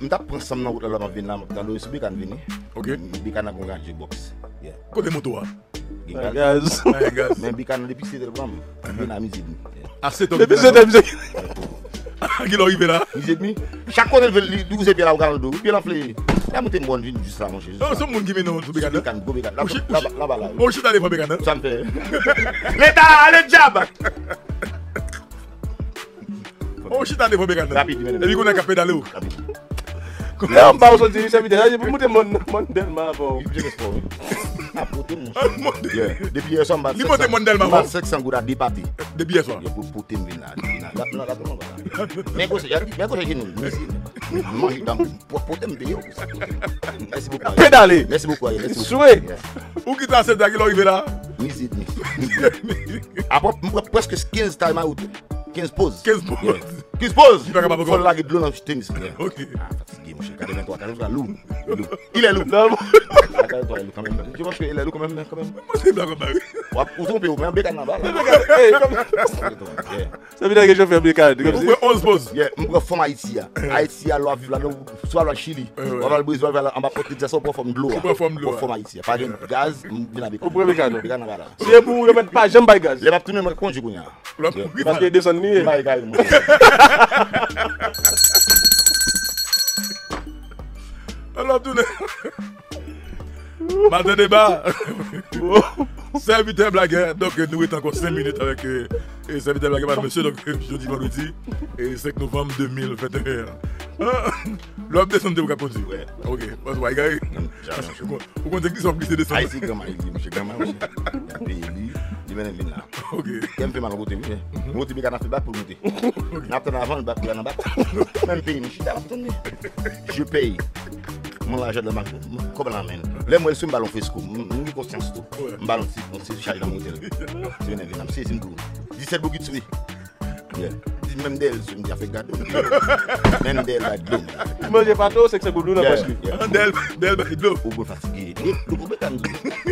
Mwen tap pran sam nan wot la la mwen ven la, dan lou sou bekan ven e. Ok. Bekan nan kon ganje boks. Kote moto a? Gen gaz. Men bekan nan depi se tel pran mwen, ven nan mizi din. A se ton. Depi se tel mizi. Ki lò rive la? Mize mi. Chak konel vel li, di ouze bè la ou gare do. Bè la fle. Ya mouten moun vin jist la monshe. Non, son moun ki men nou sou bekan la. Bekan, go bekan. La ba la. Moun chita le pa bekan la. San fe. Leta, ale djab! Moun chita le pa bekan la. Rapid men. Ebi konen ka pedale ou. Rapid. Le an ba ou so diri se mi de, moun de moun delman avon. Apote moun. Depi e son bat. Li moun de moun delman avon. Bat 600 gouda di pati. Depi e son. Yo pou pote mwen la. Non, la pou moun gouda. Men kose, men kose genou. Mwen hitam. Pote mwen de yo. Mersi pou kwaye. Pedale. Mersi pou kwaye. Souwe. Ou ki ta se dagi lor ive la? Mizit mi. Apo mwen preske 15 time out. 15 pose. 15 pose. 15 pose. Fon lage blon an jiten. Ok. A, fati. 83, 83, loup. Il est loup. Non, bon. Ah, 83, il est loup quand même. Je pense qu'il est loup quand même. C'est blague, bah oui. Ou trompez, ou même bécan là-bas. Ça veut dire que je fais. Comme Vous si. pouvez 11 pauses. Yeah, je forme Haïti. hein. Haïti, soit Chili, on va le Brésil, on va en bas forme de l'eau. Forme de l'eau. Pas de gaz, je viens avec. Au premier bécan. Bécan là-bas là. Si c'est pour remettre pas, j'aime pas gaz. Les va oui, Parce. Pas Alors, tournez. Matin débat. Serviteur blagueur. Donc, nous sommes encore 5 minutes avec euh, serviteur blagueur, monsieur. Donc, euh, jeudi, vendredi, et 5 novembre 2021. Ah, L'homme descend de vous conduire. Ouais. Ok. Parce que, gars, vous comptez qu'ils sont descendre. Haïti, grand monsieur, monsieur. Il vient de là. Ok. Il me fait mal au côté, oui. Mon côté, bécan a fait bac pour monter. Avant, le bac, il y bac. Même pays, je suis là, attendez. Je paye. Mon argent de ma comme la main. Là, moi, je suis un ballon fresco. Je suis conscience tout. Un ballon, on s'est chargé dans mon hôtel. C'est une événement, c'est une boule. 17 bouquets de suie. Yeah. Même d'elle, je me dis, fait garder. Même d'elle, de l'eau. Manger pas trop, c'est que c'est pour nous dans la poche. lui. yeah. Del, del, bail de l'eau. Ou bon fatigué. Le coup bécan,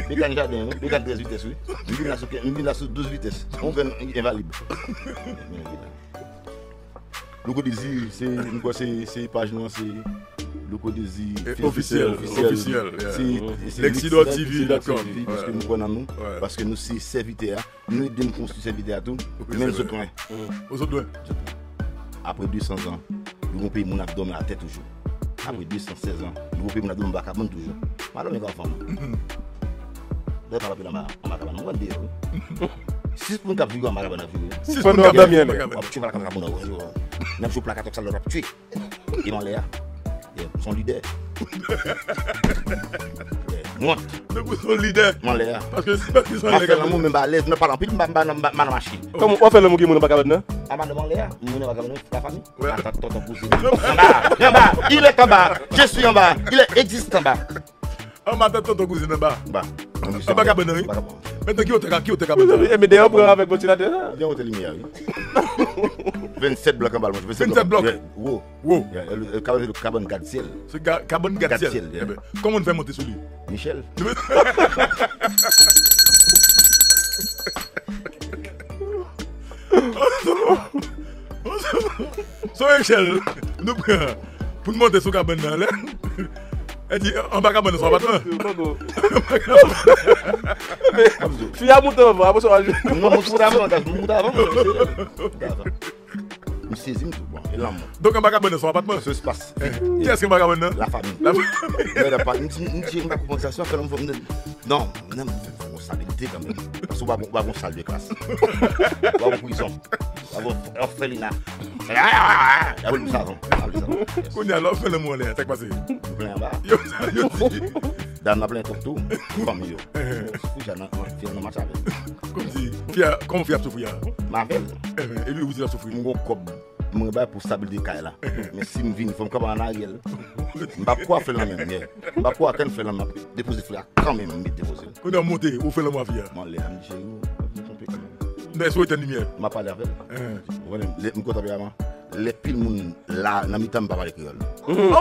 bécan jardin, bécan 13 vitesses, oui. Viens viens là sur 12 vitesses. On gagne invalide. Le coup désir, c'est quoi, c'est page noire, c'est officiel, officiel, yeah. C'est- c'est Lexidor Lexidor TV, Lexidor d'accord. Parce que nous nous, parce que nous c'est serviteur, nous aidons construire serviteur à tout, même ce point. Loin. Après 200 ans, nous avons payé mon abdomen à la tête toujours. Après 216 ans, nous avons payé mon abdomen à la tête toujours. Mes enfants. Là-bas, on va on va dire. Si vivre, on va là-bas, on va vivre. Si la mienne. pas on va vivre. Même si plaque à ça, leur tuer. Ils vont là. Son leader. Vous êtes leader. Parce que c'est pas qu'ils sont Ma les fait gars. même pas à l'aise, ne parle en pile, ma ma machine. Comment on fait le mot qui est mon bagage là Ah, madame, là, mon est la famille. Attends. En bas, en bas, il est en bas, je suis en bas, il est- existe en bas. An matan ton ton kouzine ba. Ba. An baka banan yi. Mèten ki yo te ka banan. E mède yon pran avèk bòt sinate la. Diyan wote lini ya yi. 27 blok an bal mwen. 27 blok. Wo. Wo. Kabon Gadsel. Kabon Gadsel. Koman fè monte sou li? Michel. So Michel, nou pran pou monte sou kabon nan lè. E di, an baka ban nou sa batman? Fya moutan mwa, apos wajou. Mwen moutan mwen, mwen moutan mwen. Je saisis tout bon. Carbone sur appartement. ce se La famille. La-. Non, non, responsabilité quand même. Parce qu'on va on va avoir une salle de classe. On va avoir une prison. On va avoir un orphelinat. Oui, ça avant. Oui, ça avant. Yes. Qu'on y a là, on fait le mot là. C'est passé. Nous plein en bas. Yo, yo, dit, Dans la plein tout tout. Famille. yo. Fou, j'en ai- j'en ai marché avec. comme dit, comment fier souffrir Ma belle, Et lui, vous la souffrir. mon cob, mon bail pour stabiliser Kaya là. Mais si je viens, il faut me comme en arrière. Je ne sais pas quoi faire la même. Je ne sais pas quoi faire la même. Déposer frère quand même, me déposer. A monté, on fait le mot fier. Moi, les amis, Je Mais soit une lumière? m'a parlé avec elle. Hein. Moun là, dans mi temps pas parler créole.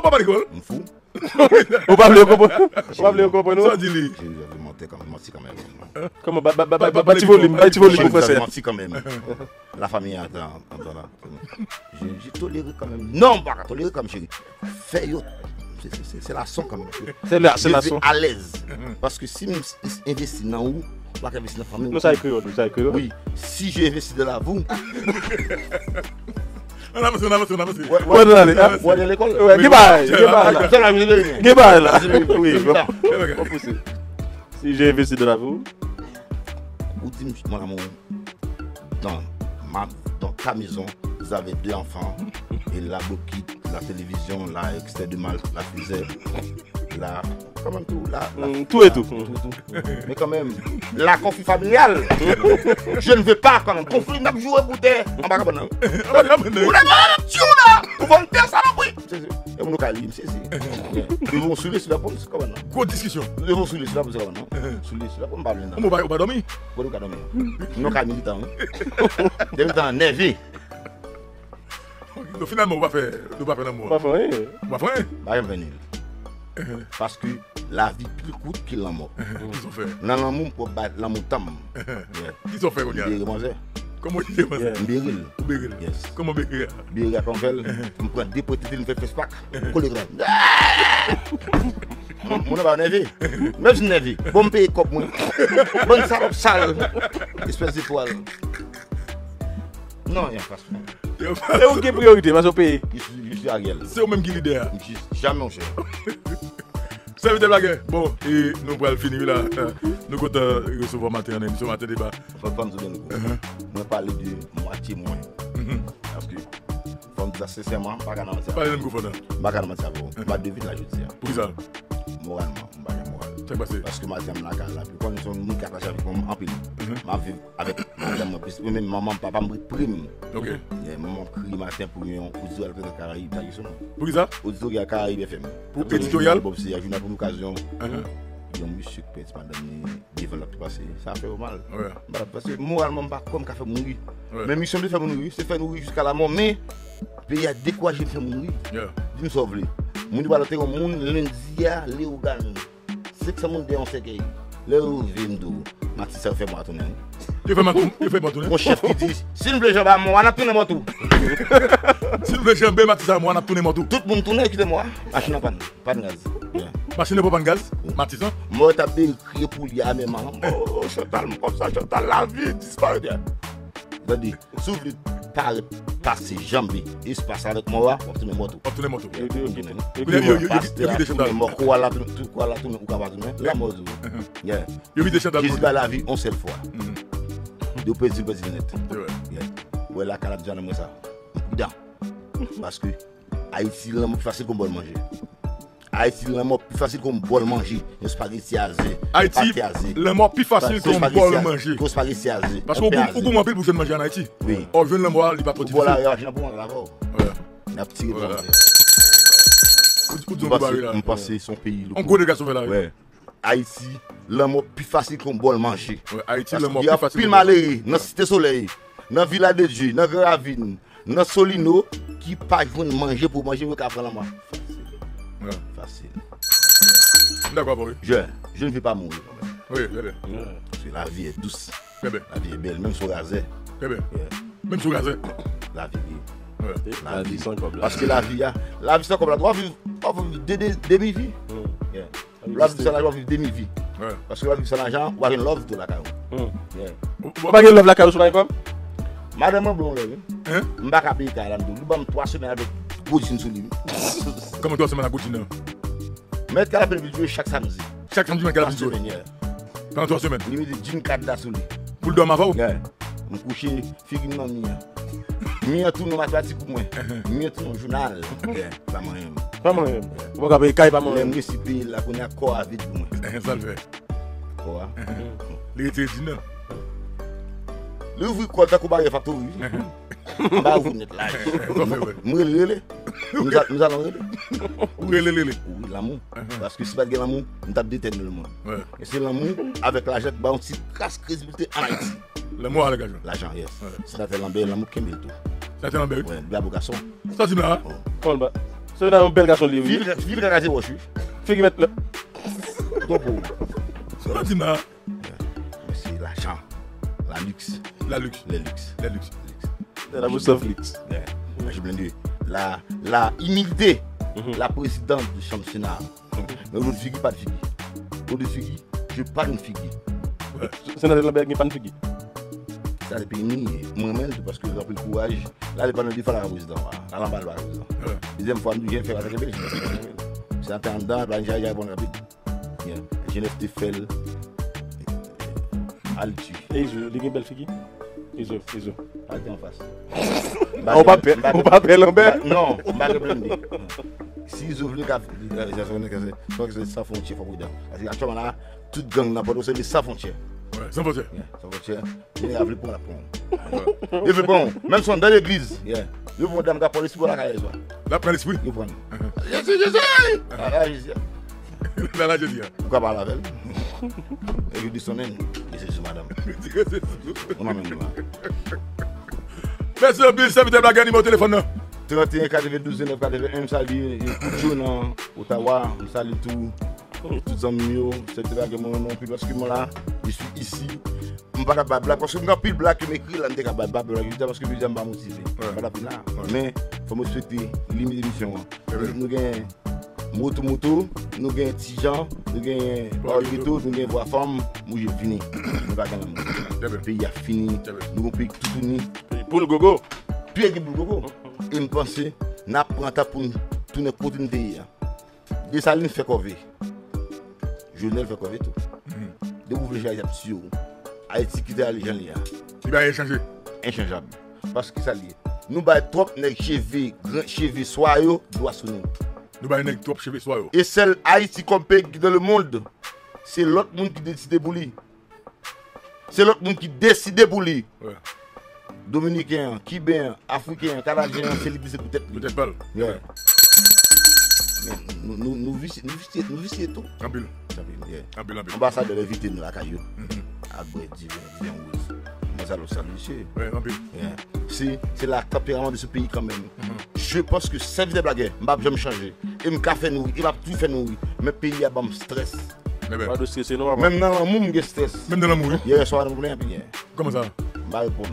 Papa l'école. Me fou. On va le comprendre. On va le comprendre. Ça dit lui. J'ai j'ai monté quand même, menti quand même. Comment bah bah bah bah bah petit volume, petit volume J'ai français. menti quand même. La famille attend, attend là. J'ai j'ai toléré quand même. Non, chérie. Fais yo. C'est- la son quand même. C'est Je la vais son. à l'aise. Parce que si je investis dans où, pas investir dans la famille. Nous ça écrit, nous ça écrit. Oui, si j'ai investi dans la vous, On. Ouais, ouais, dans l'école. Ouais. C'est la musique là? Oui, bon. pousse. Si j'ai investi de la vous, Ou dis mon amour, dans, ma, dans ta maison, vous avez deux enfants, et la quitte la télévision, la extrait de mal, la fusée, la. Tout, la. la- mm, tout et tout. tout, tout. Mais quand même, la conflit familiale, je ne veux pas quand même. Conflit, n'a pas joué bouteille. En bas, comme ça. On va. Vous là Vous vendez un saloperie C'est ça. Et mon calim, c'est ça. Ils vont soulever sur la pomme, c'est comme ça. Grosse discussion. Ils vont soulever sur la pomme, c'est comme ça. Soulever sur la pomme, pas On va on va dormir. Nous avons Nous. Donc finalement, on va faire on va faire l'amour. Pas vrai. On va faire. Venir. Parce que la vie plus courte que l'amour. Qu'est-ce qu'on fait? Dans l'amour, pour battre l'amour tam. Qu'est-ce qu'on fait. Comment. Bien Ou béguer Yes. Comment béguer Bien qu'on fait. On prend des petites films, fait face pack. Coller grand. Mon pas nerveux. Même si nerveux. Bon pays comme moi. Bonne salope sale. Espèce d'étoile. Non, il n'y a pas ça. C'est où qui est priorité, au pays. Je suis, je Ariel. C'est eux-mêmes qui. Je suis jamais mon cher. Ça veut dire blague. Bon, et nous allons finir là. Euh, Nous comptons recevoir matin en émission, matin débat. Faut pas nous donner le On parler de moitié moins. Parce que, faut me dire sincèrement, pas qu'à mentir. Pas les mêmes confondants. Pas qu'à mentir. Pas de vite là, je dis. Pour qui ça? Moralement, pas C'est. Parce que madame la la plus quand nous sommes nous qui avec moi en pile. Ma vie avec madame plus même maman papa me prime. Ok. Maman crie matin pour à la Caraïbe, t'as ça? Pour qui ça? Audio à Caraïbe FM. Pour éditorial? Bob c'est une pour l'occasion. Il y a un monsieur qui peut pas donner développe tout passé. Ça fait mal. Parce qu'a fait mourir. Ouais. Mais mission de c'est mourir jusqu'à la yon moun le ou gan. Sik se moun deyon seke, le ou vim dou, mati se fè mwa tounen. Yo fè mwa tounen? Mwen chef ki di, si nou ble jamba mwa, an ap tounen mwa tou. Si nou ble jamba mati se mwa, an ap tounen mwa tou. Tout moun tounen ekite mwa, machina pan, pan gaz. Machine pou pan gaz? Mati san? Mwen tap de kri pou li ame ah, man, oh, chantal mwen kom sa, chantal la vi, dispare de. Vadi, sou vli, pari. Il se passe avec moi, on tourne mon tout. On tourne tout. Yo, Écoutez-moi, yo, yo, passe de tourne, Chantal. moi, quoi, la tourne, tout, quoi, la tourne, ou quoi, tourne, la mort, yeah. Vie, on seule fois. Mhm. De petit, petit net. C'est. Ouais, la calade, j'en aime ça. Prudent. Parce que Haïti, c'est plus facile qu'on peut manger. Haïti, c'est plus facile qu'on peut manger. Un spaghetti azé. Haïti, le mot plus facile qu'on peut manger. Parce qu'on peut manger pour manger en Haïti. Oui. Oh, je de le il n'est pas Ou voilà, il a un bon d'accord. Ouais. Il y a un petit Voilà. bon. Ou- ou On passe- là. Son pays. le On connaît les la. Ouais. Haïti, le mot plus facile qu'on peut manger. Ouais, Haïti, le mot qu'il y a plus facile. malheureux dans Cité Soleil, dans Villa de Dieu, dans Gravine, dans Solino, qui pas manger pour manger, la main. Ouais. Facile. D'accord pour lui. Je, je ne vais pas mourir. Oui, très bien. Parce que la vie est douce. Très bien. La vie est belle, même sous gazet. Très bien. Même sous gazet. La vie est. Ouais. La, la vie sans cobla. Parce que la vie, a, la vie sans cobla, tu vas vivre, demi-vie. La vie sans l'argent, tu vas vivre demi-vie. Parce que la vie sans l'argent, tu as une love de la caillou. Mm. Tu pas une love de la caillou sur la comme Madame, je ne vais pas payer. Je ne vais pas payer. Je ne vais pas payer. Godin sous lui. Comment toi, Mettre qu'à la chaque samedi. Chaque samedi. Pendant trois semaines. Il me dit jean card là sous lui. Pour le dormir avant. Je couche, figure non mien. Mien tout nos mathématiques pour moi. Mien tout nos journal. Pas moi même. Pa mwen men. Ou pa paye kay pa mwen Les men. récipients là qu'on a corps à vide pour moi. Ça le fait. Quoi? Les était net le relais. Nous a- nous allons relais. Oui, les, les, les. Oui, l'amour. Parce que si pas de l'amour, nous t'as déterminé le monde. Ouais. Et c'est l'amour avec l'argent qui va un petit casse crédibilité en Haïti. Le mois, les gars. L'argent, yes. Ouais. C'est la l'amour, l'amour qui aime tout. Ça t'est en belle. Ouais, bien beau garçon. Ça, c'est là. Kon ba. Se yon bel gason li Ville, oui. ville regardez où je suis. Fi ki met le. Mais c'est l'argent, la luxe, La luxe. le luxe. La luxe. La. Yeah. Je blende. La, la humilité, la présidente du chambre Sénat. Mais l'autre figure, pas de figure. L'autre figure, je parle une figure. Se nan yon bel gen pan fi ki. Ça c'est pays moi-même parce que j'ai pris le courage. Là, les panneaux du la président. Là, là, là, là, président. Ouais. Deuxième fois, nous viens faire avec les C'est en attendant, là, j'ai j'ai bon rapide. Genève Tefel. Altu. E izo, li gen bel fi ki? Izo, izo. Altu en face. Ou pa pe, ou pa pe Lambert? Non. Si ouvrent le café, c'est sans frontière, faut prudent. Parce qu'actuellement là, toute gang n'a pas de sans frontière. Ouais, sans. Yeah, sans frontière. Il y a pour la prendre. Il fait bon, même son dans l'église. Yeah. Il prend dame la police pour la carrière. Là, prends l'esprit. Il prend. Je suis, je suis. Là, je suis. Là, là, je dis. Pourquoi parler avec elle Et je dis son nom. madame. On m'a mené là. Fais ce bill, ça veut dire blague, numéro de téléphone non. 31 92 9 81, salut, Koudjou nan, Ottawa, salut tout. Tout zan myo, se te bagay moun nan, pi paske moun la, je suis ici. Mpa ka ba blak, paske mga pil blak ke mekri lan te ka ba blak, paske mpa motive. Mpa la pil la, men, fwa mwen souwete, limi demisyon. Nou gen, nous moto moto nous gagnons Tijan nous gagnons Orlito nous gagnons voix femme moi j'ai fini nous pas gagner ben. le pays a fini nous avons pays tout uni Pou l gogo. Piye ki bou gogo. E m panse, na pran ta pou tou ne potin te yi. De salin fè kove. Jounel fè kove tou. De ou vle jay ap si yo. Haiti ki te ale jan li ya. Il va échanger. Inchangeable. Paske sa li. Nou bay trop nek cheve, gran cheve swayo, dwa sou nou. Nous allons trop chez soi. yo. E sel Haiti kompe ki dans le monde, se lot moun ki deside pou li. Se lot moun ki deside pou li. Ouais. Dominicain, Kibéen, Africain, Canadien, dise pou tèt li. Peut-être pas. Yeah. Nous, nous, nous, tout. Pile, en pile. Ambassadeur invité nous la caillou. Divin, divin en. Yeah. C'est, c'est la tempérament de ce pays quand même. Je pense que service de blague, je vais me changer. Et me café nous, il va tout faire nous. Mais le pays a bon stress. Eh ben, Pas de stress, non, Même dans l'amour, je stress. Même dans l'amour, soir, je plains, puis hier. Comment ça? Je vais répondre.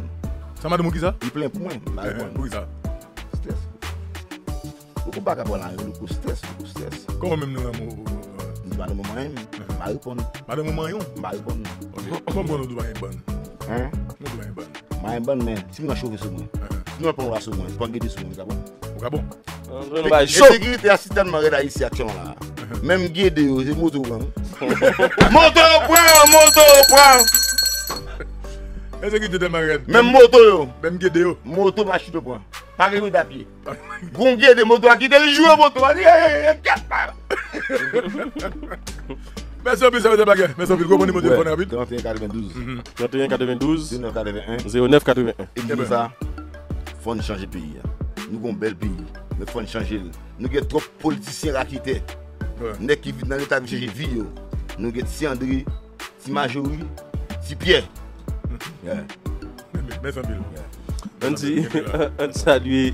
Ça m'a demandé qui ça? Il plaint pour moi, je vais Eh, répondre. Pour qui ça? Stress. Beaucoup pas capable de beaucoup stress, beaucoup stress. Comment même dans l'amour euh, Je vais répondre je vais répondre. Je vais répondre. Mwen dwe mayen ban? Mayen ban men, si mwen chove sou mwen. Eh, eh. Si mwen pon wak sou mwen, pon gede sou mwen, kabon. Ou kabon? E segirite asistan mwen reda isi aksyon la. Mem gede yo, se moto pran. Moto pran, oh, moto pran! E eh, segirite den mwen reda? Mem moto yo. Mem gede yo? Oh. Moto machito pran. Pari yo da piye. Gon gede moto akite, li jwe moto, an di, e, e, e, kat par! Merci un peu, ça va être baguette. Merci un peu, comment numéro de téléphone rapide 31 92 31 92 19 81 09 81. Et nous ça, faut nous changer pays. hein. Nous avons un bel pays, mais faut nous changer. Nous avons trop de politiciens là qui étaient. Ouais. Nous qui vivent dans l'état de changer vie. Nous avons si André, si Majorie, si Pierre. Yeah. Merci un peu. On dit, on salue